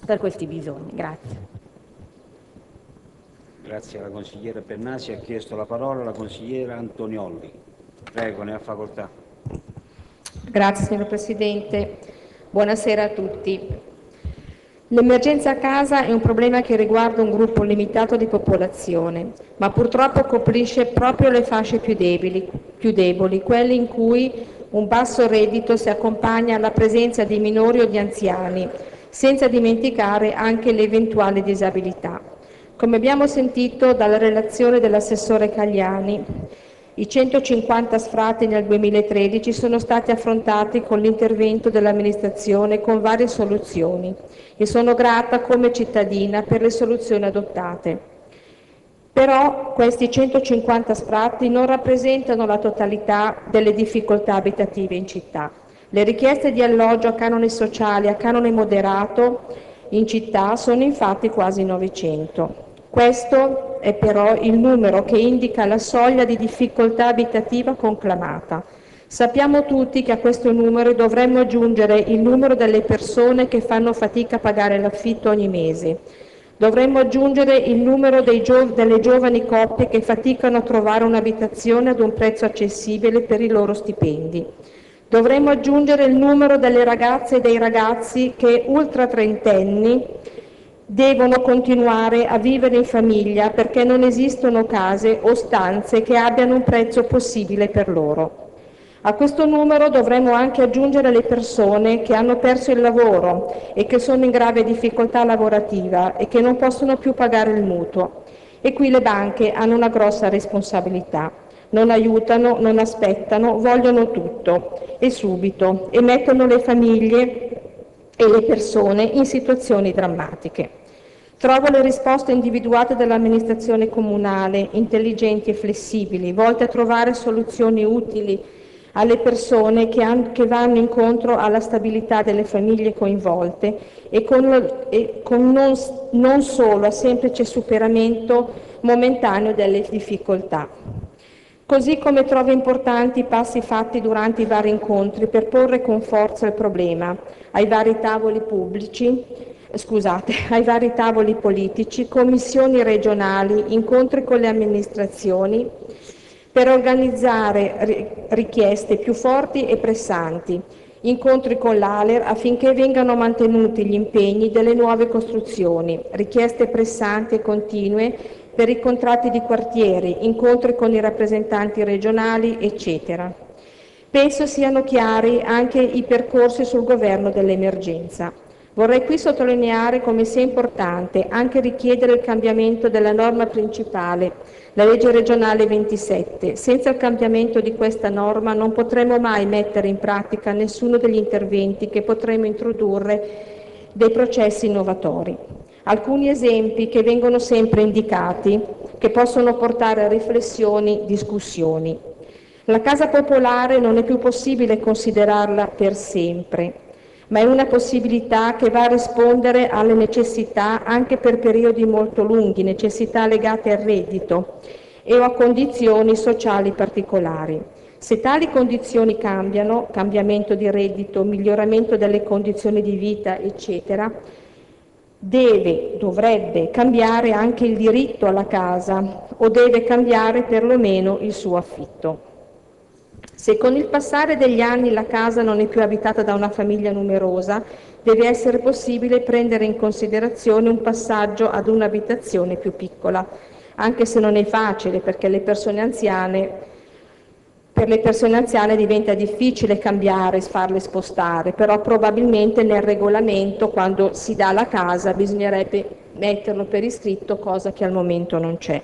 per questi bisogni. Grazie. Grazie alla consigliera Pennasi. Ha chiesto la parola la consigliera Antoniolli. Prego, ne ha facoltà. Grazie signor Presidente, buonasera a tutti. L'emergenza casa è un problema che riguarda un gruppo limitato di popolazione, ma purtroppo colpisce proprio le fasce più deboli, più deboli, quelle in cui un basso reddito si accompagna alla presenza di minori o di anziani, senza dimenticare anche l'eventuale disabilità. Come abbiamo sentito dalla relazione dell'assessore Cagliani, i 150 sfratti nel 2013 sono stati affrontati con l'intervento dell'amministrazione con varie soluzioni e sono grata come cittadina per le soluzioni adottate. Però questi 150 sfratti non rappresentano la totalità delle difficoltà abitative in città. Le richieste di alloggio a canone sociale a canone moderato in città sono infatti quasi 900. Questo è però il numero che indica la soglia di difficoltà abitativa conclamata. Sappiamo tutti che a questo numero dovremmo aggiungere il numero delle persone che fanno fatica a pagare l'affitto ogni mese. Dovremmo aggiungere il numero gio delle giovani coppie che faticano a trovare un'abitazione ad un prezzo accessibile per i loro stipendi. Dovremmo aggiungere il numero delle ragazze e dei ragazzi che ultra trentenni devono continuare a vivere in famiglia perché non esistono case o stanze che abbiano un prezzo possibile per loro. A questo numero dovremmo anche aggiungere le persone che hanno perso il lavoro e che sono in grave difficoltà lavorativa e che non possono più pagare il mutuo. E qui le banche hanno una grossa responsabilità. Non aiutano, non aspettano, vogliono tutto e subito e mettono le famiglie e le persone in situazioni drammatiche. Trovo le risposte individuate dall'amministrazione comunale intelligenti e flessibili, volte a trovare soluzioni utili alle persone che, han, che vanno incontro alla stabilità delle famiglie coinvolte e con, e con non, non solo a semplice superamento momentaneo delle difficoltà. Così come trovo importanti i passi fatti durante i vari incontri per porre con forza il problema ai vari tavoli pubblici, scusate, ai vari tavoli politici, commissioni regionali, incontri con le amministrazioni, per organizzare richieste più forti e pressanti, incontri con l'ALER affinché vengano mantenuti gli impegni delle nuove costruzioni, richieste pressanti e continue per i contratti di quartieri, incontri con i rappresentanti regionali, eccetera. Penso siano chiari anche i percorsi sul governo dell'emergenza. Vorrei qui sottolineare come sia importante anche richiedere il cambiamento della norma principale, la legge regionale 27. Senza il cambiamento di questa norma non potremo mai mettere in pratica nessuno degli interventi che potremo introdurre dei processi innovatori. Alcuni esempi che vengono sempre indicati, che possono portare a riflessioni, discussioni. La casa popolare non è più possibile considerarla per sempre, ma è una possibilità che va a rispondere alle necessità anche per periodi molto lunghi, necessità legate al reddito e a condizioni sociali particolari. Se tali condizioni cambiano, cambiamento di reddito, miglioramento delle condizioni di vita, eccetera, deve, dovrebbe cambiare anche il diritto alla casa o deve cambiare perlomeno il suo affitto. Se con il passare degli anni la casa non è più abitata da una famiglia numerosa, deve essere possibile prendere in considerazione un passaggio ad un'abitazione più piccola. anche se non è facile perché le persone anziane per le persone anziane diventa difficile cambiare, farle spostare, però probabilmente nel regolamento quando si dà la casa bisognerebbe metterlo per iscritto, cosa che al momento non c'è.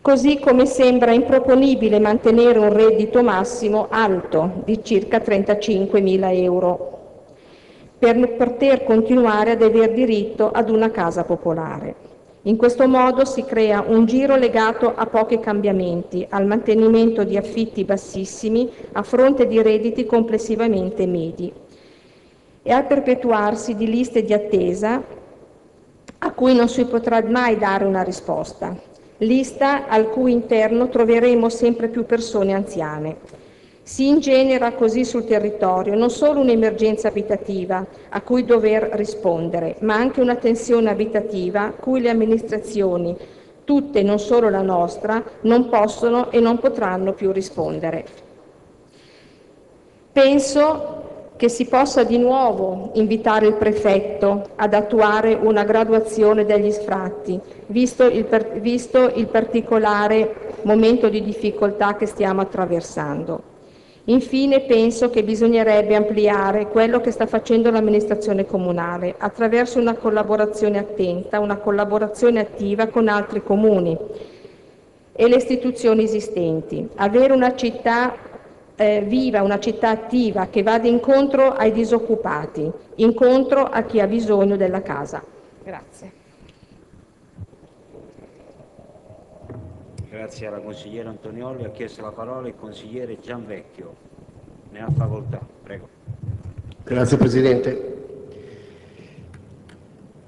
Così come sembra improponibile mantenere un reddito massimo alto di circa 35.000 euro per poter continuare ad aver diritto ad una casa popolare. In questo modo si crea un giro legato a pochi cambiamenti, al mantenimento di affitti bassissimi a fronte di redditi complessivamente medi e al perpetuarsi di liste di attesa a cui non si potrà mai dare una risposta, lista al cui interno troveremo sempre più persone anziane. Si ingenera così sul territorio non solo un'emergenza abitativa a cui dover rispondere, ma anche una tensione abitativa cui le amministrazioni, tutte non solo la nostra, non possono e non potranno più rispondere. Penso che si possa di nuovo invitare il prefetto ad attuare una graduazione degli sfratti, visto il, per, visto il particolare momento di difficoltà che stiamo attraversando. Infine penso che bisognerebbe ampliare quello che sta facendo l'amministrazione comunale attraverso una collaborazione attenta, una collaborazione attiva con altri comuni e le istituzioni esistenti. Avere una città eh, viva, una città attiva che vada incontro ai disoccupati, incontro a chi ha bisogno della casa. Grazie. Grazie alla consigliera Antonioli. Ha chiesto la parola il consigliere Gianvecchio. Ne ha facoltà. Prego. Grazie Presidente.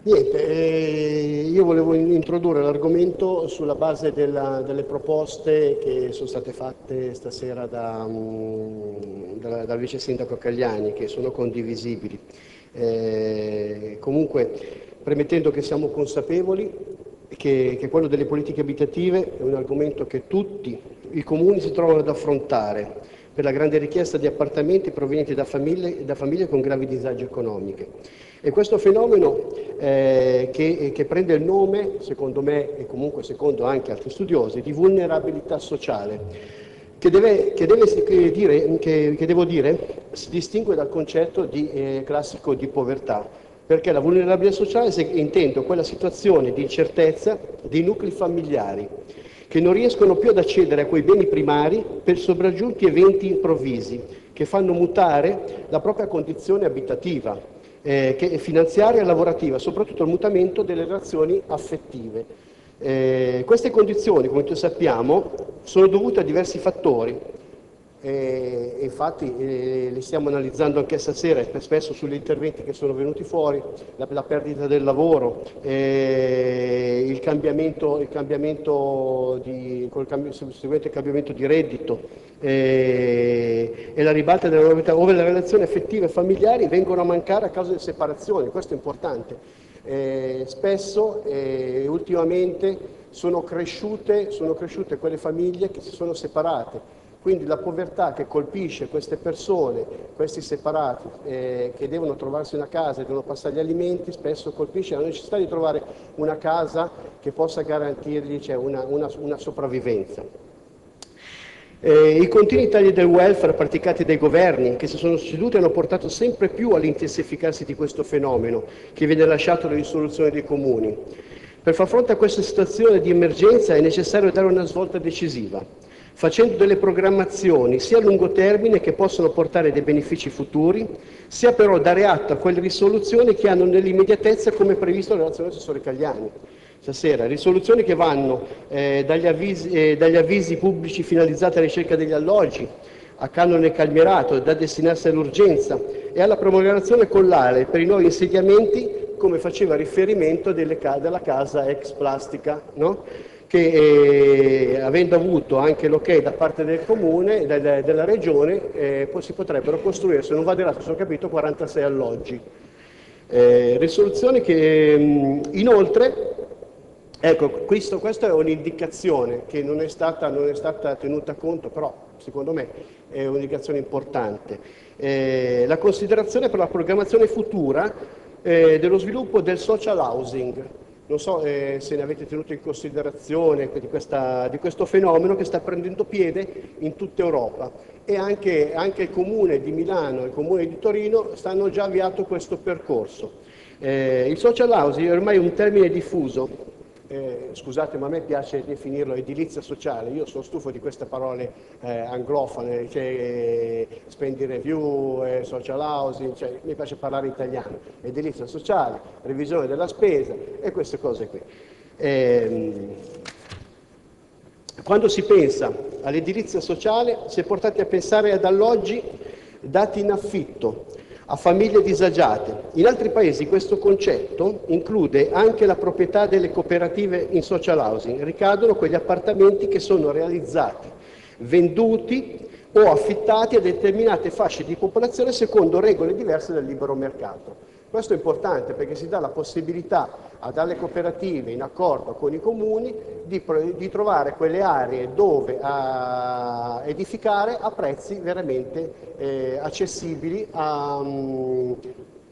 Niente, eh, io volevo introdurre l'argomento sulla base della, delle proposte che sono state fatte stasera da, um, da, dal vice sindaco Cagliani, che sono condivisibili. Eh, comunque, premettendo che siamo consapevoli che, che quello delle politiche abitative è un argomento che tutti i comuni si trovano ad affrontare per la grande richiesta di appartamenti provenienti da famiglie, da famiglie con gravi disagi economiche. E questo fenomeno eh, che, che, prende il nome, secondo me e comunque secondo anche altri studiosi, di vulnerabilità sociale, che, deve, che, deve, dire, che devo dire si distingue dal concetto di, eh, classico di povertà, perché la vulnerabilità sociale intendo quella situazione di incertezza dei nuclei familiari che non riescono più ad accedere a quei beni primari per sopraggiunti eventi improvvisi che fanno mutare la propria condizione abitativa, eh, finanziaria e lavorativa, soprattutto il mutamento delle relazioni affettive. Eh, queste condizioni, come tutti sappiamo, sono dovute a diversi fattori, e infatti eh, li stiamo analizzando anche stasera, spesso sugli interventi che sono venuti fuori, la, la perdita del lavoro, eh, il cambiamento, il cambiamento di, col cambi, seguente cambiamento di reddito eh, e la ribalta della novità, ove le relazioni affettive e familiari vengono a mancare a causa di separazioni, questo è importante. Eh, spesso e ultimamente sono cresciute, sono cresciute quelle famiglie che si sono separate quindi la povertà che colpisce queste persone, questi separati, eh, che devono trovarsi una casa e devono passare gli alimenti, spesso colpisce la necessità di trovare una casa che possa garantirgli cioè, una, una, una, sopravvivenza. Eh, I continui tagli del welfare praticati dai governi che si sono succeduti hanno portato sempre più all'intensificarsi di questo fenomeno che viene lasciato alle risoluzioni dei comuni. Per far fronte a questa situazione di emergenza è necessario dare una svolta decisiva facendo delle programmazioni sia a lungo termine che possono portare dei benefici futuri, sia però dare atto a quelle risoluzioni che hanno nell'immediatezza come previsto nella relazione dell'assessore Cagliani. Stasera, risoluzioni che vanno eh, dagli, avvisi, eh, dagli, avvisi, pubblici finalizzati alla ricerca degli alloggi, a canone calmierato da destinarsi all'urgenza e alla promulgazione collare per i nuovi insediamenti come faceva riferimento delle, della casa ex plastica. No? Che eh, avendo avuto anche l'ok da parte del comune, del, della regione, eh, si potrebbero costruire, se non vado errato, sono capito, 46 alloggi. Eh, risoluzione che mh, inoltre, ecco, questo, questa è un'indicazione che non è, stata, non è, stata, tenuta conto, però secondo me è un'indicazione importante. Eh, la considerazione per la programmazione futura eh, dello sviluppo del social housing non so eh, se ne avete tenuto in considerazione di, questa, di, questo fenomeno che sta prendendo piede in tutta Europa e anche, anche il Comune di Milano e il Comune di Torino stanno già avviato questo percorso. Eh, il social housing è ormai un termine diffuso eh, scusate ma a me piace definirlo edilizia sociale, io sono stufo di queste parole eh, anglofone, cioè eh, spendi review, eh, social housing, cioè, mi piace parlare italiano, edilizia sociale, revisione della spesa e queste cose qui. Ehm, quando si pensa all'edilizia sociale si è portati a pensare ad alloggi dati in affitto, a famiglie disagiate. In altri paesi questo concetto include anche la proprietà delle cooperative in social housing, ricadono quegli appartamenti che sono realizzati, venduti o affittati a determinate fasce di popolazione secondo regole diverse dal libero mercato. Questo è importante perché si dà la possibilità alle cooperative, in accordo con i comuni, di, di trovare quelle aree dove a, edificare a prezzi veramente eh, accessibili a, um,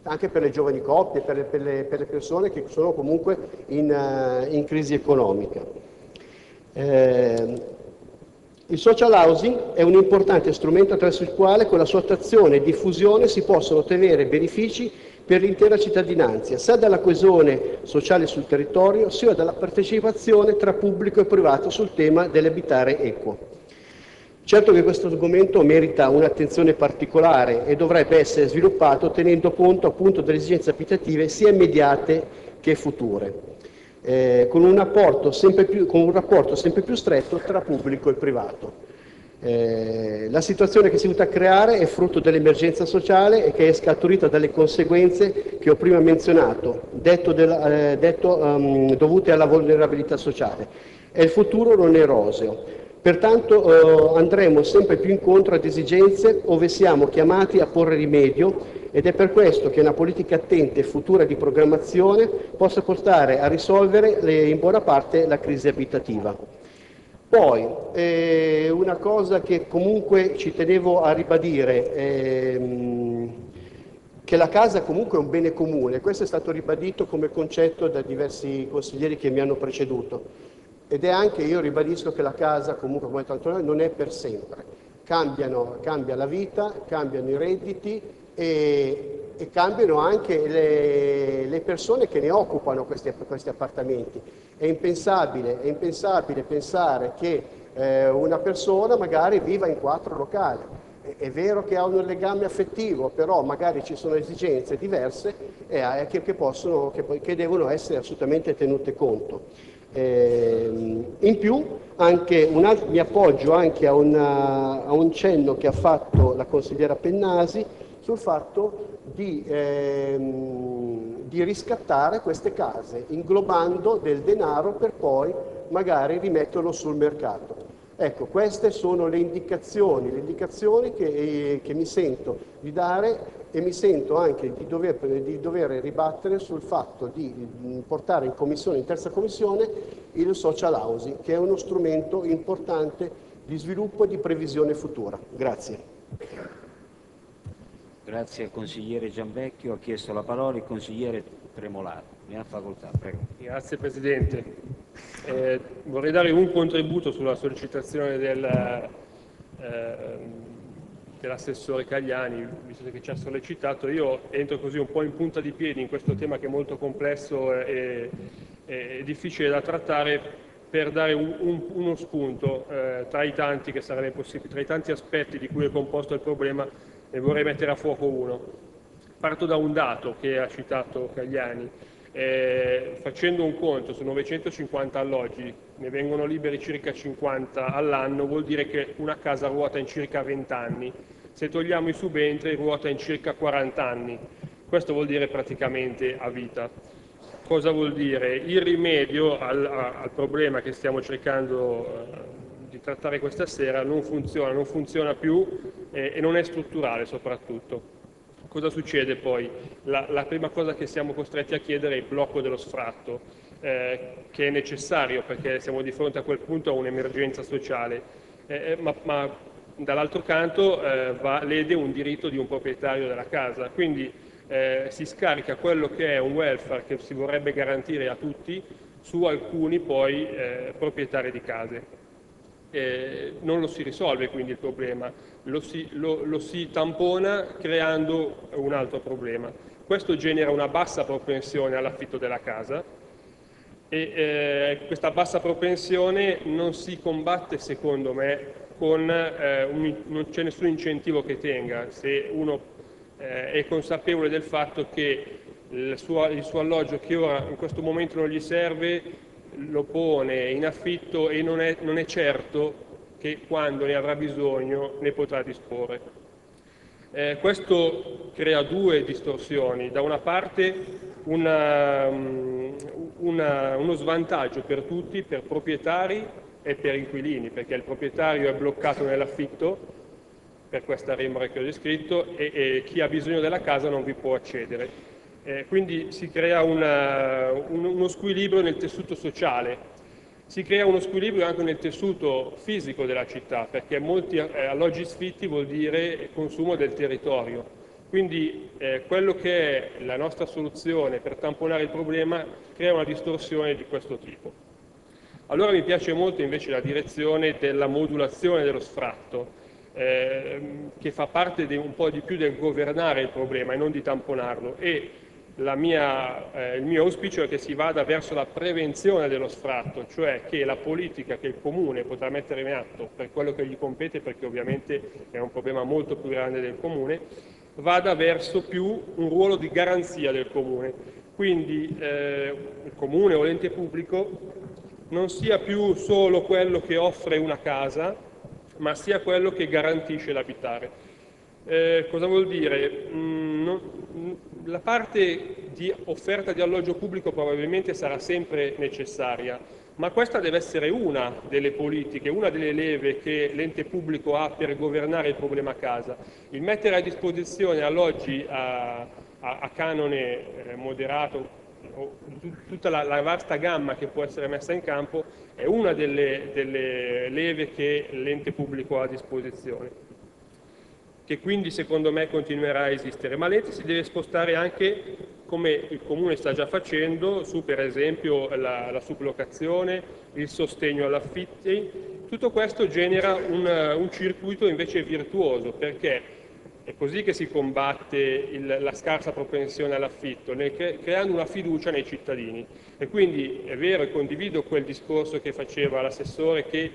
anche per le giovani coppie, per le, per, le, per le, persone che sono comunque in, uh, in crisi economica. Eh, il social housing è un importante strumento attraverso il quale con la sua attrazione e diffusione si possono ottenere benefici per l'intera cittadinanza, sia dalla coesione sociale sul territorio, sia dalla partecipazione tra pubblico e privato sul tema dell'abitare equo. Certo che questo argomento merita un'attenzione particolare e dovrebbe essere sviluppato tenendo conto appunto delle esigenze abitative sia immediate che future, eh, con, un più, con un rapporto sempre più stretto tra pubblico e privato. Eh, la situazione che si è venuta a creare è frutto dell'emergenza sociale e che è scaturita dalle conseguenze che ho prima menzionato, detto del, eh, detto, um, dovute alla vulnerabilità sociale. E il futuro non è roseo. Pertanto eh, andremo sempre più incontro ad esigenze dove siamo chiamati a porre rimedio ed è per questo che una politica attenta e futura di programmazione possa portare a risolvere le, in buona parte la crisi abitativa. Poi, eh, una cosa che comunque ci tenevo a ribadire, ehm, che la casa comunque è un bene comune, questo è stato ribadito come concetto da diversi consiglieri che mi hanno preceduto. Ed è anche, io ribadisco che la casa comunque come tanto non è per sempre, Cambiano, cambia la vita, cambiano i redditi e, e cambiano anche le, le, persone che ne occupano questi, questi appartamenti. È impensabile, è impensabile pensare che eh, una persona magari viva in quattro locali. È, vero che ha un legame affettivo, però magari ci sono esigenze diverse eh, che, che, possono, che, che devono essere assolutamente tenute conto. Eh, in più alt- mi appoggio anche a, una, a, un cenno che ha fatto la consigliera Pennasi sul fatto di, ehm, di riscattare queste case, inglobando del denaro per poi magari rimetterlo sul mercato. Ecco, queste sono le indicazioni, le indicazioni che, eh, che, mi sento di dare e mi sento anche di dover, di dover, ribattere sul fatto di portare in commissione, in terza commissione, il social housing, che è uno strumento importante di sviluppo e di previsione futura. Grazie. Grazie al consigliere Gianvecchio. Ha chiesto la parola il consigliere Tremolato. Ne ha facoltà, prego. Grazie Presidente. Eh, vorrei dare un contributo sulla sollecitazione del, eh, dell'assessore Cagliani, visto che ci ha sollecitato. Io entro così un po' in punta di piedi in questo tema che è molto complesso e, e, difficile da trattare per dare un, un, uno spunto eh, tra, i tanti tra i tanti aspetti di cui è composto il problema ne vorrei mettere a fuoco uno. Parto da un dato che ha citato Cagliani. Eh, facendo un conto su 950 alloggi ne vengono liberi circa 50 all'anno, vuol dire che una casa ruota in circa 20 anni. Se togliamo i subentri ruota in circa 40 anni. Questo vuol dire praticamente a vita. Cosa vuol dire? Il rimedio al, al problema che stiamo cercando eh, di trattare questa sera non funziona, non funziona più eh, e non è strutturale soprattutto. Cosa succede poi? La, la, prima cosa che siamo costretti a chiedere è il blocco dello sfratto, eh, che è necessario perché siamo di fronte a quel punto a un'emergenza sociale, eh, eh ma, ma dall'altro canto eh, va, lede un diritto di un proprietario della casa. Quindi eh, si scarica quello che è un welfare che si vorrebbe garantire a tutti su alcuni poi proprietari di case. Eh, non lo si risolve quindi il problema, lo si, lo, lo si tampona creando un altro problema. Questo genera una bassa propensione all'affitto della casa e eh, questa bassa propensione non si combatte secondo me con, eh, un, non c'è nessun incentivo che tenga, se uno eh, è consapevole del fatto che il suo, il suo alloggio che ora in questo momento non gli serve lo pone in affitto e non è, non è certo che quando ne avrà bisogno ne potrà disporre. Eh, questo crea due distorsioni, da una parte una, una, uno svantaggio per tutti, per proprietari e per inquilini, perché il proprietario è bloccato nell'affitto per questa remora che ho descritto e, e, chi ha bisogno della casa non vi può accedere. Eh, quindi si crea una, un, uno squilibrio nel tessuto sociale si crea uno squilibrio anche nel tessuto fisico della città, perché molti eh, alloggi sfitti vuol dire consumo del territorio. Quindi eh, quello che è la nostra soluzione per tamponare il problema crea una distorsione di questo tipo. Allora mi piace molto invece la direzione della modulazione dello sfratto, eh, che fa parte di, un po' di più del governare il problema e non di tamponarlo. E mia, eh, il mio auspicio è che si vada verso la prevenzione dello sfratto, cioè che la politica che il Comune potrà mettere in atto per quello che gli compete, perché ovviamente è un problema molto più grande del Comune, vada verso più un ruolo di garanzia del Comune. Quindi eh, il Comune o l'ente pubblico non sia più solo quello che offre una casa, ma sia quello che garantisce l'abitare. Eh, cosa vuol dire? Mm, non, la parte di offerta di alloggio pubblico probabilmente sarà sempre necessaria, ma questa deve essere una delle politiche, una delle leve che l'ente pubblico ha per governare il problema casa. Il mettere a disposizione alloggi a, a, a canone eh, moderato, tutta la, la, vasta gamma che può essere messa in campo, è una delle, delle leve che l'ente pubblico ha a disposizione che quindi secondo me continuerà a esistere, ma l'ente si deve spostare anche, come il Comune sta già facendo, su per esempio la, la sublocazione, il sostegno all'affitti, tutto questo genera un, un circuito invece virtuoso, perché è così che si combatte il, la scarsa propensione all'affitto, creando una fiducia nei cittadini. E quindi è vero e condivido quel discorso che faceva l'assessore che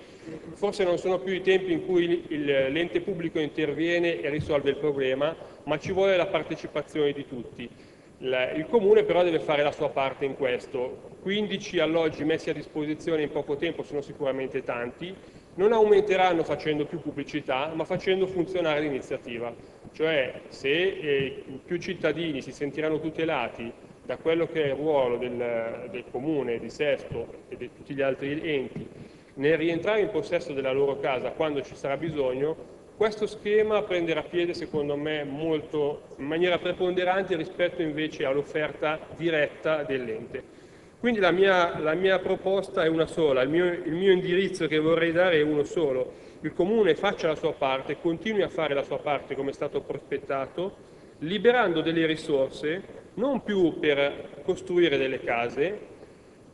forse non sono più i tempi in cui l'ente pubblico interviene e risolve il problema, ma ci vuole la partecipazione di tutti. Il Comune però deve fare la sua parte in questo. 15 alloggi messi a disposizione in poco tempo sono sicuramente tanti, non aumenteranno facendo più pubblicità, ma facendo funzionare l'iniziativa. Cioè se eh, più cittadini si sentiranno tutelati da quello che è il ruolo del, del Comune, di Sesto e di tutti gli altri enti nel rientrare in possesso della loro casa quando ci sarà bisogno, questo schema prenderà piede secondo me molto, in maniera preponderante rispetto invece all'offerta diretta dell'ente. Quindi la mia, la mia, proposta è una sola, il mio, il mio indirizzo che vorrei dare è uno solo, il Comune faccia la sua parte, continui a fare la sua parte come è stato prospettato, liberando delle risorse non più per costruire delle case,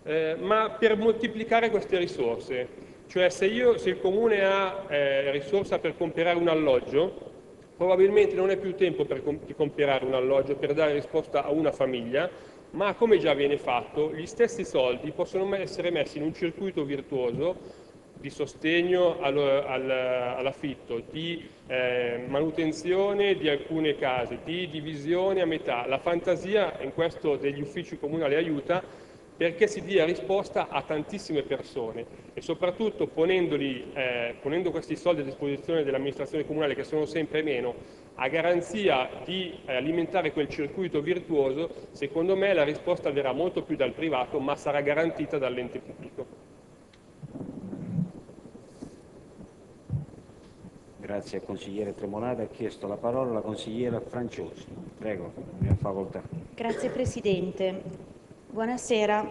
eh, ma per moltiplicare queste risorse. Cioè se, io, se il Comune ha eh, risorsa per comprare un alloggio, probabilmente non è più tempo per comprare un alloggio, per dare risposta a una famiglia, ma come già viene fatto, gli stessi soldi possono essere messi in un circuito virtuoso di sostegno al, al, all'affitto, di eh, manutenzione di alcune case, di divisione a metà. La fantasia in questo degli uffici comunali aiuta perché si dia risposta a tantissime persone e soprattutto eh, ponendo questi soldi a disposizione dell'amministrazione comunale che sono sempre meno, a garanzia di eh, alimentare quel circuito virtuoso, secondo me la risposta verrà molto più dal privato ma sarà garantita dall'ente pubblico. Grazie al consigliere Tremolata. Ha chiesto la parola la consigliera Franciosi. Prego, ne ha facoltà. Grazie Presidente. Buonasera.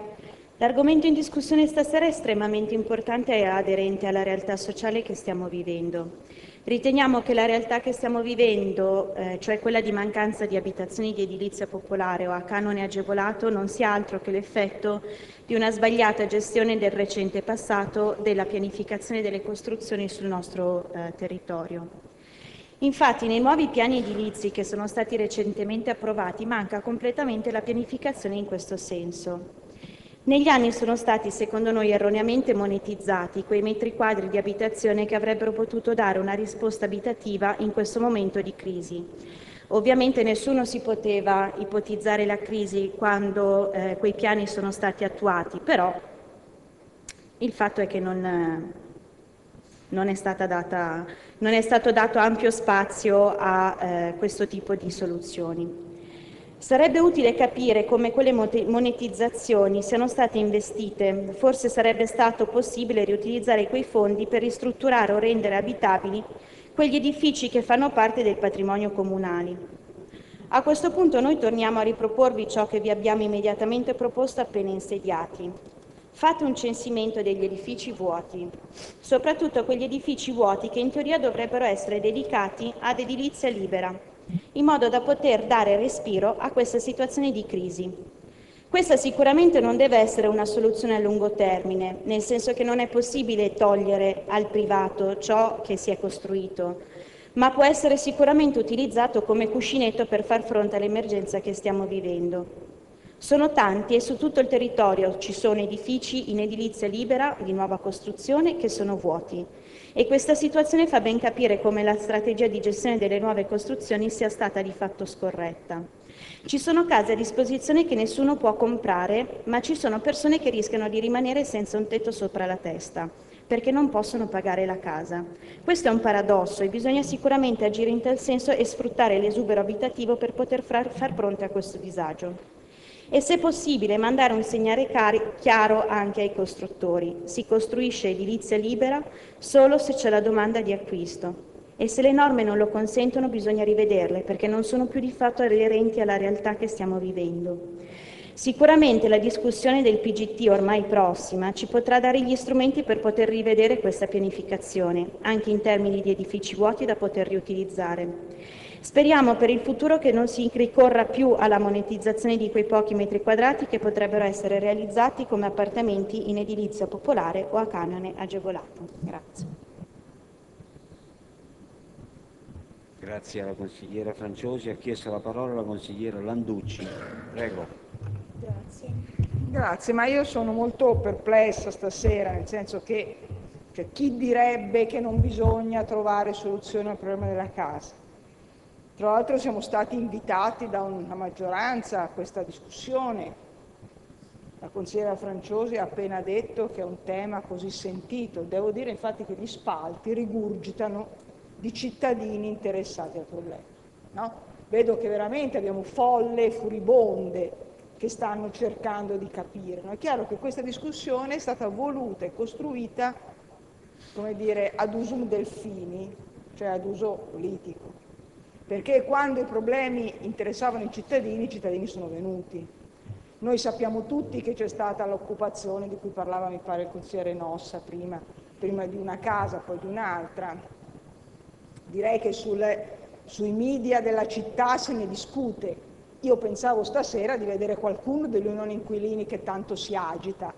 L'argomento in discussione stasera è estremamente importante e aderente alla realtà sociale che stiamo vivendo. Riteniamo che la realtà che stiamo vivendo, eh, cioè quella di mancanza di abitazioni di edilizia popolare o a canone agevolato, non sia altro che l'effetto di una sbagliata gestione del recente passato della pianificazione delle costruzioni sul nostro eh, territorio. Infatti nei nuovi piani edilizi che sono stati recentemente approvati manca completamente la pianificazione in questo senso. Negli anni sono stati, secondo noi, erroneamente monetizzati quei metri quadri di abitazione che avrebbero potuto dare una risposta abitativa in questo momento di crisi. Ovviamente nessuno si poteva ipotizzare la crisi quando eh, quei piani sono stati attuati, però il fatto è che non, non, è, data, non è, stato dato ampio spazio a eh, questo tipo di soluzioni. Sarebbe utile capire come quelle monetizzazioni siano state investite. Forse sarebbe stato possibile riutilizzare quei fondi per ristrutturare o rendere abitabili quegli edifici che fanno parte del patrimonio comunale. A questo punto noi torniamo a riproporvi ciò che vi abbiamo immediatamente proposto appena insediati. Fate un censimento degli edifici vuoti, soprattutto quegli edifici vuoti che in teoria dovrebbero essere dedicati ad edilizia libera, in modo da poter dare respiro a questa situazione di crisi. Questa sicuramente non deve essere una soluzione a lungo termine, nel senso che non è possibile togliere al privato ciò che si è costruito, ma può essere sicuramente utilizzato come cuscinetto per far fronte all'emergenza che stiamo vivendo. Sono tanti e su tutto il territorio ci sono edifici in edilizia libera di nuova costruzione che sono vuoti e questa situazione fa ben capire come la strategia di gestione delle nuove costruzioni sia stata di fatto scorretta. Ci sono case a disposizione che nessuno può comprare, ma ci sono persone che rischiano di rimanere senza un tetto sopra la testa perché non possono pagare la casa. Questo è un paradosso e bisogna sicuramente agire in tal senso e sfruttare l'esubero abitativo per poter far, fronte a questo disagio e se possibile mandare un segnale chiaro anche ai costruttori. Si costruisce edilizia libera solo se c'è la domanda di acquisto e se le norme non lo consentono bisogna rivederle perché non sono più di fatto aderenti alla realtà che stiamo vivendo. Sicuramente la discussione del PGT ormai prossima ci potrà dare gli strumenti per poter rivedere questa pianificazione, anche in termini di edifici vuoti da poter riutilizzare. Speriamo per il futuro che non si ricorra più alla monetizzazione di quei pochi metri quadrati che potrebbero essere realizzati come appartamenti in edilizia popolare o a canone agevolato. Grazie. Grazie alla consigliera Franciosi. Ha chiesto la parola la consigliera Landucci. Prego. Grazie. Grazie, ma io sono molto perplessa stasera, nel senso che cioè, chi direbbe che non bisogna trovare soluzione al problema della casa? Tra l'altro siamo stati invitati da una maggioranza a questa discussione. La consigliera Franciosi ha appena detto che è un tema così sentito. Devo dire infatti che gli spalti rigurgitano di cittadini interessati al problema. No? Vedo che veramente abbiamo folle furibonde che stanno cercando di capire. È chiaro che questa discussione è stata voluta e costruita come dire, ad usum delfini, cioè ad uso politico perché quando i problemi interessavano i cittadini, i cittadini sono venuti. Noi sappiamo tutti che c'è stata l'occupazione di cui parlava, mi pare, il consigliere Nossa prima, prima di una casa, poi di un'altra. Direi che sulle, sui media della città se ne discute. Io pensavo stasera di vedere qualcuno dell'Unione Inquilini che tanto si agita,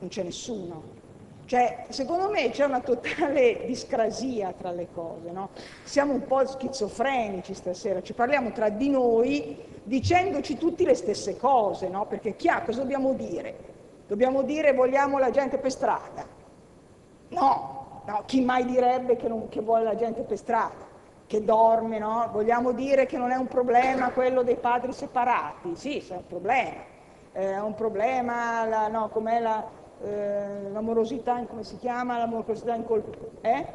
non c'è nessuno. Cioè, secondo me c'è una totale discrasia tra le cose, no? Siamo un po' schizofrenici stasera, ci parliamo tra di noi dicendoci tutti le stesse cose, no? Perché chiaro, cosa dobbiamo dire? Dobbiamo dire vogliamo la gente per strada? No, no chi mai direbbe che, non, che vuole la gente per strada? Che dorme, no? Vogliamo dire che non è un problema quello dei padri separati? Sì, è un problema. È un problema, la, no, com'è la, eh, l'amorosità, come si chiama? L'amorosità incolpevole, eh?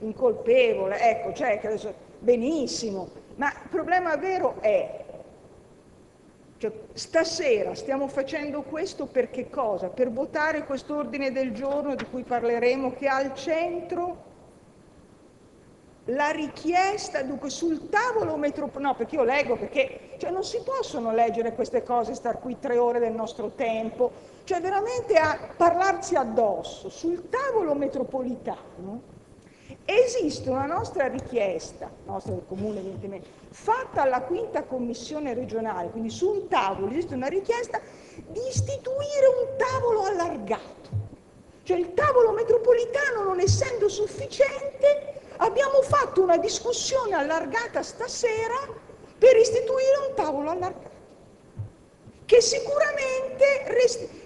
incolpevole, ecco, cioè, adesso, benissimo, ma il problema vero è, cioè, stasera stiamo facendo questo per che cosa? Per votare quest'ordine del giorno di cui parleremo che ha al centro la richiesta, dunque sul tavolo metropolitano, no perché io leggo, perché cioè, non si possono leggere queste cose, star qui tre ore del nostro tempo, cioè veramente a parlarsi addosso, sul tavolo metropolitano esiste una nostra richiesta, nostra del comune evidentemente, fatta alla quinta commissione regionale, quindi su un tavolo esiste una richiesta di istituire un tavolo allargato. Cioè il tavolo metropolitano non essendo sufficiente, abbiamo fatto una discussione allargata stasera per istituire un tavolo allargato che sicuramente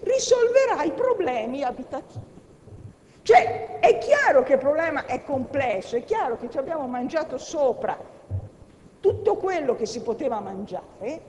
risolverà i problemi abitativi. Cioè è chiaro che il problema è complesso, è chiaro che ci abbiamo mangiato sopra tutto quello che si poteva mangiare,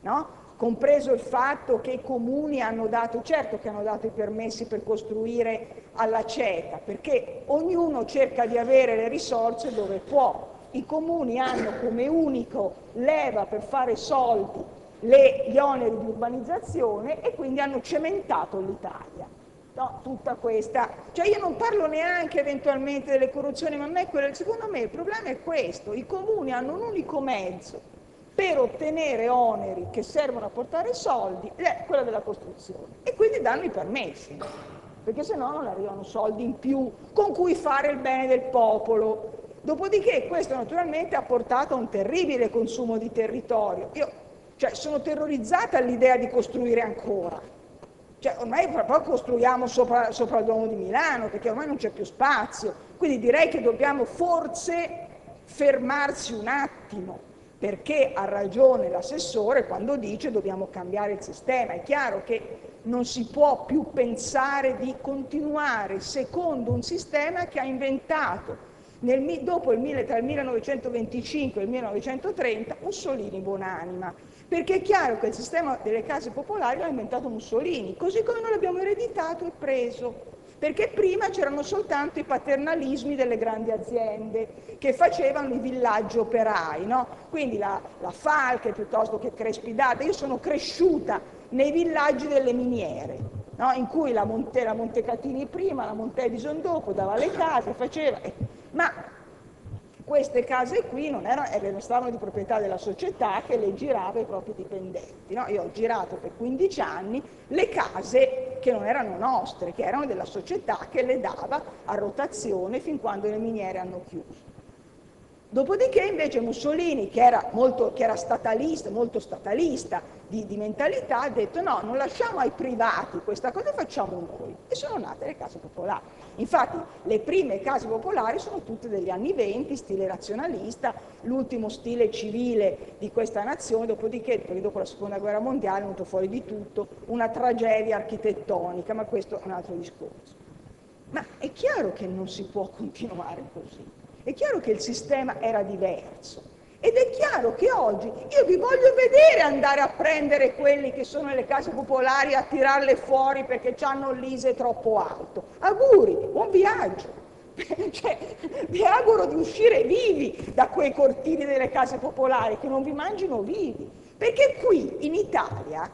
no? compreso il fatto che i comuni hanno dato, certo che hanno dato i permessi per costruire alla cieca, perché ognuno cerca di avere le risorse dove può. I comuni hanno come unico leva per fare soldi le, gli oneri di urbanizzazione e quindi hanno cementato l'Italia. No, tutta questa, cioè io non parlo neanche eventualmente delle corruzioni, ma me quello, secondo me il problema è questo, i comuni hanno un unico mezzo per ottenere oneri che servono a portare soldi, è quello della costruzione, e quindi danno i permessi, perché se no non arrivano soldi in più con cui fare il bene del popolo. Dopodiché questo naturalmente ha portato a un terribile consumo di territorio. Io cioè, sono terrorizzata all'idea di costruire ancora, cioè, ormai poco costruiamo sopra, sopra il Duomo di Milano, perché ormai non c'è più spazio. Quindi direi che dobbiamo forse fermarsi un attimo, perché ha ragione l'assessore quando dice dobbiamo cambiare il sistema. È chiaro che non si può più pensare di continuare secondo un sistema che ha inventato nel, dopo il, tra il 1925 e il 1930 Mussolini Buonanima perché è chiaro che il sistema delle case popolari l'ha inventato Mussolini, così come noi l'abbiamo ereditato e preso, perché prima c'erano soltanto i paternalismi delle grandi aziende che facevano i villaggi operai, no? quindi la, la Falche piuttosto che Crespidata, io sono cresciuta nei villaggi delle miniere, no? in cui la, Monte, la Montecatini prima, la Montedison dopo, dava le case, faceva... Eh, ma queste case qui non erano, erano, stavano di proprietà della società che le girava ai propri dipendenti. No? Io ho girato per 15 anni le case che non erano nostre, che erano della società che le dava a rotazione fin quando le miniere hanno chiuso. Dopodiché invece Mussolini, che era, molto, che era statalista, molto statalista di, di, mentalità, ha detto no, non lasciamo ai privati questa cosa, facciamo noi. E sono nate le case popolari. Infatti le prime case popolari sono tutte degli anni 20, stile razionalista, l'ultimo stile civile di questa nazione, dopodiché, dopo la seconda guerra mondiale è venuto fuori di tutto, una tragedia architettonica, ma questo è un altro discorso. Ma è chiaro che non si può continuare così. È chiaro che il sistema era diverso ed è chiaro che oggi io vi voglio vedere andare a prendere quelli che sono nelle case popolari a tirarle fuori perché hanno l'ISE troppo alto. Auguri, buon viaggio. cioè, vi auguro di uscire vivi da quei cortili delle case popolari, che non vi mangino vivi. Perché qui in Italia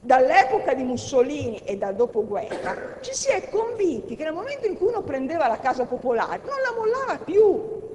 dall'epoca di Mussolini e dal dopoguerra ci si è convinti che nel momento in cui uno prendeva la casa popolare non la mollava più.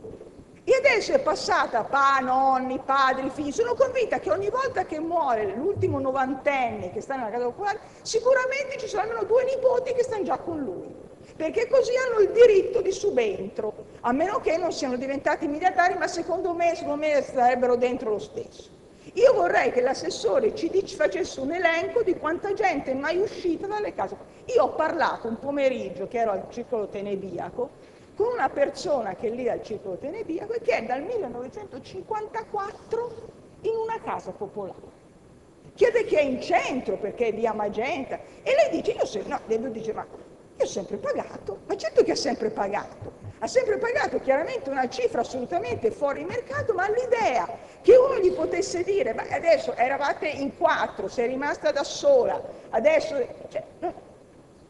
E adesso è passata pa, nonni, padri, figli. Sono convinta che ogni volta che muore l'ultimo novantenne che sta nella casa popolare, sicuramente ci saranno due nipoti che stanno già con lui. Perché così hanno il diritto di subentro, a meno che non siano diventati miliardari, ma secondo me, secondo me sarebbero dentro lo stesso. Io vorrei che l'assessore ci facesse un elenco di quanta gente è mai uscita dalle case. Io ho parlato un pomeriggio che ero al circolo tenebiaco con una persona che è lì al circolo tenebiaco e che è dal 1954 in una casa popolare. Chiede che è in centro perché è via Magenta e lei dice, io se, no, lui dice, ma io ho sempre pagato, ma certo che ha sempre pagato ha sempre pagato chiaramente una cifra assolutamente fuori mercato, ma l'idea che uno gli potesse dire, beh adesso eravate in quattro, sei rimasta da sola, adesso... Cioè,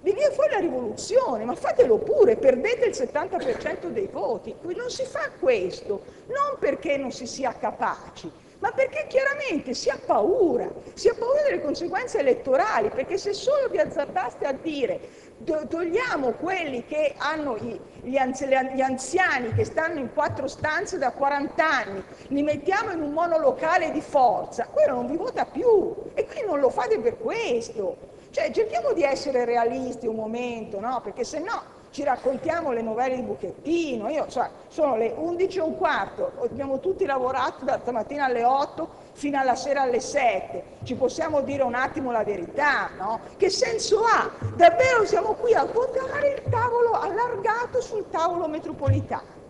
Veniva fuori la rivoluzione, ma fatelo pure, perdete il 70% dei voti. Qui non si fa questo, non perché non si sia capaci, ma perché chiaramente si ha paura, si ha paura delle conseguenze elettorali, perché se solo vi azzardaste a dire togliamo quelli che hanno gli, anziani che stanno in quattro stanze da 40 anni, li mettiamo in un monolocale di forza, quello non vi vota più e quindi non lo fate per questo. Cioè cerchiamo di essere realisti un momento, no? Perché se no ci raccontiamo le novelle di Buchettino, io, cioè, sono le 11 e un quarto, abbiamo tutti lavorato da stamattina alle 8 fino alla sera alle 7, ci possiamo dire un attimo la verità, no? Che senso ha? Davvero siamo qui a votare il tavolo allargato sul tavolo metropolitano.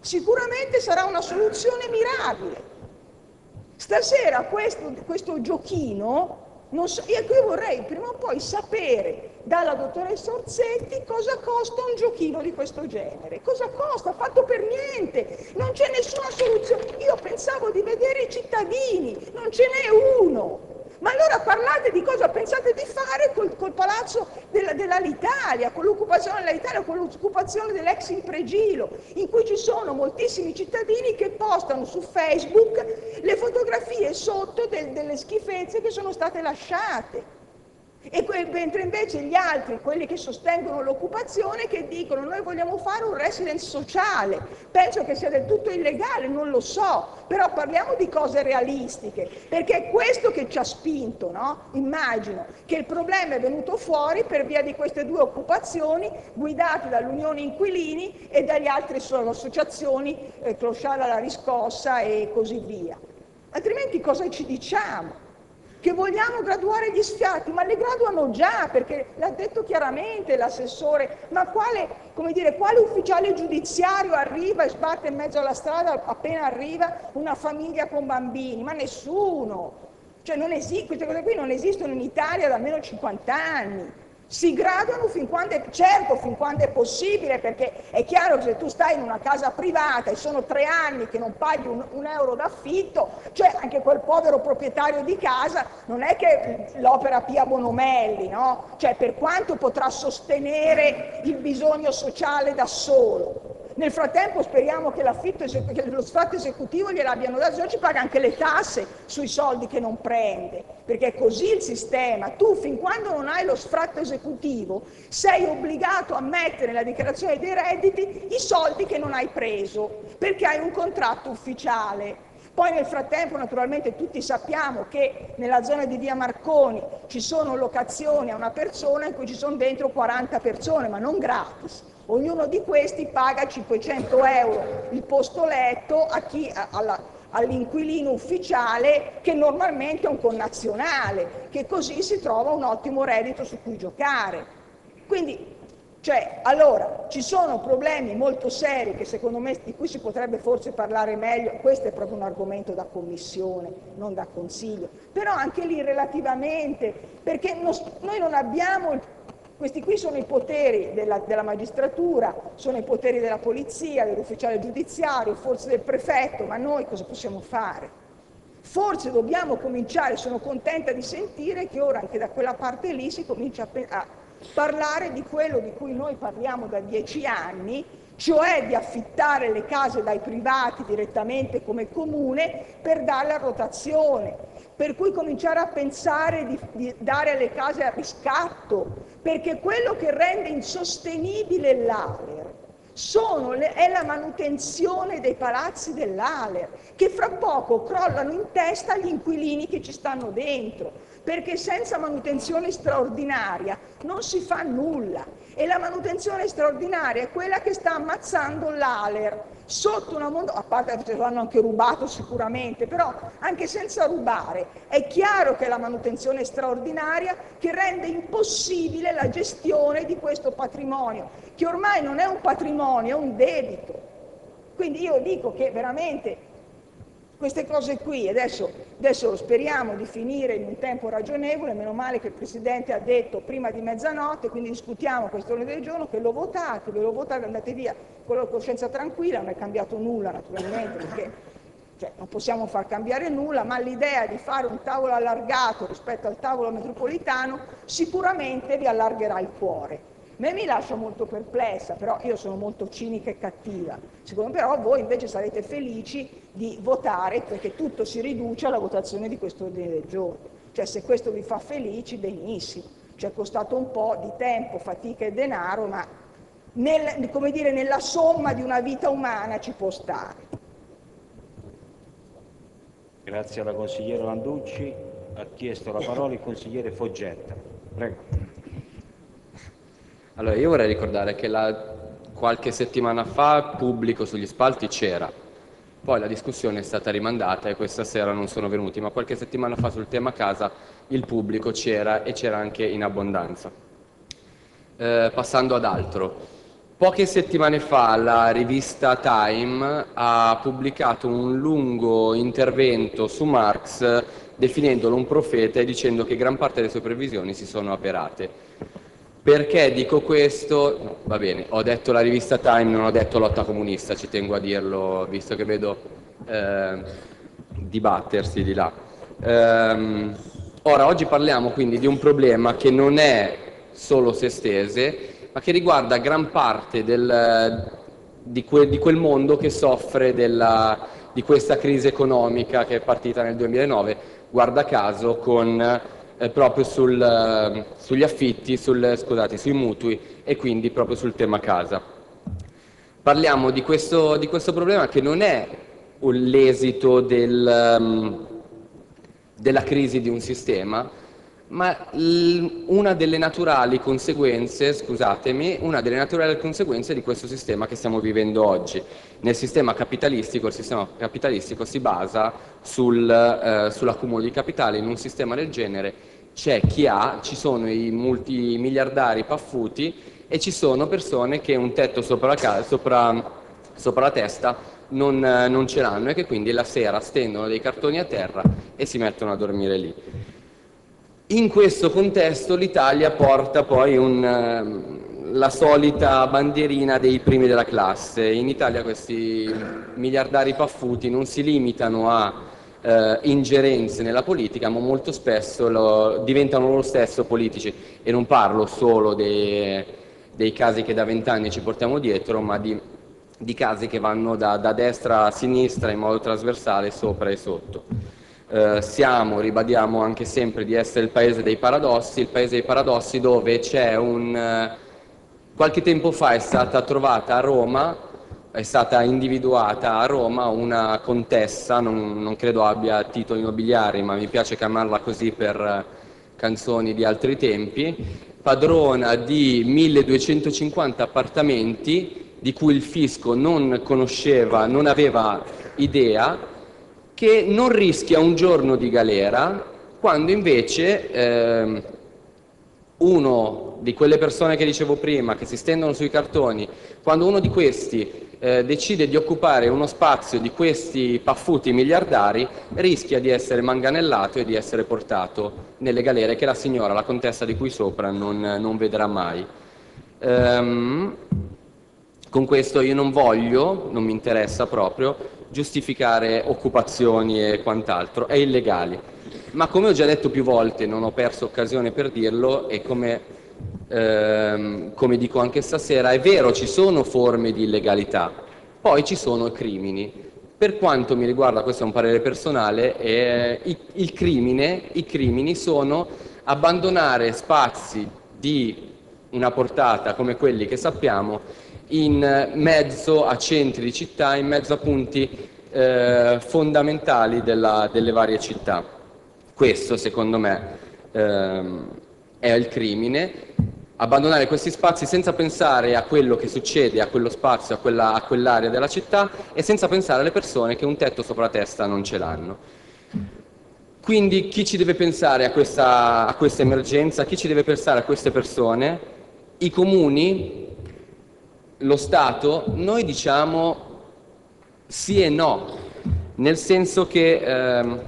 Sicuramente sarà una soluzione mirabile. Stasera questo, questo giochino So, io vorrei prima o poi sapere dalla dottoressa Orzetti cosa costa un giochino di questo genere. Cosa costa? Fatto per niente. Non c'è nessuna soluzione. Io pensavo di vedere i cittadini, non ce n'è uno. Ma allora parlate di cosa pensate di fare col, col palazzo della, dell'Alitalia, con l'occupazione dell'Italia, con l'occupazione dell'ex Impregilo, in cui ci sono moltissimi cittadini che postano su Facebook le fotografie sotto del, delle schifezze che sono state lasciate. E que- mentre invece gli altri, quelli che sostengono l'occupazione, che dicono noi vogliamo fare un residence sociale, penso che sia del tutto illegale, non lo so, però parliamo di cose realistiche, perché è questo che ci ha spinto, no? Immagino che il problema è venuto fuori per via di queste due occupazioni guidate dall'Unione Inquilini e dagli altri associazioni, eh, Closciara la riscossa e così via. Altrimenti cosa ci diciamo? Che vogliamo graduare gli sfiati, ma le graduano già, perché l'ha detto chiaramente l'assessore, ma quale, dire, quale, ufficiale giudiziario arriva e sbatte in mezzo alla strada appena arriva una famiglia con bambini? Ma nessuno! Cioè non esiste, queste cose qui non esistono in Italia da almeno 50 anni si graduano fin quando è, certo, fin quando è possibile, perché è chiaro che se tu stai in una casa privata e sono tre anni che non paghi un, un euro d'affitto, cioè anche quel povero proprietario di casa non è che l'opera Pia Bonomelli, no? Cioè per quanto potrà sostenere il bisogno sociale da solo. Nel frattempo speriamo che, che lo sfratto esecutivo gliel'abbiano dato, se no ci paga anche le tasse sui soldi che non prende, perché è così il sistema. Tu fin quando non hai lo sfratto esecutivo sei obbligato a mettere nella dichiarazione dei redditi i soldi che non hai preso, perché hai un contratto ufficiale. Poi nel frattempo naturalmente tutti sappiamo che nella zona di via Marconi ci sono locazioni a una persona in cui ci sono dentro 40 persone, ma non gratis ognuno di questi paga 500 euro il posto letto a chi, alla, all'inquilino ufficiale che normalmente è un connazionale, che così si trova un ottimo reddito su cui giocare. Quindi, cioè, allora, ci sono problemi molto seri che secondo me di cui si potrebbe forse parlare meglio, questo è proprio un argomento da commissione, non da consiglio, però anche lì relativamente, perché noi non abbiamo il questi qui sono i poteri della, della, magistratura, sono i poteri della polizia, dell'ufficiale giudiziario, forse del prefetto, ma noi cosa possiamo fare? Forse dobbiamo cominciare, sono contenta di sentire che ora anche da quella parte lì si comincia a, a parlare di quello di cui noi parliamo da dieci anni, cioè di affittare le case dai privati direttamente come comune per darle a rotazione, per cui cominciare a pensare di, di dare alle case a riscatto, perché quello che rende insostenibile l'ALER le, è la manutenzione dei palazzi dell'ALER, che fra poco crollano in testa agli inquilini che ci stanno dentro, perché senza manutenzione straordinaria non si fa nulla e la manutenzione straordinaria è quella che sta ammazzando l'ALER sotto una mondo, a parte che l'hanno anche rubato sicuramente, però anche senza rubare, è chiaro che è la manutenzione straordinaria che rende impossibile la gestione di questo patrimonio, che ormai non è un patrimonio, è un debito. Quindi io dico che veramente queste cose qui, adesso, adesso speriamo di finire in un tempo ragionevole, meno male che il Presidente ha detto prima di mezzanotte, quindi discutiamo questo ordine del giorno, che lo votate, ve lo votate, andate via con la coscienza tranquilla, non è cambiato nulla naturalmente, perché cioè, non possiamo far cambiare nulla, ma l'idea di fare un tavolo allargato rispetto al tavolo metropolitano sicuramente vi allargherà il cuore. Me mi lascia molto perplessa, però io sono molto cinica e cattiva. Secondo me però voi invece sarete felici di votare perché tutto si riduce alla votazione di questo ordine del giorno. Cioè se questo vi fa felici, benissimo. ci è costato un po' di tempo, fatica e denaro, ma nel, come dire, nella somma di una vita umana ci può stare. Grazie alla consigliera Landucci. Ha chiesto la parola il consigliere Foggetta. Prego. Allora, io vorrei ricordare che la, qualche settimana fa pubblico sugli spalti c'era, poi la discussione è stata rimandata e questa sera non sono venuti, ma qualche settimana fa sul tema casa il pubblico c'era e c'era anche in abbondanza. Eh, passando ad altro, poche settimane fa la rivista Time ha pubblicato un lungo intervento su Marx definendolo un profeta e dicendo che gran parte delle sue previsioni si sono avverate. Perché dico questo? Va bene, ho detto la rivista Time, non ho detto lotta comunista, ci tengo a dirlo, visto che vedo eh, dibattersi di là. Ehm, ora, oggi parliamo quindi di un problema che non è solo se stese, ma che riguarda gran parte del, di, que, di, quel mondo che soffre della, di questa crisi economica che è partita nel 2009, guarda caso con eh, proprio sul, eh, sugli affitti, sul, scusate, sui mutui e quindi proprio sul tema casa. Parliamo di questo, di questo problema che non è l'esito del, um, della crisi di un sistema, ma una delle naturali conseguenze, scusatemi, una delle naturali conseguenze di questo sistema che stiamo vivendo oggi. Nel sistema capitalistico, il sistema capitalistico si basa sul, eh, sull'accumulo di capitale, in un sistema del genere c'è chi ha, ci sono i multimiliardari paffuti e ci sono persone che un tetto sopra la, sopra, sopra la testa non, non ce l'hanno e che quindi la sera stendono dei cartoni a terra e si mettono a dormire lì. In questo contesto l'Italia porta poi un, ehm, la solita bandierina dei primi della classe. In Italia questi miliardari paffuti non si limitano a eh, ingerenze nella politica, ma molto spesso lo, diventano loro stesso politici e non parlo solo dei, dei casi che da vent'anni ci portiamo dietro, ma di, di casi che vanno da, da, destra a sinistra in modo trasversale, sopra e sotto. Eh, siamo, ribadiamo anche sempre di essere il paese dei paradossi, il paese dei paradossi dove c'è un... Eh, qualche tempo fa è stata trovata a Roma è stata individuata a Roma una contessa, non, non, credo abbia titoli nobiliari, ma mi piace chiamarla così per canzoni di altri tempi, padrona di 1250 appartamenti di cui il fisco non conosceva, non aveva idea, che non rischia un giorno di galera, quando invece eh, uno di quelle persone che dicevo prima, che si stendono sui cartoni, quando uno di questi eh, decide di occupare uno spazio di questi paffuti miliardari, rischia di essere manganellato e di essere portato nelle galere che la signora, la contessa di cui sopra, non, non vedrà mai. Ehm, con questo io non voglio, non mi interessa proprio, giustificare occupazioni e quant'altro, è illegale. Ma come ho già detto più volte, non ho perso occasione per dirlo e come ehm, come dico anche stasera, è vero ci sono forme di illegalità, poi ci sono crimini. Per quanto mi riguarda, questo è un parere personale, eh, il crimine, i crimini sono abbandonare spazi di una portata come quelli che sappiamo in mezzo a centri di città, in mezzo a punti eh, fondamentali della, delle varie città. Questo, secondo me, ehm, è il crimine abbandonare questi spazi senza pensare a quello che succede a quello spazio, a, quella, a quell'area della città e senza pensare alle persone che un tetto sopra la testa non ce l'hanno. Quindi chi ci deve pensare a questa, a questa emergenza? Chi ci deve pensare a queste persone? I comuni? Lo Stato? Noi diciamo sì e no, nel senso che... Ehm,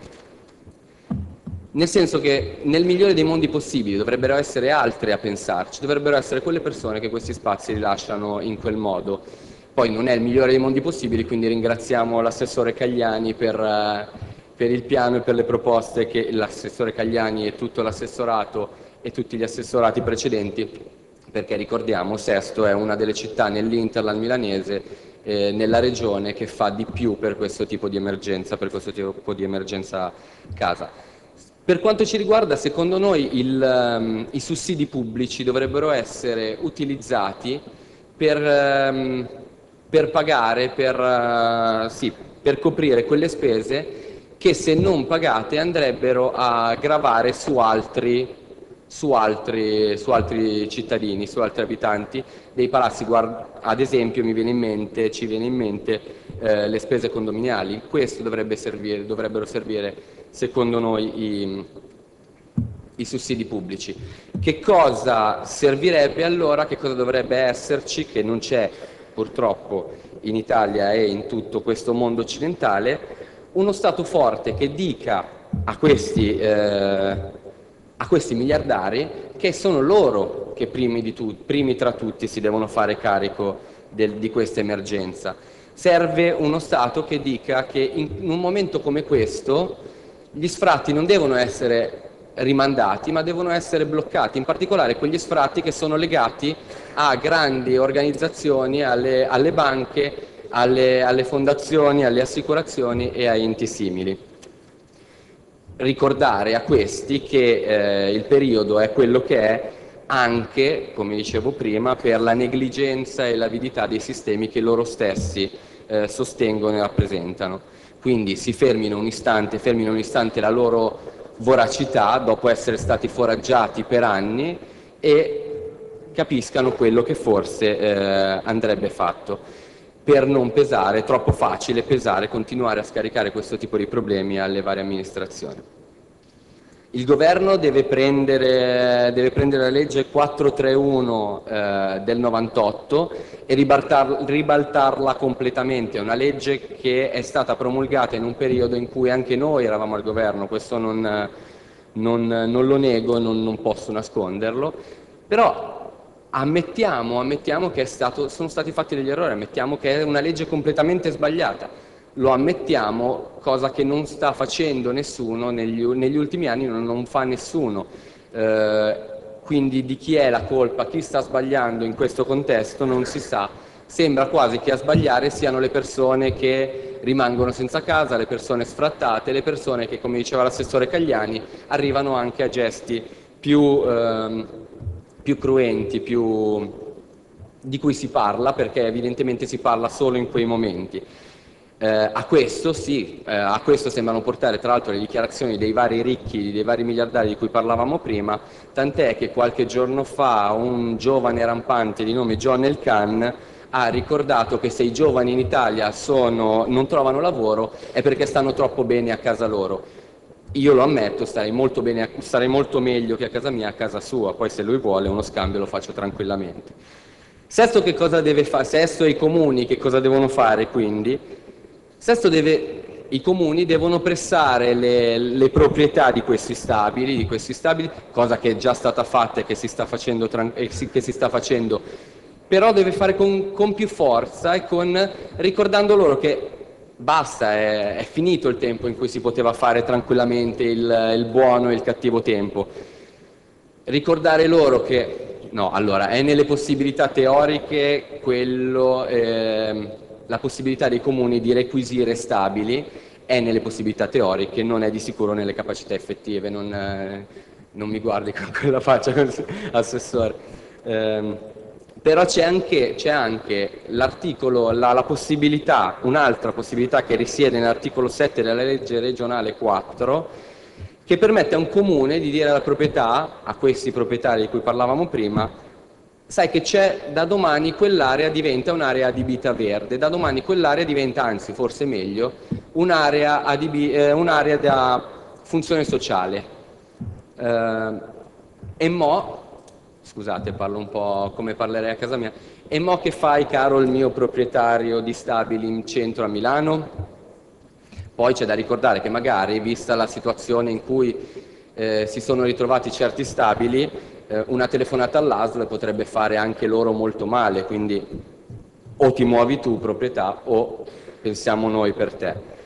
nel senso che nel migliore dei mondi possibili dovrebbero essere altre a pensarci, dovrebbero essere quelle persone che questi spazi rilasciano in quel modo. Poi non è il migliore dei mondi possibili, quindi ringraziamo l'assessore Cagliani per, uh, per il piano e per le proposte che l'assessore Cagliani e tutto l'assessorato e tutti gli assessorati precedenti, perché ricordiamo Sesto è una delle città nell'Interland milanese eh, nella regione che fa di più per questo tipo di emergenza, per questo tipo di emergenza casa Per quanto ci riguarda, secondo noi il, um, i sussidi pubblici dovrebbero essere utilizzati per, um, per pagare, per, uh, sì, per coprire quelle spese che se non pagate andrebbero a gravare su altri, su altri, su altri cittadini, su altri abitanti dei palazzi. Guarda, ad esempio viene mente, ci viene in mente eh, le spese condominiali. Questo dovrebbe servire, dovrebbero servire secondo noi i, i sussidi pubblici. Che cosa servirebbe allora, che cosa dovrebbe esserci, che non c'è purtroppo in Italia e in tutto questo mondo occidentale, uno Stato forte che dica a questi, eh, a questi miliardari che sono loro che primi, tu, primi, tra tutti si devono fare carico del, di questa emergenza. Serve uno Stato che dica che in, in un momento come questo gli sfratti non devono essere rimandati, ma devono essere bloccati, in particolare quegli sfratti che sono legati a grandi organizzazioni, alle, alle banche alle, alle fondazioni, alle assicurazioni e a enti simili. Ricordare a questi che eh, il periodo è quello che è anche, come dicevo prima, per la negligenza e l'avidità dei sistemi che loro stessi eh, sostengono e rappresentano. Quindi si fermino un istante, fermino un istante la loro voracità dopo essere stati foraggiati per anni e capiscano quello che forse eh, andrebbe fatto per non pesare, è troppo facile pesare, continuare a scaricare questo tipo di problemi alle varie amministrazioni. Il governo deve prendere, deve prendere la legge 431 eh, del 98 e ribaltar, ribaltarla completamente. È una legge che è stata promulgata in un periodo in cui anche noi eravamo al governo, questo non, non, non lo nego, non, non posso nasconderlo, però ammettiamo, ammettiamo che stato, sono stati fatti degli errori, ammettiamo che è una legge completamente sbagliata, lo ammettiamo, cosa che non sta facendo nessuno negli, negli ultimi anni, non, non fa nessuno. Eh, quindi di chi è la colpa, chi sta sbagliando in questo contesto non si sa. Sembra quasi che a sbagliare siano le persone che rimangono senza casa, le persone sfrattate, le persone che, come diceva l'assessore Cagliani, arrivano anche a gesti più... Ehm, più cruenti, più... di cui si parla, perché evidentemente si parla solo in quei momenti. Eh, a questo sì, eh, a questo sembrano portare tra l'altro le dichiarazioni dei vari ricchi, dei vari miliardari di cui parlavamo prima, tant'è che qualche giorno fa un giovane rampante di nome John Elkan ha ricordato che se i giovani in Italia sono, non trovano lavoro è perché stanno troppo bene a casa loro. Io lo ammetto, starei molto, bene, starei molto meglio che a casa mia, a casa sua, poi se lui vuole uno scambio lo faccio tranquillamente. Sesto che cosa deve fare? Sesto i comuni che cosa devono fare quindi? Sesto deve, i comuni devono pressare le, le, proprietà di questi stabili, di questi stabili, cosa che è già stata fatta e che si sta facendo, che si sta facendo però deve fare con, con più forza e con, ricordando loro che basta, è, è, finito il tempo in cui si poteva fare tranquillamente il, il buono e il cattivo tempo. Ricordare loro che, no, allora, è nelle possibilità teoriche quello, eh, la possibilità dei comuni di requisire stabili, è nelle possibilità teoriche, non è di sicuro nelle capacità effettive, non, eh, non mi guardi con quella faccia, assessore. Eh, però c'è anche, anche l'articolo, la, la possibilità, un'altra possibilità che risiede nell'articolo 7 della legge regionale 4, che permette a un comune di dire alla proprietà, a questi proprietari di cui parlavamo prima, sai che c'è da domani quell'area diventa un'area adibita verde, da domani quell'area diventa, anzi forse meglio, un'area, adibi, eh, un'area da funzione sociale. Eh, e mo' scusate parlo un po' come parlerei a casa mia, e mo che fai caro il mio proprietario di stabili in centro a Milano? Poi c'è da ricordare che magari, vista la situazione in cui eh, si sono ritrovati certi stabili, eh, una telefonata all'ASL potrebbe fare anche loro molto male, quindi o ti muovi tu proprietà o pensiamo noi per te.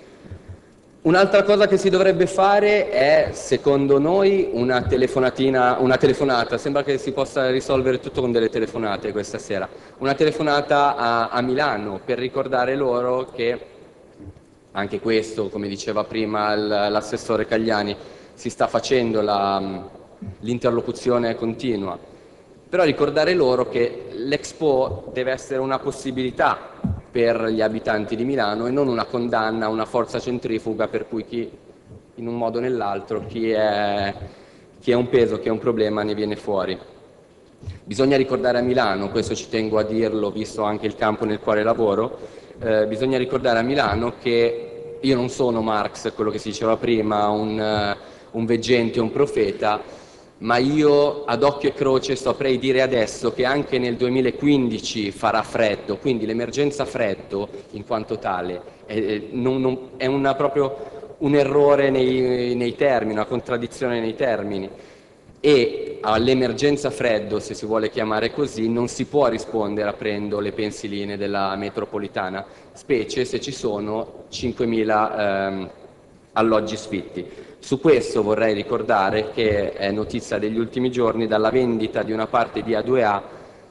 Un'altra cosa che si dovrebbe fare è, secondo noi, una telefonatina, una telefonata, sembra che si possa risolvere tutto con delle telefonate questa sera, una telefonata a, a Milano per ricordare loro che, anche questo, come diceva prima l'assessore Cagliani, si sta facendo la- l'interlocuzione continua, però ricordare loro che l'Expo deve essere una possibilità per gli abitanti di Milano e non una condanna, una forza centrifuga per cui chi in un modo o nell'altro chi è, chi è un peso, chi è un problema ne viene fuori. Bisogna ricordare a Milano, questo ci tengo a dirlo visto anche il campo nel quale lavoro, eh, bisogna ricordare a Milano che io non sono Marx, quello che si diceva prima, un, eh, un veggente, un profeta, ma io ad occhio e croce saprei dire adesso che anche nel 2015 farà freddo, quindi l'emergenza freddo in quanto tale è, non- non- è una- proprio un errore nei, nei termini, una contraddizione nei termini e all'emergenza freddo, se si vuole chiamare così, non si può rispondere aprendo le pensiline della metropolitana, specie se ci sono 5.000 ehm, alloggi sfitti. Su questo vorrei ricordare che è notizia degli ultimi giorni dalla vendita di una parte di A2A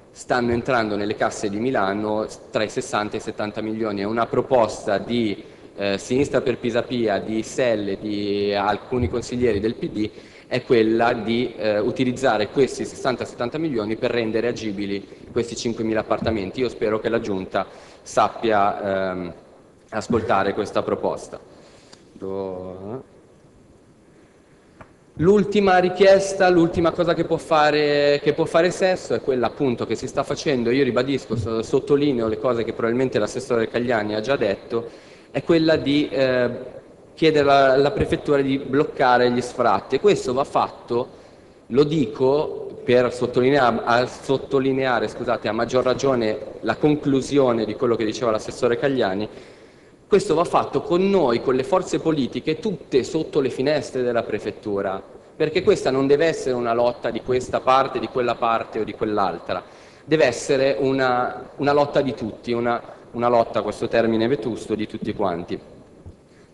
stanno entrando nelle casse di Milano tra i 60 e i 70 milioni. È una proposta di eh, Sinistra per Pisapia, di Selle, di alcuni consiglieri del PD, è quella di eh, utilizzare questi 60-70 milioni per rendere agibili questi 5.000 appartamenti. Io spero che la Giunta sappia ehm, ascoltare questa proposta. Do- L'ultima richiesta, l'ultima cosa che può, fare, che può fare Sesto è quella appunto che si sta facendo, io ribadisco, so- sottolineo le cose che probabilmente l'assessore Cagliani ha già detto, è quella di eh, chiedere alla prefettura di bloccare gli sfratti. E questo va fatto, lo dico per sottolineare, a, sottolineare scusate, a maggior ragione la conclusione di quello che diceva l'assessore Cagliani, questo va fatto con noi, con le forze politiche, tutte sotto le finestre della prefettura, perché questa non deve essere una lotta di questa parte, di quella parte o di quell'altra, deve essere una, una lotta di tutti, una, una lotta, questo termine vetusto, di tutti quanti.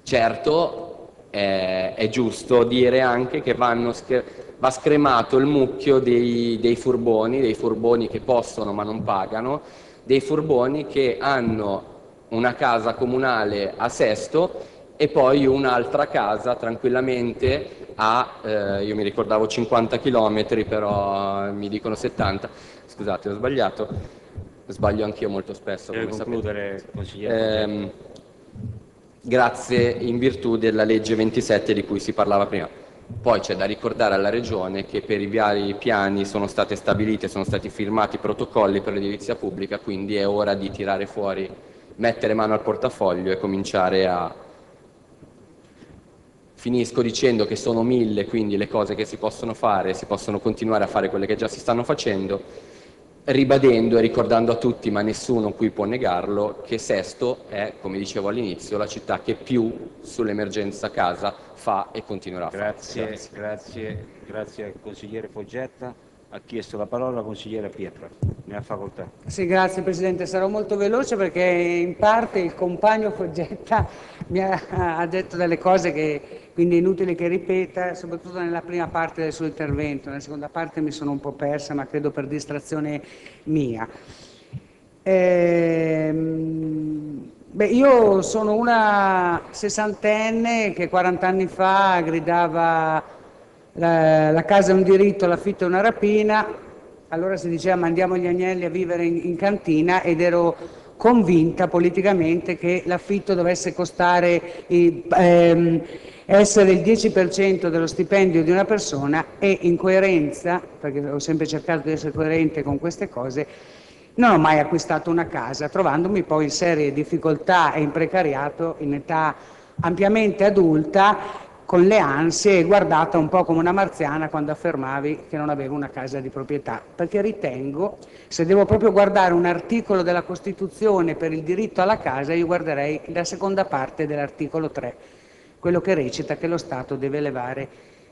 Certo, eh, è giusto dire anche che sch- va scremato il mucchio dei, dei furboni, dei furboni che possono ma non pagano, dei furboni che hanno una casa comunale a Sesto e poi un'altra casa tranquillamente a, eh, io mi ricordavo 50 km, però mi dicono 70, scusate ho sbagliato, sbaglio anch'io molto spesso. Deve concludere. Ehm, grazie in virtù della legge 27 di cui si parlava prima. Poi c'è da ricordare alla Regione che per i vari piani sono state stabilite, sono stati firmati protocolli per l'edilizia pubblica, quindi è ora di tirare fuori, mettere mano al portafoglio e cominciare a... Finisco dicendo che sono mille quindi le cose che si possono fare, si possono continuare a fare quelle che già si stanno facendo, ribadendo e ricordando a tutti, ma nessuno qui può negarlo, che Sesto è, come dicevo all'inizio, la città che più sull'emergenza casa fa e continuerà a fare. Grazie, grazie, grazie al consigliere Foggetta. Ha chiesto la parola la consigliera Pietra. Ne ha facoltà. Sì, grazie Presidente, sarò molto veloce perché in parte il compagno Foggetta mi ha, ha detto delle cose che quindi è inutile che ripeta, soprattutto nella prima parte del suo intervento, nella seconda parte mi sono un po' persa, ma credo per distrazione mia. Ehm, beh, io sono una sessantenne che 40 anni fa gridava la, la casa è un diritto, l'affitto è una rapina, allora si diceva mandiamo gli agnelli a vivere in, in cantina ed ero convinta politicamente che l'affitto dovesse costare, ehm, essere il 10% dello stipendio di una persona e in coerenza, perché ho sempre cercato di essere coerente con queste cose, non ho mai acquistato una casa, trovandomi poi in serie difficoltà e in precariato in età ampiamente adulta con le ansie e guardata un po' come una marziana quando affermavi che non avevo una casa di proprietà, perché ritengo, se devo proprio guardare un articolo della Costituzione per il diritto alla casa, io guarderei la seconda parte dell'articolo 3, quello che recita che lo Stato deve levare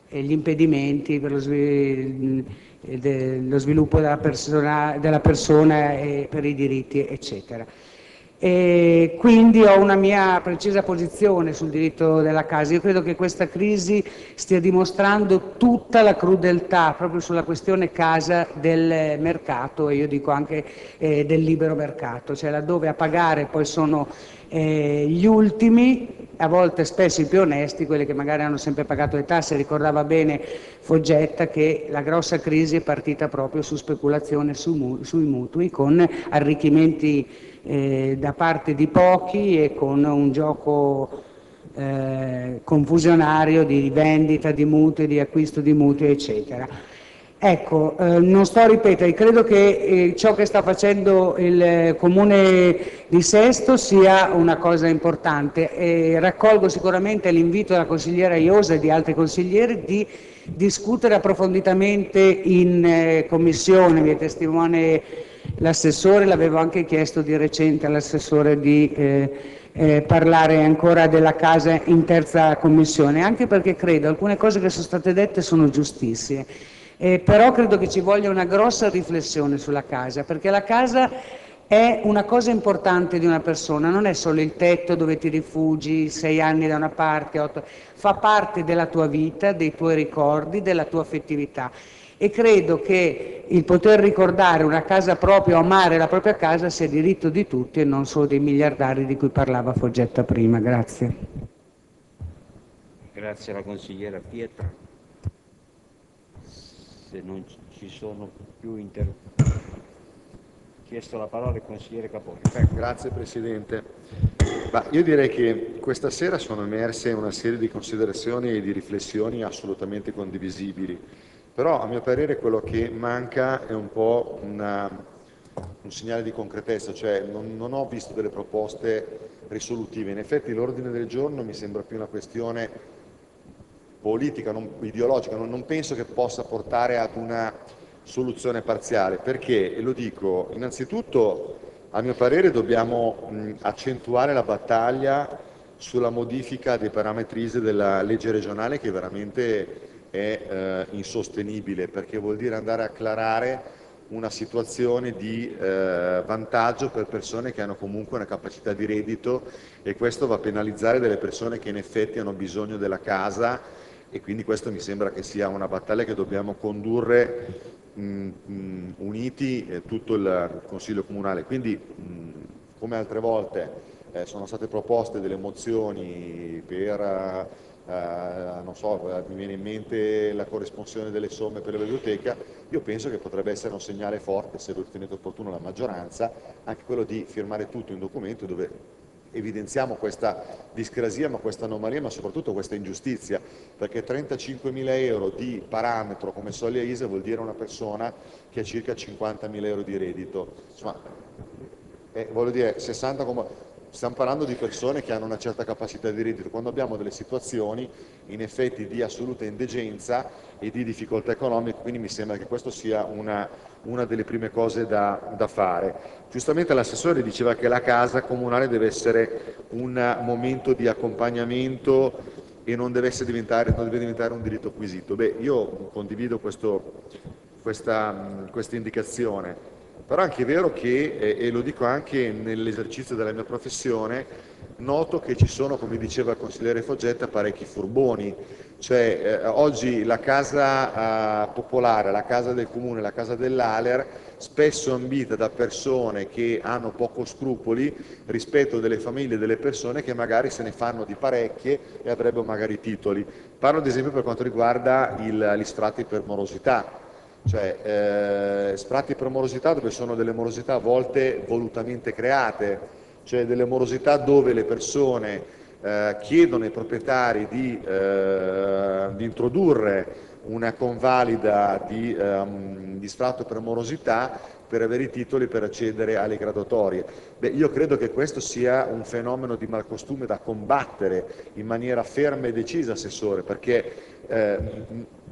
eh, gli impedimenti per lo, svi- eh, lo sviluppo della persona, della persona e per i diritti, eccetera. E quindi ho una mia precisa posizione sul diritto della casa. Io credo che questa crisi stia dimostrando tutta la crudeltà proprio sulla questione casa del mercato e io dico anche eh, del libero mercato, cioè laddove a pagare poi sono eh, gli ultimi, a volte spesso i più onesti, quelli che magari hanno sempre pagato le tasse. Ricordava bene Foggetta che la grossa crisi è partita proprio su speculazione su, sui mutui, con arricchimenti da parte di pochi e con un gioco eh, confusionario di vendita di mutui, di acquisto di mutui, eccetera. Ecco, eh, non sto a ripetere, credo che eh, ciò che sta facendo il Comune di Sesto sia una cosa importante e raccolgo sicuramente l'invito della consigliera Iosa e di altri consiglieri di discutere approfonditamente in eh, commissione, mi è testimone l'assessore, l'avevo anche chiesto di recente all'assessore di eh, eh, parlare ancora della casa in terza commissione, anche perché credo alcune cose che sono state dette sono giustissime eh, però credo che ci voglia una grossa riflessione sulla casa, perché la casa è una cosa importante di una persona, non è solo il tetto dove ti rifugi, sei anni da una parte, otto, fa parte della tua vita, dei tuoi ricordi, della tua affettività. E credo che il poter ricordare una casa propria, amare la propria casa, sia diritto di tutti e non solo dei miliardari di cui parlava Foggetta prima. Grazie. Grazie alla consigliera Pietra se non ci sono più interventi. Chiesto la parola il consigliere Caponi. Eh, grazie Presidente. Ma io direi che questa sera sono emerse una serie di considerazioni e di riflessioni assolutamente condivisibili, però a mio parere quello che manca è un po' una, un segnale di concretezza, cioè non, non ho visto delle proposte risolutive. In effetti l'ordine del giorno mi sembra più una questione politica, non, ideologica, non, non penso che possa portare ad una soluzione parziale, perché, e lo dico, innanzitutto a mio parere dobbiamo mh, accentuare la battaglia sulla modifica dei parametri ISE della legge regionale che veramente è eh, insostenibile, perché vuol dire andare a acclarare una situazione di eh, vantaggio per persone che hanno comunque una capacità di reddito e questo va a penalizzare delle persone che in effetti hanno bisogno della casa e quindi questo mi sembra che sia una battaglia che dobbiamo condurre mh, mh, uniti eh, tutto il Consiglio Comunale. Quindi, mh, come altre volte, eh, sono state proposte delle mozioni per, eh, non so, mi viene in mente la corresponsione delle somme per la biblioteca, io penso che potrebbe essere un segnale forte, se lo ritenete opportuno la maggioranza, anche quello di firmare tutto in documento dove evidenziamo questa discrasia, ma questa anomalia, ma soprattutto questa ingiustizia, perché 35.000 euro di parametro come soglia ISE vuol dire una persona che ha circa 50.000 euro di reddito. Insomma, eh, voglio dire, 60, stiamo parlando di persone che hanno una certa capacità di reddito, quando abbiamo delle situazioni in effetti di assoluta indigenza e di difficoltà economiche, quindi mi sembra che questa sia una, una, delle prime cose da, da fare. Giustamente l'assessore diceva che la casa comunale deve essere un momento di accompagnamento e non deve, diventare, non deve diventare, un diritto acquisito. Beh, io condivido questo, questa, questa indicazione però è anche vero che, e lo dico anche nell'esercizio della mia professione, noto che ci sono, come diceva il consigliere Foggetta, parecchi furboni. Cioè, eh, oggi la casa eh, popolare, la casa del comune, la casa dell'Aler, spesso ambita da persone che hanno poco scrupoli rispetto delle famiglie delle persone che magari se ne fanno di parecchie e avrebbero magari titoli. Parlo ad esempio per quanto riguarda il, gli strati per morosità cioè eh, sfratti per morosità dove sono delle morosità a volte volutamente create, cioè delle morosità dove le persone eh, chiedono ai proprietari di, eh, di, introdurre una convalida di, um, di sfratto per morosità per avere i titoli per accedere alle graduatorie. Beh, io credo che questo sia un fenomeno di malcostume da combattere in maniera ferma e decisa, Assessore, perché eh,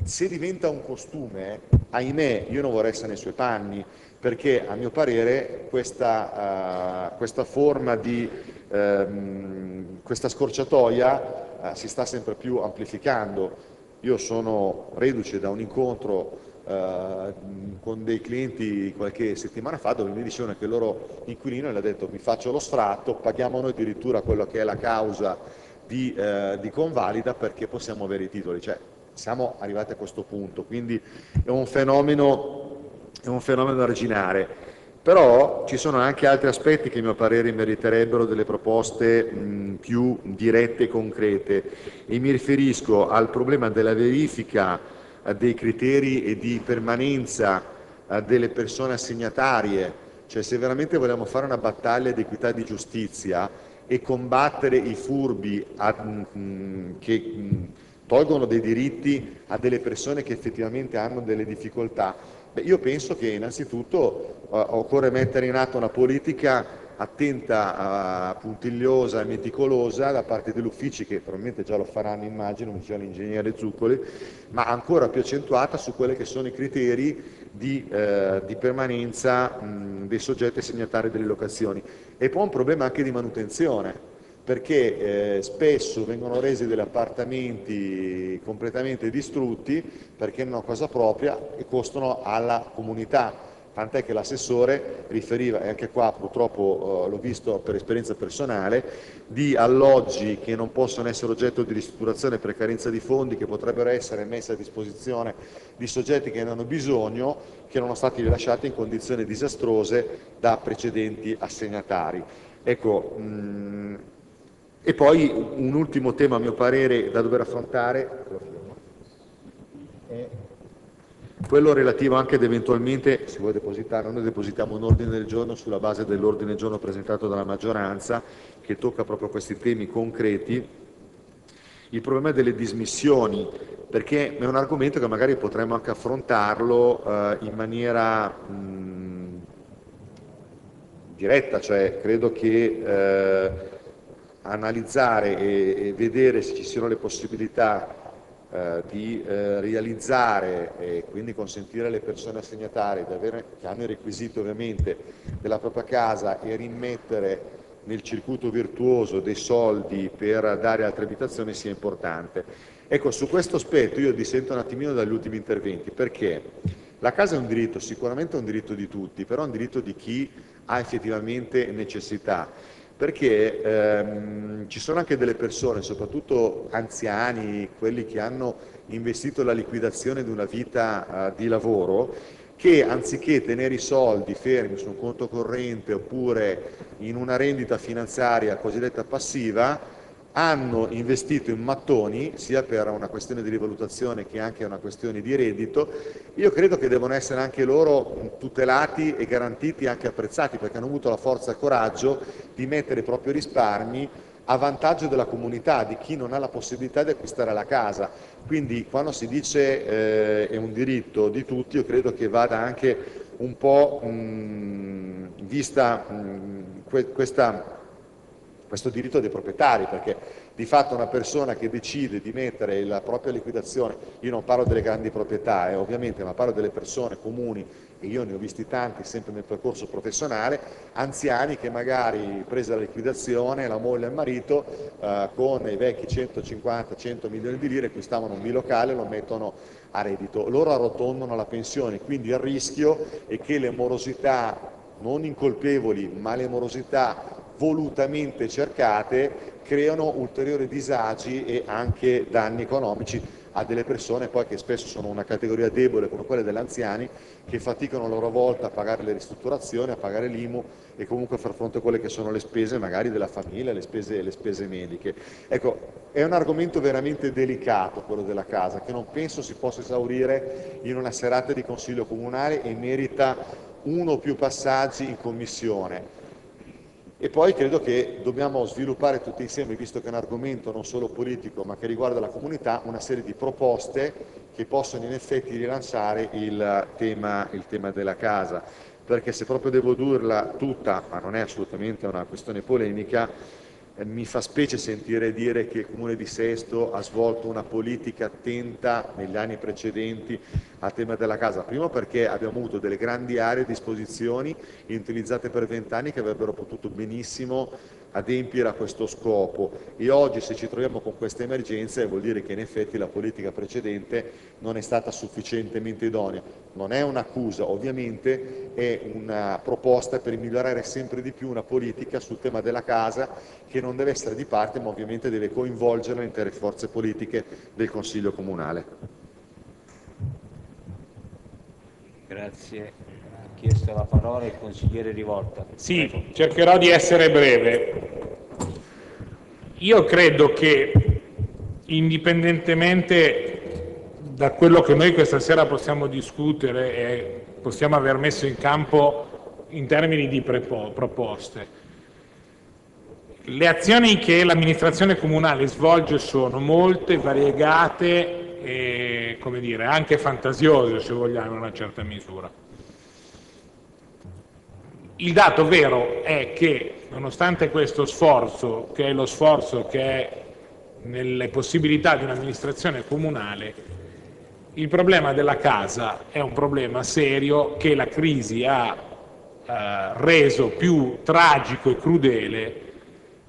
se diventa un costume, ahimè, io non vorrei essere nei suoi panni, perché a mio parere questa, uh, questa forma di um, questa scorciatoia uh, si sta sempre più amplificando. Io sono reduce da un incontro uh, con dei clienti qualche settimana fa dove mi dicevano che il loro inquilino gli ha detto mi faccio lo sfratto, paghiamo noi addirittura quello che è la causa di, di convalida perché possiamo avere i titoli. Cioè, siamo arrivati a questo punto, quindi è un fenomeno, è un fenomeno arginare. Però ci sono anche altri aspetti che a mio parere meriterebbero delle proposte mh, più dirette e concrete e mi riferisco al problema della verifica eh, dei criteri e di permanenza eh, delle persone assegnatarie, cioè se veramente vogliamo fare una battaglia di equità e di giustizia e combattere i furbi a, mh, che mh, tolgono dei diritti a delle persone che effettivamente hanno delle difficoltà, Beh, io penso che innanzitutto eh, occorre mettere in atto una politica attenta, eh, puntigliosa e meticolosa da parte degli uffici che probabilmente già lo faranno immagino, come diceva l'ingegnere Zuccoli, ma ancora più accentuata su quelli che sono i criteri di, eh, di permanenza mh, dei soggetti assegnatari delle locazioni. E poi un problema anche di manutenzione perché eh, spesso vengono resi degli appartamenti completamente distrutti perché non hanno casa propria e costano alla comunità. Tant'è che l'assessore riferiva, e anche qua purtroppo eh, l'ho visto per esperienza personale, di alloggi che non possono essere oggetto di ristrutturazione per carenza di fondi, che potrebbero essere messi a disposizione di soggetti che ne hanno bisogno, che erano stati rilasciati in condizioni disastrose da precedenti assegnatari. Ecco, mh, e poi un ultimo tema, a mio parere, da dover affrontare è quello relativo anche ad eventualmente, se vuoi depositare, noi depositiamo un ordine del giorno sulla base dell'ordine del giorno presentato dalla maggioranza che tocca proprio questi temi concreti, il problema delle dismissioni, perché è un argomento che magari potremmo anche affrontarlo eh, in maniera mh, diretta, cioè credo che eh, analizzare e, e, vedere se ci siano le possibilità eh, di eh, realizzare e quindi consentire alle persone assegnatarie avere, che hanno i requisiti ovviamente della propria casa e rimettere nel circuito virtuoso dei soldi per dare altre abitazioni sia importante. Ecco, su questo aspetto io dissento un attimino dagli ultimi interventi, perché la casa è un diritto, sicuramente è un diritto di tutti, però è un diritto di chi ha effettivamente necessità perché ehm, ci sono anche delle persone, soprattutto anziani, quelli che hanno investito la liquidazione di una vita uh, di lavoro, che anziché tenere i soldi fermi su un conto corrente oppure in una rendita finanziaria cosiddetta passiva, hanno investito in mattoni, sia per una questione di rivalutazione che anche una questione di reddito, io credo che devono essere anche loro tutelati e garantiti e anche apprezzati perché hanno avuto la forza e il coraggio di mettere i propri risparmi a vantaggio della comunità, di chi non ha la possibilità di acquistare la casa. Quindi quando si dice eh, è un diritto di tutti, io credo che vada anche un po' mh, vista mh, que questa questo diritto dei proprietari, perché di fatto una persona che decide di mettere la propria liquidazione, io non parlo delle grandi proprietà eh, ovviamente, ma parlo delle persone comuni, e io ne ho visti tanti sempre nel percorso professionale, anziani che magari presa la liquidazione, la moglie e il marito eh, con i vecchi 150-100 milioni di lire acquistavano un bilocale e lo mettono a reddito. Loro arrotondano la pensione, quindi il rischio è che le morosità non incolpevoli, ma le morosità volutamente cercate creano ulteriori disagi e anche danni economici a delle persone poi che spesso sono una categoria debole come quelle degli anziani che faticano a loro volta a pagare le ristrutturazioni, a pagare l'IMU e comunque a far fronte a quelle che sono le spese magari della famiglia, le spese, le spese mediche. Ecco, è un argomento veramente delicato quello della casa che non penso si possa esaurire in una serata di consiglio comunale e merita uno o più passaggi in commissione e poi credo che dobbiamo sviluppare tutti insieme, visto che è un argomento non solo politico ma che riguarda la comunità, una serie di proposte che possono in effetti rilanciare il tema, il tema della casa. Perché se proprio devo dirla tutta, ma non è assolutamente una questione polemica, mi fa specie sentire dire che il Comune di Sesto ha svolto una politica attenta negli anni precedenti al tema della casa, primo perché abbiamo avuto delle grandi aree a disposizione utilizzate per vent'anni che avrebbero potuto benissimo adempiere a questo scopo e oggi se ci troviamo con queste emergenze vuol dire che in effetti la politica precedente non è stata sufficientemente idonea. Non è un'accusa, ovviamente è una proposta per migliorare sempre di più una politica sul tema della casa che non deve essere di parte ma ovviamente deve coinvolgere le intere forze politiche del Consiglio Comunale. Grazie. Chiesto la parola il consigliere Rivolta. Sì, cercherò di essere breve. Io credo che indipendentemente da quello che noi questa sera possiamo discutere e possiamo aver messo in campo in termini di proposte, le azioni che l'amministrazione comunale svolge sono molte, variegate e come dire, anche fantasiose se vogliamo in una certa misura. Il dato vero è che nonostante questo sforzo, che è lo sforzo che è nelle possibilità di un'amministrazione comunale, il problema della casa è un problema serio che la crisi ha eh, reso più tragico e crudele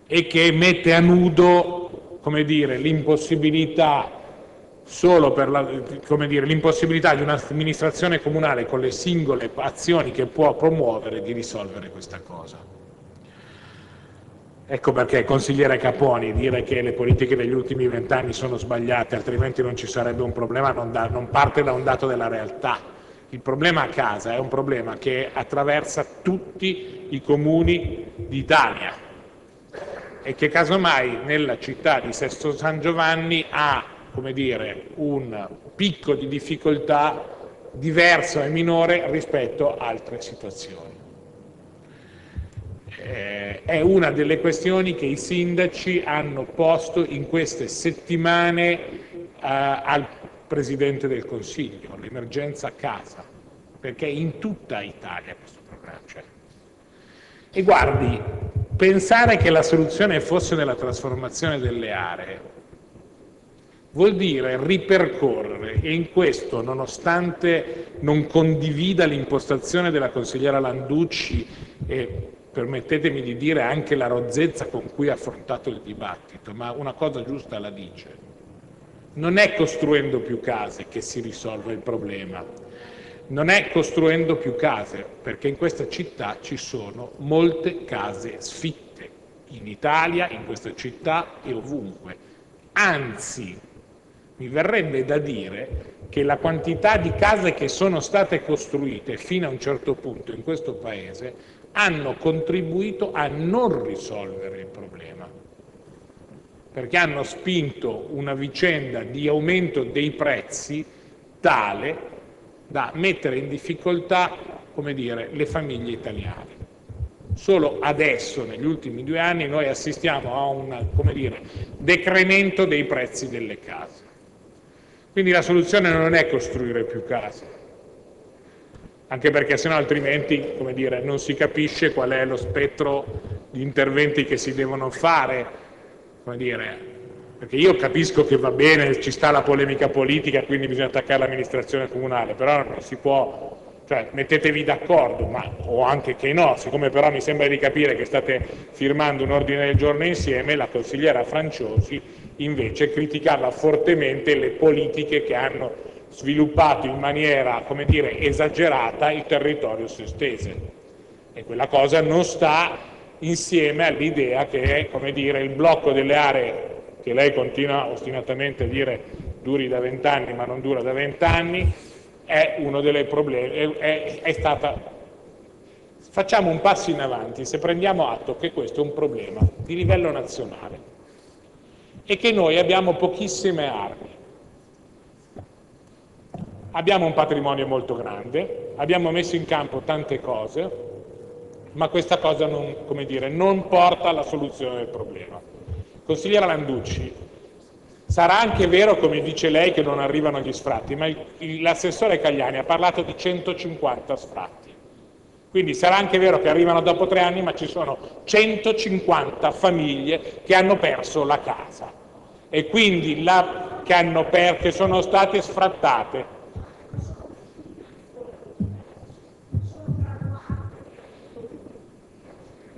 e che mette a nudo l'impossibilità solo per l'impossibilità di un'amministrazione comunale con le singole azioni che può promuovere di risolvere questa cosa. Ecco perché consigliere Caponi dire che le politiche degli ultimi vent'anni sono sbagliate, altrimenti non ci sarebbe un problema, non, da, non parte da un dato della realtà. Il problema a casa è un problema che attraversa tutti i comuni d'Italia e che casomai nella città di Sesto San Giovanni ha come dire, un picco di difficoltà diverso e minore rispetto a altre situazioni. Eh, è una delle questioni che i sindaci hanno posto in queste settimane eh, al Presidente del Consiglio, l'emergenza casa, perché in tutta Italia questo problema c'è. E guardi, pensare che la soluzione fosse nella trasformazione delle aree vuol dire ripercorrere e in questo, nonostante non condivida l'impostazione della consigliera Landucci e permettetemi di dire anche la rozzezza con cui ha affrontato il dibattito, ma una cosa giusta la dice. Non è costruendo più case che si risolve il problema, non è costruendo più case, perché in questa città ci sono molte case sfitte, in Italia, in questa città e ovunque. Anzi, mi verrebbe da dire che la quantità di case che sono state costruite fino a un certo punto in questo Paese hanno contribuito a non risolvere il problema, perché hanno spinto una vicenda di aumento dei prezzi tale da mettere in difficoltà dire, le famiglie italiane. Solo adesso, negli ultimi due anni, noi assistiamo a un dire, decremento dei prezzi delle case. Quindi la soluzione non è costruire più case, anche perché sennò altrimenti dire, non si capisce qual è lo spettro di interventi che si devono fare, dire, perché io capisco che va bene, ci sta la polemica politica, quindi bisogna attaccare l'amministrazione comunale, però non si può, cioè mettetevi d'accordo, ma, o anche che no, siccome però mi sembra di capire che state firmando un ordine del giorno insieme, la consigliera Franciosi invece criticava fortemente le politiche che hanno sviluppato in maniera, come dire, esagerata il territorio sestese. E quella cosa non sta insieme all'idea che, come dire, il blocco delle aree che lei continua ostinatamente a dire duri da vent'anni ma non dura da vent'anni, è uno dei problemi, è, è stata Facciamo un passo in avanti se prendiamo atto che questo è un problema di livello nazionale e che noi abbiamo pochissime armi. Abbiamo un patrimonio molto grande, abbiamo messo in campo tante cose, ma questa cosa non, dire, non porta alla soluzione del problema. Consigliera Landucci, sarà anche vero, come dice lei, che non arrivano gli sfratti, ma l'assessore Cagliani ha parlato di 150 sfratti. Quindi sarà anche vero che arrivano dopo tre anni, ma ci sono 150 famiglie che hanno perso la casa e quindi la, che, per, che sono state sfrattate.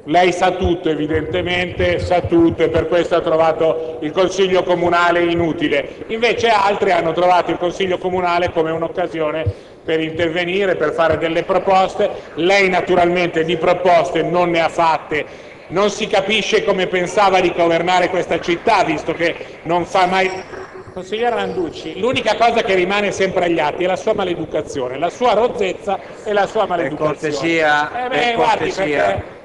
Lei sa tutto evidentemente, sa tutto e per questo ha trovato il Consiglio Comunale inutile. Invece altri hanno trovato il Consiglio Comunale come un'occasione per intervenire, per fare delle proposte. Lei naturalmente di proposte non ne ha fatte, non si capisce come pensava di governare questa città, visto che non fa mai... Consigliere Landucci, l'unica cosa che rimane sempre agli atti è la sua maleducazione, la sua rozzezza e la sua maleducazione. cortesia, Eh beh, per guardi, cortesia.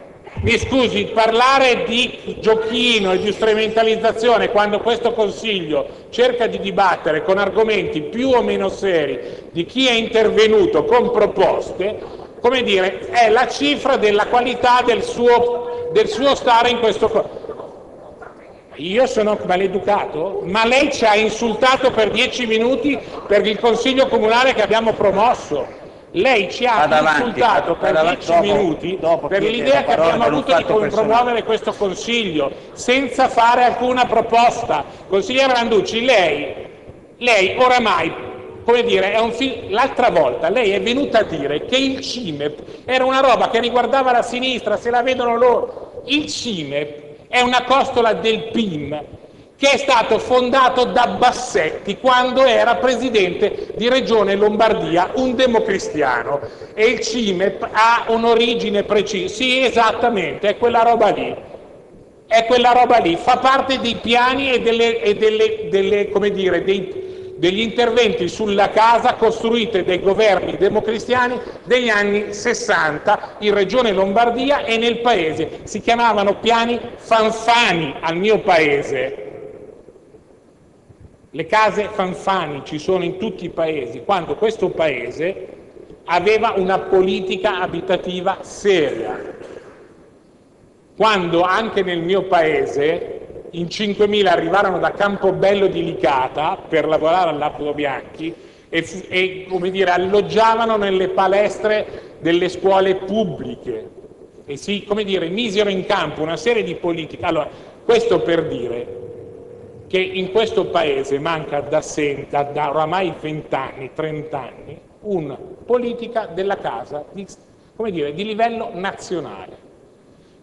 Mi scusi, parlare di giochino e di strumentalizzazione quando questo Consiglio cerca di dibattere con argomenti più o meno seri di chi è intervenuto con proposte, come dire, è la cifra della qualità del suo, del suo stare in questo... io sono maleducato? Ma lei ci ha insultato per dieci minuti per il Consiglio Comunale che abbiamo promosso. Lei ci ha Vada avanti, insultato per avanti, dieci dopo- minuti dopo per l'idea che abbiamo avuto di promuovere questo Consiglio senza fare alcuna proposta. Consigliere Randucci, lei, lei oramai, come dire, è un fi- l'altra volta lei è venuta a dire che il CIMEP era una roba che riguardava la sinistra, se la vedono loro. Il CIMEP è una costola del PIM che è stato fondato da Bassetti quando era presidente di Regione Lombardia, un democristiano. E il CIMEP ha un'origine precisa. Sì, esattamente, è quella roba lì. È quella roba lì, fa parte dei piani e, delle, e delle- delle, dire, dei- degli interventi sulla casa costruite dai governi democristiani degli anni 60 in Regione Lombardia e nel paese. Si chiamavano piani Fanfani al mio paese. Le case Fanfani ci sono in tutti i paesi, quando questo paese aveva una politica abitativa seria. Quando anche nel mio paese in 5.000 arrivarono da Campobello di Licata per lavorare all'Apolo Bianchi e, e, come dire, alloggiavano nelle palestre delle scuole pubbliche e si come dire, misero in campo una serie di politiche. Allora, questo per dire che in questo paese manca da, sen- da, da oramai 20 anni, 30 anni, una politica della casa di, come dire, di livello nazionale,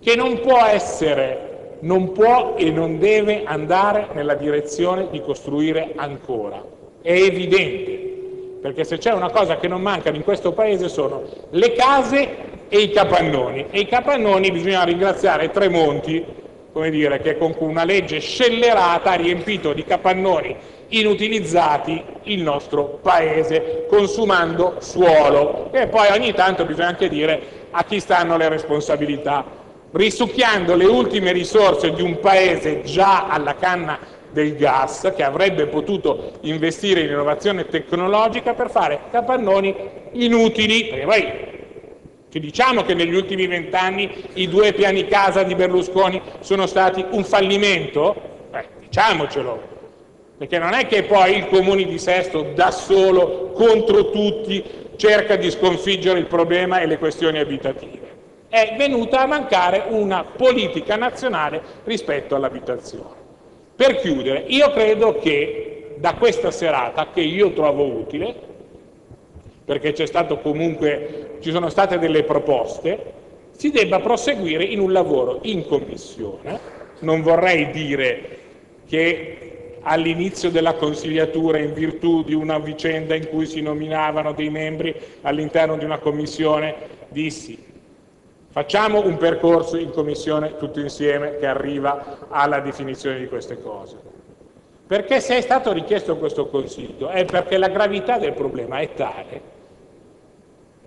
che non può essere, non può e non deve andare nella direzione di costruire ancora. È evidente, perché se c'è una cosa che non mancano in questo paese sono le case e i capannoni. E i capannoni bisogna ringraziare Tremonti come dire, che con una legge scellerata ha riempito di capannoni inutilizzati il nostro paese, consumando suolo. E poi ogni tanto bisogna anche dire a chi stanno le responsabilità, risucchiando le ultime risorse di un paese già alla canna del gas che avrebbe potuto investire in innovazione tecnologica per fare capannoni inutili, perché poi ci diciamo che negli ultimi vent'anni i due piani casa di Berlusconi sono stati un fallimento? Beh, diciamocelo, perché non è che poi il comune di Sesto da solo, contro tutti, cerca di sconfiggere il problema e le questioni abitative. È venuta a mancare una politica nazionale rispetto all'abitazione. Per chiudere, io credo che da questa serata, che io trovo utile, perché comunque, ci sono state delle proposte, si debba proseguire in un lavoro in commissione. Non vorrei dire che all'inizio della consigliatura, in virtù di una vicenda in cui si nominavano dei membri all'interno di una commissione, dissi facciamo un percorso in commissione tutti insieme che arriva alla definizione di queste cose. Perché se è stato richiesto questo consiglio è perché la gravità del problema è tale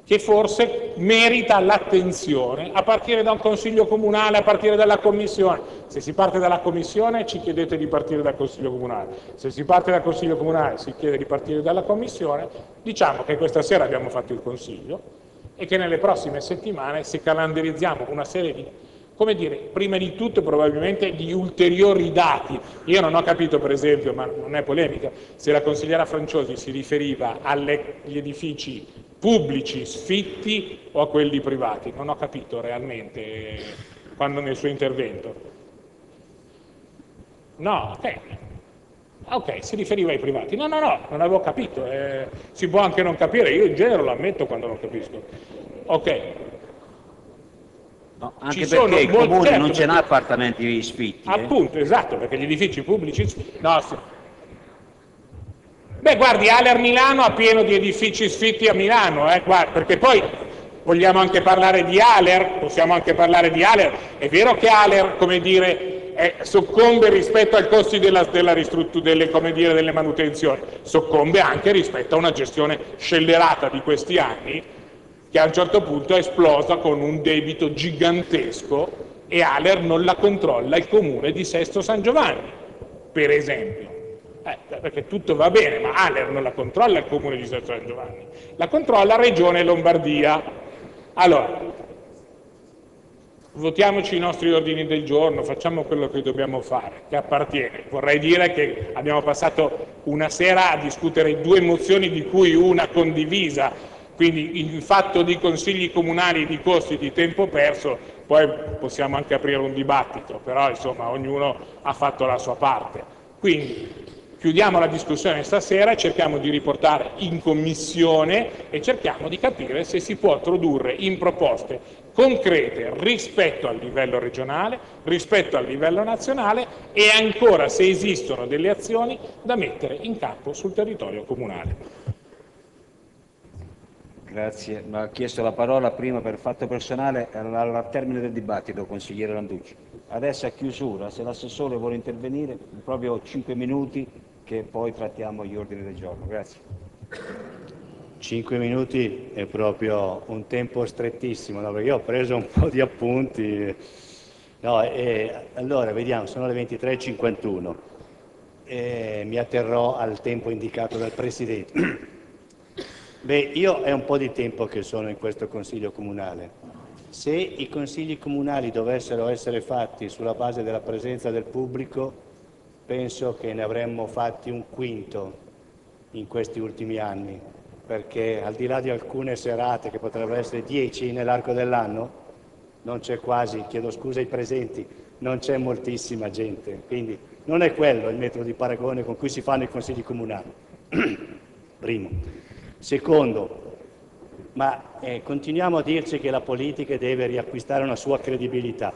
che forse merita l'attenzione a partire da un consiglio comunale, a partire dalla commissione. Se si parte dalla commissione ci chiedete di partire dal consiglio comunale, se si parte dal consiglio comunale si chiede di partire dalla commissione, diciamo che questa sera abbiamo fatto il consiglio e che nelle prossime settimane se calendarizziamo una serie di come dire, prima di tutto probabilmente di ulteriori dati. Io non ho capito, per esempio, ma non è polemica, se la consigliera Franciosi si riferiva agli edifici pubblici sfitti o a quelli privati. Non ho capito realmente eh, quando nel suo intervento. No, ok. Ok, si riferiva ai privati. No, no, no, non avevo capito. eh, si può anche non capire, io in genere lo ammetto quando non capisco. Ok, Anche Ci sono perché il comune certo, non ce n'ha appartamenti sfitti. eh. Appunto, esatto, perché gli edifici pubblici... No, sì. Beh, guardi, Aler Milano ha pieno di edifici sfitti a Milano, eh, guarda, perché poi vogliamo anche parlare di Aler, possiamo anche parlare di Aler. È vero che Aler, come dire, eh, soccombe rispetto ai costi della, della delle, dire, delle manutenzioni, soccombe anche rispetto a una gestione scellerata di questi anni che a un certo punto è esplosa con un debito gigantesco e Aler non la controlla il comune di Sesto San Giovanni, per esempio. Eh, perché tutto va bene, ma Aler non la controlla il comune di Sesto San Giovanni, la controlla Regione Lombardia. Allora, votiamoci i nostri ordini del giorno, facciamo quello che dobbiamo fare, che appartiene. Vorrei dire che abbiamo passato una sera a discutere due mozioni di cui una condivisa, quindi il fatto di consigli comunali di costi di tempo perso, poi possiamo anche aprire un dibattito, però insomma ognuno ha fatto la sua parte. Quindi chiudiamo la discussione stasera cerchiamo di riportare in commissione e cerchiamo di capire se si può tradurre in proposte concrete rispetto al livello regionale, rispetto al livello nazionale e ancora se esistono delle azioni da mettere in campo sul territorio comunale. Grazie, ma ha chiesto la parola prima per fatto personale al termine del dibattito, consigliere Landucci. Adesso a chiusura, se l'assessore vuole intervenire, proprio 5 minuti che poi trattiamo gli ordini del giorno. Grazie. Cinque minuti è proprio un tempo strettissimo, no? perché io ho preso un po' di appunti. No, e, allora, vediamo, sono le 23.51 e mi atterrò al tempo indicato dal Presidente. Beh, io è un po' di tempo che sono in questo Consiglio Comunale. Se i consigli comunali dovessero essere fatti sulla base della presenza del pubblico, penso che ne avremmo fatti un quinto in questi ultimi anni perché al di là di alcune serate che potrebbero essere 10 nell'arco dell'anno, non c'è quasi, chiedo scusa ai presenti, non c'è moltissima gente, quindi non è quello il metodo di paragone con cui si fanno i consigli comunali. Primo. Secondo, ma eh, continuiamo a dirci che la politica deve riacquistare una sua credibilità.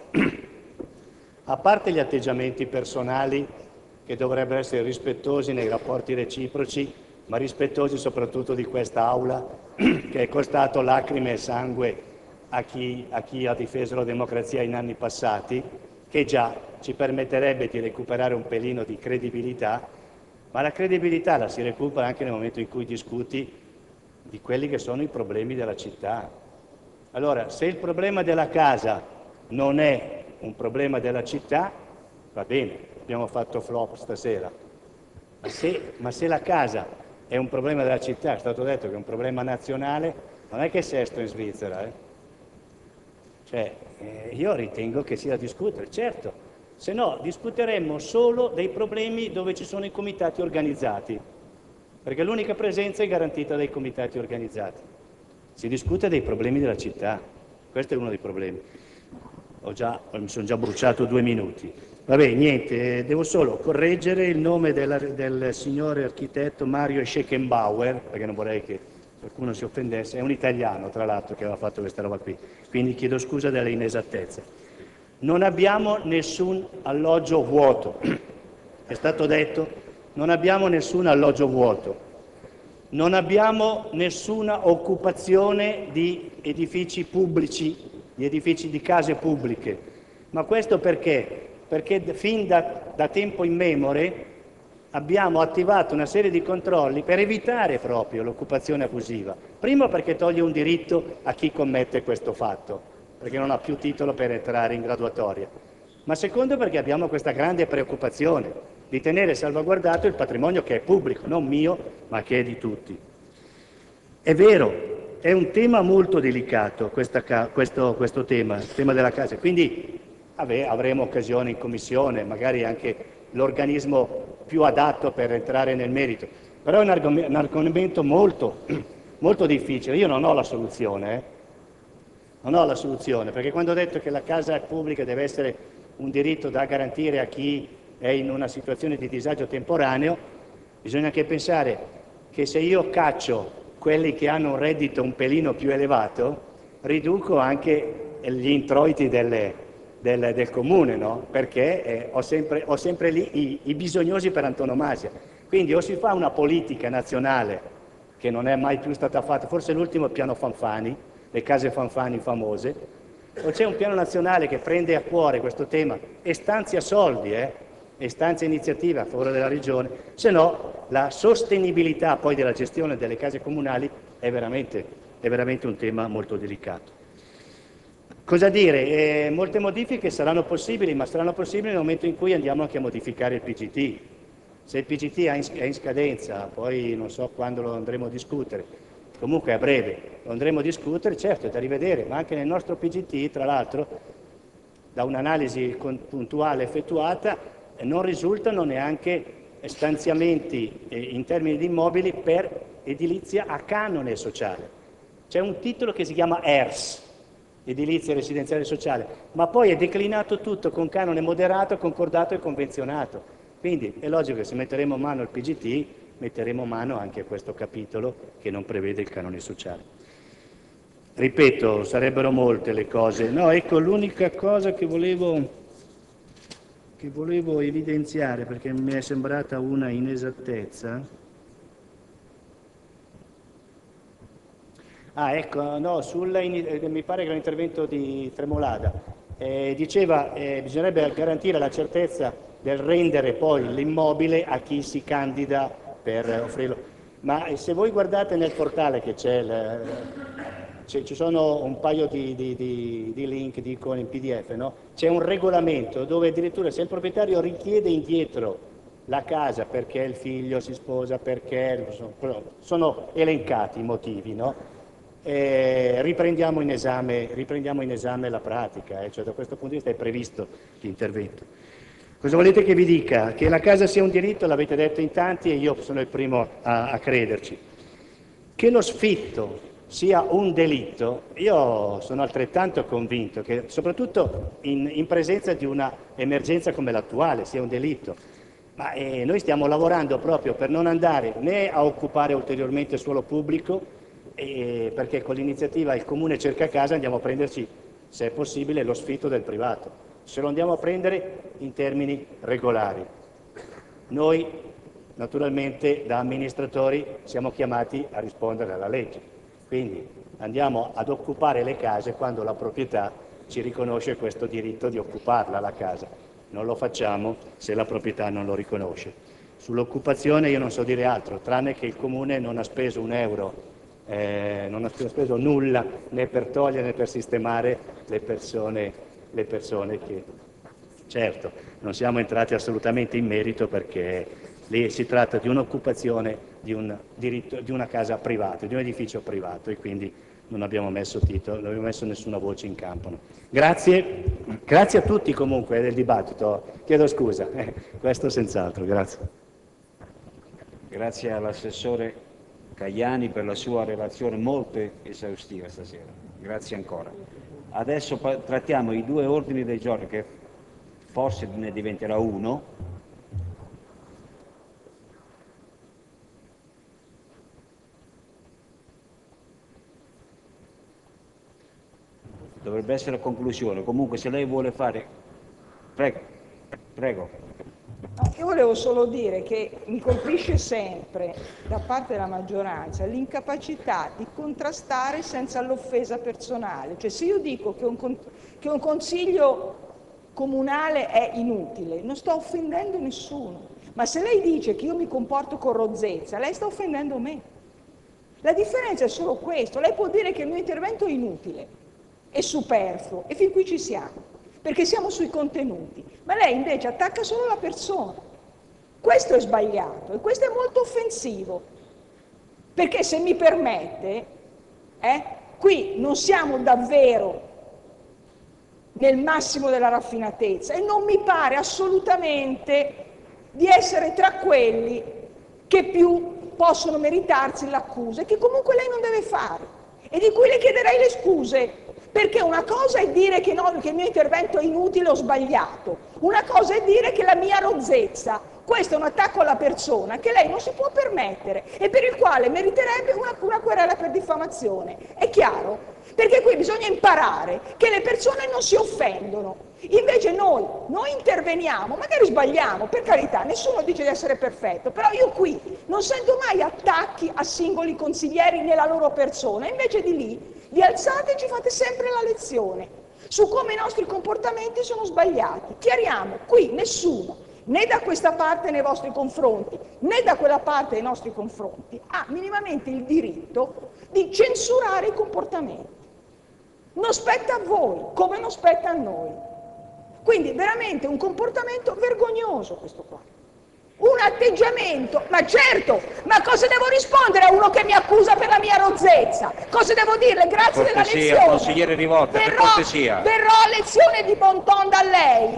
a parte gli atteggiamenti personali che dovrebbero essere rispettosi nei rapporti reciproci, ma rispettosi soprattutto di questa Aula che è costato lacrime e sangue a chi, a chi ha difeso la democrazia in anni passati, che già ci permetterebbe di recuperare un pelino di credibilità, ma la credibilità la si recupera anche nel momento in cui discuti di quelli che sono i problemi della città. Allora, se il problema della casa non è un problema della città, va bene, abbiamo fatto flop stasera, ma se, ma se la casa è un problema della città, è stato detto che è un problema nazionale, non è che Sesto in Svizzera. Eh? Cioè, eh, io ritengo che sia da discutere, certo, se no discuteremmo solo dei problemi dove ci sono i comitati organizzati, perché l'unica presenza è garantita dai comitati organizzati. Si discute dei problemi della città, questo è uno dei problemi. Già, mi sono già bruciato due minuti. Vabbè, niente, devo solo correggere il nome della, del signore architetto Mario Scheckenbauer, perché non vorrei che qualcuno si offendesse, è un italiano tra l'altro che aveva fatto questa roba qui, quindi chiedo scusa delle inesattezze. Non abbiamo nessun alloggio vuoto, è stato detto, non abbiamo nessun alloggio vuoto, non abbiamo nessuna occupazione di edifici pubblici, di edifici di case pubbliche, ma questo perché? perché fin da, da tempo immemore abbiamo attivato una serie di controlli per evitare proprio l'occupazione abusiva. Primo perché toglie un diritto a chi commette questo fatto, perché non ha più titolo per entrare in graduatoria. Ma secondo perché abbiamo questa grande preoccupazione di tenere salvaguardato il patrimonio che è pubblico, non mio, ma che è di tutti. È vero, è un tema molto delicato questa, questo, questo tema, il tema della casa, quindi avremo occasione in commissione, magari anche l'organismo più adatto per entrare nel merito. Però è un, argom- un argomento molto, molto, difficile. Io non ho la soluzione, eh? non ho la soluzione, perché quando ho detto che la casa pubblica deve essere un diritto da garantire a chi è in una situazione di disagio temporaneo, bisogna anche pensare che se io caccio quelli che hanno un reddito un pelino più elevato, riduco anche gli introiti delle, del, del comune, no? perché eh, ho, sempre, ho, sempre, lì i, i bisognosi per antonomasia. Quindi o si fa una politica nazionale che non è mai più stata fatta, forse l'ultimo piano Fanfani, le case Fanfani famose, o c'è un piano nazionale che prende a cuore questo tema e stanzia soldi, eh, stanzia iniziativa a favore della regione, se no la sostenibilità poi della gestione delle case comunali è veramente, è veramente un tema molto delicato. Cosa dire? Eh, molte modifiche saranno possibili, ma saranno possibili nel momento in cui andiamo anche a modificare il PGT. Se il PGT è in scadenza, poi non so quando lo andremo a discutere, comunque a breve lo andremo a discutere, certo è da rivedere, ma anche nel nostro PGT, tra l'altro, da un'analisi puntuale effettuata, non risultano neanche stanziamenti eh, in termini di immobili per edilizia a canone sociale. C'è un titolo che si chiama ERS, edilizia residenziale sociale, ma poi è declinato tutto con canone moderato, concordato e convenzionato. Quindi è logico che se metteremo mano al PGT metteremo mano anche a questo capitolo che non prevede il canone sociale. Ripeto, sarebbero molte le cose. No, ecco, l'unica cosa che volevo, che volevo evidenziare, perché mi è sembrata una inesattezza, Ah, ecco, no, sulla, eh, mi pare che l'intervento di Tremolada eh, diceva che eh, bisognerebbe garantire la certezza del rendere poi l'immobile a chi si candida per offrirlo. Ma eh, se voi guardate nel portale che c'è, ci sono un paio di, di, di, di link, di icone in PDF, no? c'è un regolamento dove addirittura se il proprietario richiede indietro la casa perché il figlio si sposa, perché sono elencati i motivi, no? riprendiamo, in esame, riprendiamo, in esame, la pratica, eh, cioè da questo punto di vista è previsto l'intervento. Cosa volete che vi dica? Che la casa sia un diritto, l'avete detto in tanti e io sono il primo a, a crederci. Che lo sfitto sia un delitto, io sono altrettanto convinto che soprattutto in, in presenza di una emergenza come l'attuale sia un delitto. Ma eh, noi stiamo lavorando proprio per non andare né a occupare ulteriormente suolo pubblico, e perché con l'iniziativa Il Comune cerca casa andiamo a prenderci, se è possibile, lo sfitto del privato. Se lo andiamo a prendere in termini regolari. Noi, naturalmente, da amministratori siamo chiamati a rispondere alla legge. Quindi andiamo ad occupare le case quando la proprietà ci riconosce questo diritto di occuparla la casa. Non lo facciamo se la proprietà non lo riconosce. Sull'occupazione io non so dire altro, tranne che il Comune non ha speso un euro eh, non ha speso nulla né per togliere né per sistemare le persone, le persone che... Certo, non siamo entrati assolutamente in merito perché lì si tratta di un'occupazione di, un diritto, di una casa privata, di un edificio privato e quindi non abbiamo messo titolo, non abbiamo messo nessuna voce in campo. Grazie, grazie a tutti comunque del dibattito, chiedo scusa, eh, questo senz'altro, grazie. Grazie all'assessore Cagliani per la sua relazione molto esaustiva stasera. Grazie ancora. Adesso trattiamo i due ordini dei giorni che forse ne diventerà uno. Dovrebbe essere a conclusione. Comunque se lei vuole fare... Prego, prego. Io volevo solo dire che mi colpisce sempre da parte della maggioranza l'incapacità di contrastare senza l'offesa personale. Cioè se io dico che un, che un consiglio comunale è inutile, non sto offendendo nessuno. Ma se lei dice che io mi comporto con rozzezza, lei sta offendendo me. La differenza è solo questo. Lei può dire che il mio intervento è inutile, è superfluo e fin qui ci siamo perché siamo sui contenuti, ma lei invece attacca solo la persona. Questo è sbagliato e questo è molto offensivo, perché se mi permette, eh, qui non siamo davvero nel massimo della raffinatezza e non mi pare assolutamente di essere tra quelli che più possono meritarsi l'accusa e che comunque lei non deve fare e di cui le chiederei le scuse perché una cosa è dire che, no, che il mio intervento è inutile o sbagliato, una cosa è dire che la mia rozzezza, questo è un attacco alla persona che lei non si può permettere e per il quale meriterebbe una, una querela per diffamazione. È chiaro? Perché qui bisogna imparare che le persone non si offendono. Invece noi, noi interveniamo, magari sbagliamo, per carità, nessuno dice di essere perfetto, però io qui non sento mai attacchi a singoli consiglieri nella loro persona, invece di lì vi alzate e ci fate sempre la lezione. su come i nostri comportamenti sono sbagliati. Chiariamo, qui nessuno, né da questa parte nei vostri confronti, né da quella parte nei nostri confronti, ha minimamente il diritto di censurare i comportamenti. Non spetta a voi, come non spetta a noi. Quindi veramente un comportamento vergognoso questo qua. Un atteggiamento, ma certo, ma cosa devo rispondere a uno che mi accusa per la mia rozzezza? Cosa devo dirle? Grazie della Cortesia, lezione. consigliere Rivolta, per cortesia. verrò a lezione di bon ton da lei,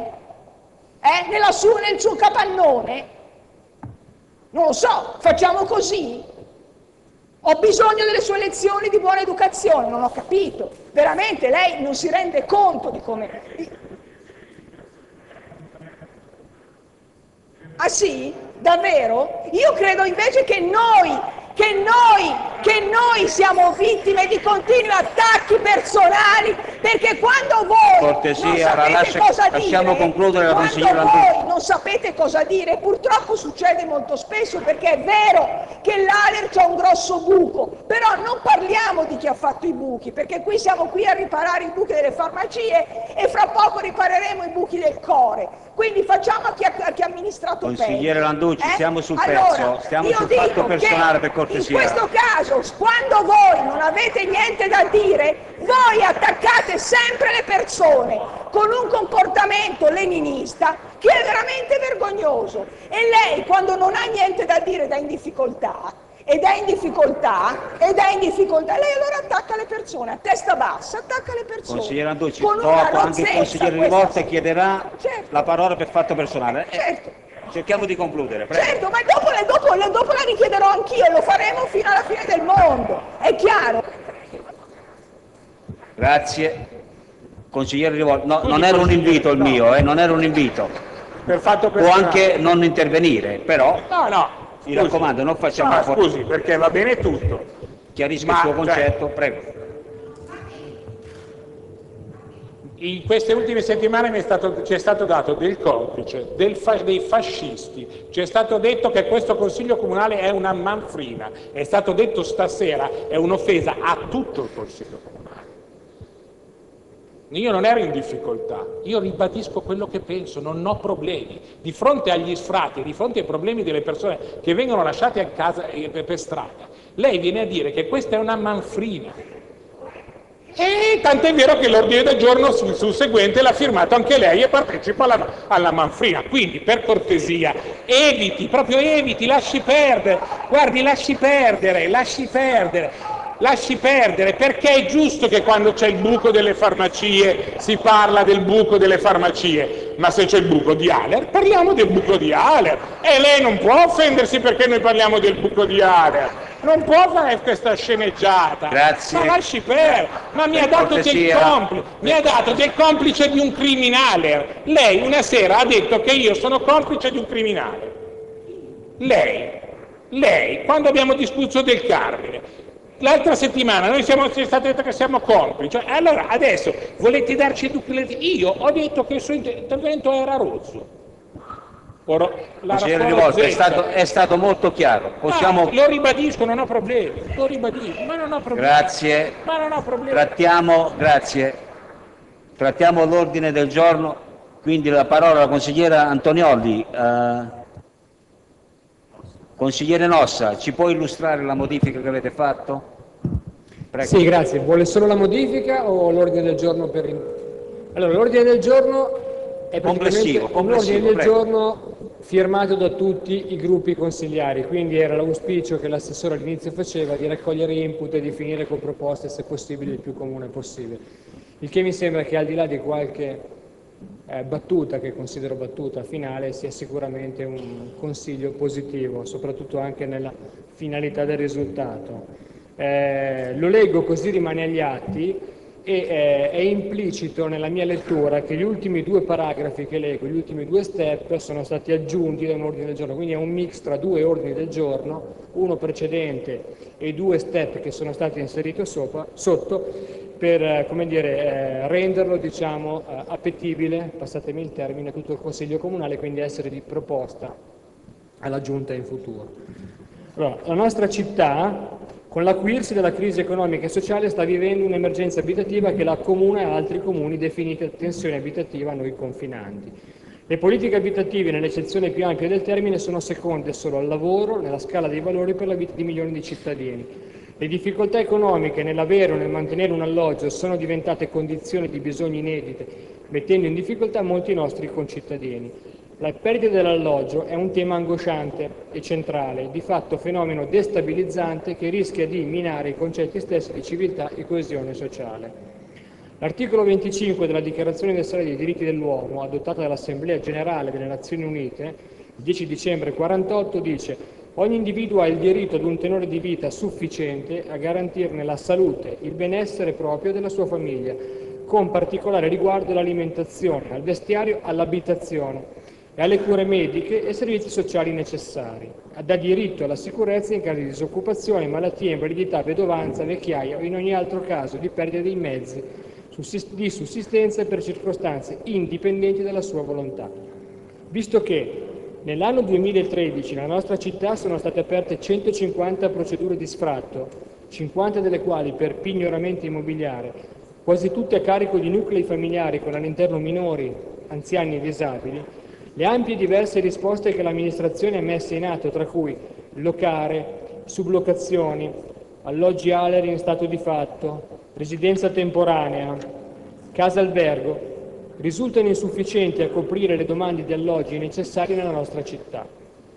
eh, nella sua- nel suo capannone? Non lo so, facciamo così? Ho bisogno delle sue lezioni di buona educazione, non ho capito. Veramente lei non si rende conto di come... Ah sì? Davvero? Io credo invece che noi, che noi, che noi siamo vittime di continui attacchi personali, perché quando voi non Cortesia, sapete lascia- cosa dire, concludere la quando consigliera voi non sapete cosa dire, purtroppo succede molto spesso perché è vero che l'Aler c'ha un grosso buco, però non parliamo di chi ha fatto i buchi, perché qui siamo qui a riparare i buchi delle farmacie e fra poco ripareremo i buchi del core. Quindi facciamo a chi ha, a chi ha amministrato Consigliere peggio. Landucci, eh? stiamo sul Allora, pezzo, stiamo sul fatto personale per cortesia. In questo caso, quando voi non avete niente da dire, voi attaccate sempre le persone con un comportamento leninista che è veramente vergognoso. E lei, quando non ha niente da dire, ed è in difficoltà, ed è in difficoltà, ed è in difficoltà, lei allora attacca le persone, a testa bassa, attacca le persone. Consigliere Anducci, Con dopo anche il consigliere Rivolta chiederà Certo. la parola per fatto personale. Certo. Cerchiamo di concludere, prego. Certo, ma dopo, le- dopo, dopo la richiederò anch'io e lo faremo fino alla fine del mondo, è chiaro. Grazie. Consigliere Rivolta, no, non era un invito il mio, eh, non era un invito. Per fatto Può anche non intervenire, però No, no. mi scusi. raccomando, non facciamo No, scusi, perché va bene tutto. Chiarisca Ma, il suo cioè, concetto, prego. In queste ultime settimane mi è stato- ci è stato dato del complice, del dei fascisti, ci è stato detto che questo Consiglio Comunale è una manfrina, è stato detto stasera, è un'offesa a tutto il Consiglio Comunale. Io non ero in difficoltà, io ribadisco quello che penso, non ho problemi. Di fronte agli sfratti, di fronte ai problemi delle persone che vengono lasciate a casa eh, per strada, lei viene a dire che questa è una manfrina. E tant'è vero che l'ordine del giorno sul, sul seguente l'ha firmato anche lei e partecipa alla, alla manfrina. Quindi, per cortesia, eviti, proprio eviti, lasci perdere. Guardi, lasci perdere, lasci perdere. Lasci perdere, perché è giusto che quando c'è il buco delle farmacie si parla del buco delle farmacie, ma se c'è il buco di Aler, parliamo del buco di Aler. E lei non può offendersi perché noi parliamo del buco di Aler. Non può fare questa sceneggiata. Grazie. Ma lasci perdere. Ma mi ha complice, mi ha dato del complice di un criminale. Lei una sera ha detto che io sono complice di un criminale. Lei, lei, quando abbiamo discusso del Carmine, l'altra settimana noi siamo ci è stato detto che siamo complici. Allora adesso volete darci Io ho detto che il suo inter- intervento era rozzo. Oro- la Consigliere Rivolta, è stato, è stato molto chiaro. Possiamo... Lo ribadisco, non ho problemi. Lo ribadisco, ma non ho problemi. Grazie. Ma non ho problemi. Trattiamo, grazie. Trattiamo l'ordine del giorno, quindi la parola alla consigliera Antonioli. Eh, consigliere Nossa, ci può illustrare la modifica che avete fatto? Prego. Sì, grazie. Vuole solo la modifica o l'ordine del giorno per... Allora, l'ordine del giorno è Complessivo, un complessivo, ordine del prego. giorno firmato da tutti i gruppi consigliari, quindi era l'auspicio che l'assessore all'inizio faceva di raccogliere input e di finire con proposte, se possibile, il più comune possibile. Il che mi sembra che al di là di qualche eh, battuta, che considero battuta finale, sia sicuramente un consiglio positivo, soprattutto anche nella finalità del risultato. Eh, lo leggo così rimane agli atti e eh, è implicito nella mia lettura che gli ultimi due paragrafi che leggo, gli ultimi due step sono stati aggiunti da un ordine del giorno, quindi è un mix tra due ordini del giorno, uno precedente e due step che sono stati inseriti sopra, sotto per eh, come dire, eh, renderlo diciamo, eh, appetibile, passatemi il termine, a tutto il Consiglio Comunale, quindi essere di proposta alla Giunta in futuro. Allora, la nostra città Con l'acuirsi della crisi economica e sociale sta vivendo un'emergenza abitativa che la comuna a altri comuni definite tensione abitativa a noi confinanti. Le politiche abitative, nell'eccezione più ampia del termine, sono seconde solo al lavoro, nella scala dei valori per la vita di milioni di cittadini. Le difficoltà economiche nell'avere o nel mantenere un alloggio sono diventate condizioni di bisogni inedite, mettendo in difficoltà molti nostri concittadini. La perdita dell'alloggio è un tema angosciante e centrale, di fatto fenomeno destabilizzante che rischia di minare i concetti stessi di civiltà e coesione sociale. L'articolo 25 della Dichiarazione universale dei diritti dell'uomo, adottata dall'Assemblea generale delle Nazioni Unite il 10 dicembre 1948, dice ogni individuo ha il diritto ad un tenore di vita sufficiente a garantirne la salute, il benessere proprio della sua famiglia, con particolare riguardo all'alimentazione, al vestiario, all'abitazione e alle cure mediche e servizi sociali necessari. Dà diritto alla sicurezza in caso di disoccupazione, malattia, invalidità, vedovanza, vecchiaia o in ogni altro caso di perdita dei mezzi di sussistenza per circostanze indipendenti dalla sua volontà. Visto che nell'anno 2013 nella nostra città sono state aperte 150 procedure di sfratto, 50 delle quali per pignoramento immobiliare, quasi tutte a carico di nuclei familiari con all'interno minori, anziani e disabili, le ampie e diverse risposte che l'amministrazione ha messo in atto, tra cui locare, sublocazioni, alloggi aleri in stato di fatto, residenza temporanea, casa albergo, risultano insufficienti a coprire le domande di alloggi necessarie nella nostra città.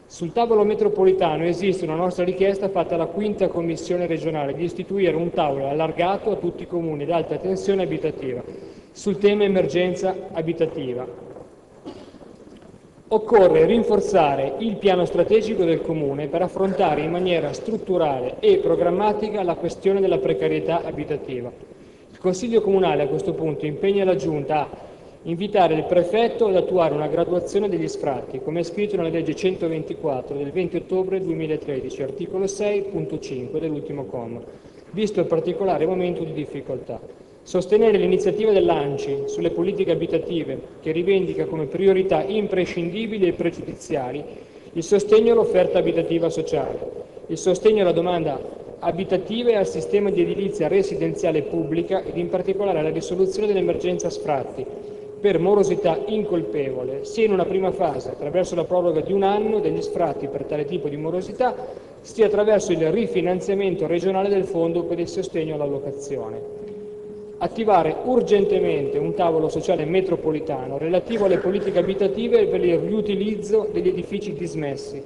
Sul tavolo metropolitano esiste una nostra richiesta fatta alla quinta commissione regionale di istituire un tavolo allargato a tutti i comuni ad alta tensione abitativa sul tema emergenza abitativa. Occorre rinforzare il piano strategico del Comune per affrontare in maniera strutturale e programmatica la questione della precarietà abitativa. Il Consiglio Comunale a questo punto impegna la Giunta a invitare il Prefetto ad attuare una graduazione degli sfratti, come è scritto nella legge 124 del 20 ottobre 2013, articolo 6.5 dell'ultimo comma, visto il particolare momento di difficoltà. Sostenere l'iniziativa dell'ANCI sulle politiche abitative, che rivendica come priorità imprescindibili e pregiudiziali il sostegno all'offerta abitativa sociale, il sostegno alla domanda abitativa e al sistema di edilizia residenziale pubblica ed in particolare alla risoluzione dell'emergenza sfratti per morosità incolpevole, sia in una prima fase attraverso la proroga di un anno degli sfratti per tale tipo di morosità, sia attraverso il rifinanziamento regionale del fondo per il sostegno alla locazione attivare urgentemente un tavolo sociale metropolitano relativo alle politiche abitative e per il riutilizzo degli edifici dismessi.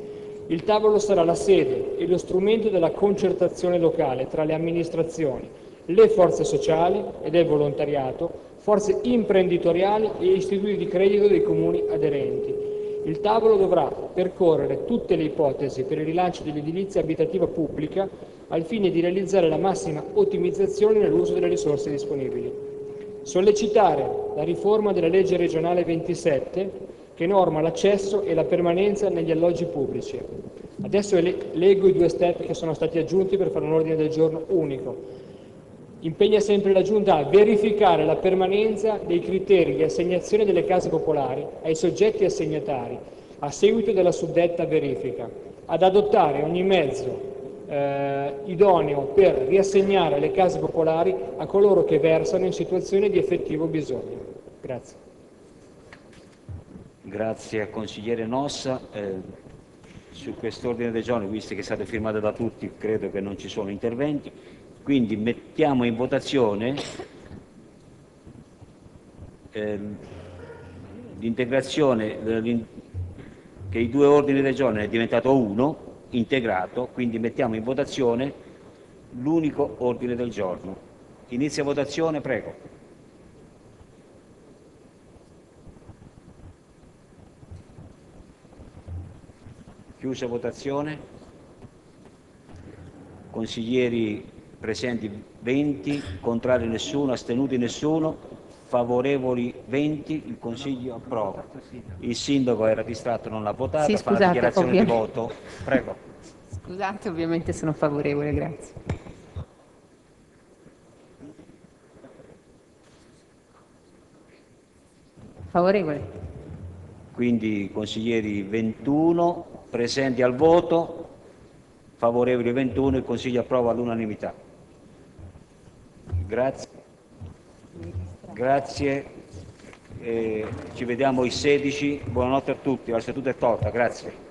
Il tavolo sarà la sede e lo strumento della concertazione locale tra le amministrazioni, le forze sociali ed il volontariato, forze imprenditoriali e istituti di credito dei comuni aderenti. Il tavolo dovrà percorrere tutte le ipotesi per il rilancio dell'edilizia abitativa pubblica al fine di realizzare la massima ottimizzazione nell'uso delle risorse disponibili. Sollecitare la riforma della legge regionale 27 che norma l'accesso e la permanenza negli alloggi pubblici. Adesso leggo i due step che sono stati aggiunti per fare un ordine del giorno unico. Impegna sempre la Giunta a verificare la permanenza dei criteri di assegnazione delle case popolari ai soggetti assegnatari a seguito della suddetta verifica, ad adottare ogni mezzo eh, idoneo per riassegnare le case popolari a coloro che versano in situazioni di effettivo bisogno. Grazie. Grazie consigliere Nossa. Eh, su quest'ordine del giorno, visto che è stato firmato da tutti, credo che non ci sono interventi. Quindi mettiamo in votazione eh, l'integrazione, che i due ordini del giorno è diventato uno, integrato, quindi mettiamo in votazione l'unico ordine del giorno. Inizia votazione, prego. Chiusa votazione. Consiglieri presenti 20, contrari nessuno, astenuti nessuno, favorevoli 20, il Consiglio approva. Il Sindaco era distratto, non l'ha votato, sì, fa la dichiarazione ovviamente. di voto. Prego. Scusate, ovviamente sono favorevole, grazie. Favorevole. Quindi consiglieri 21 presenti al voto, favorevoli 21, il Consiglio approva all'unanimità. Grazie. Grazie. Eh, ci vediamo il 16. Buonanotte a tutti. La seduta è tolta. Grazie.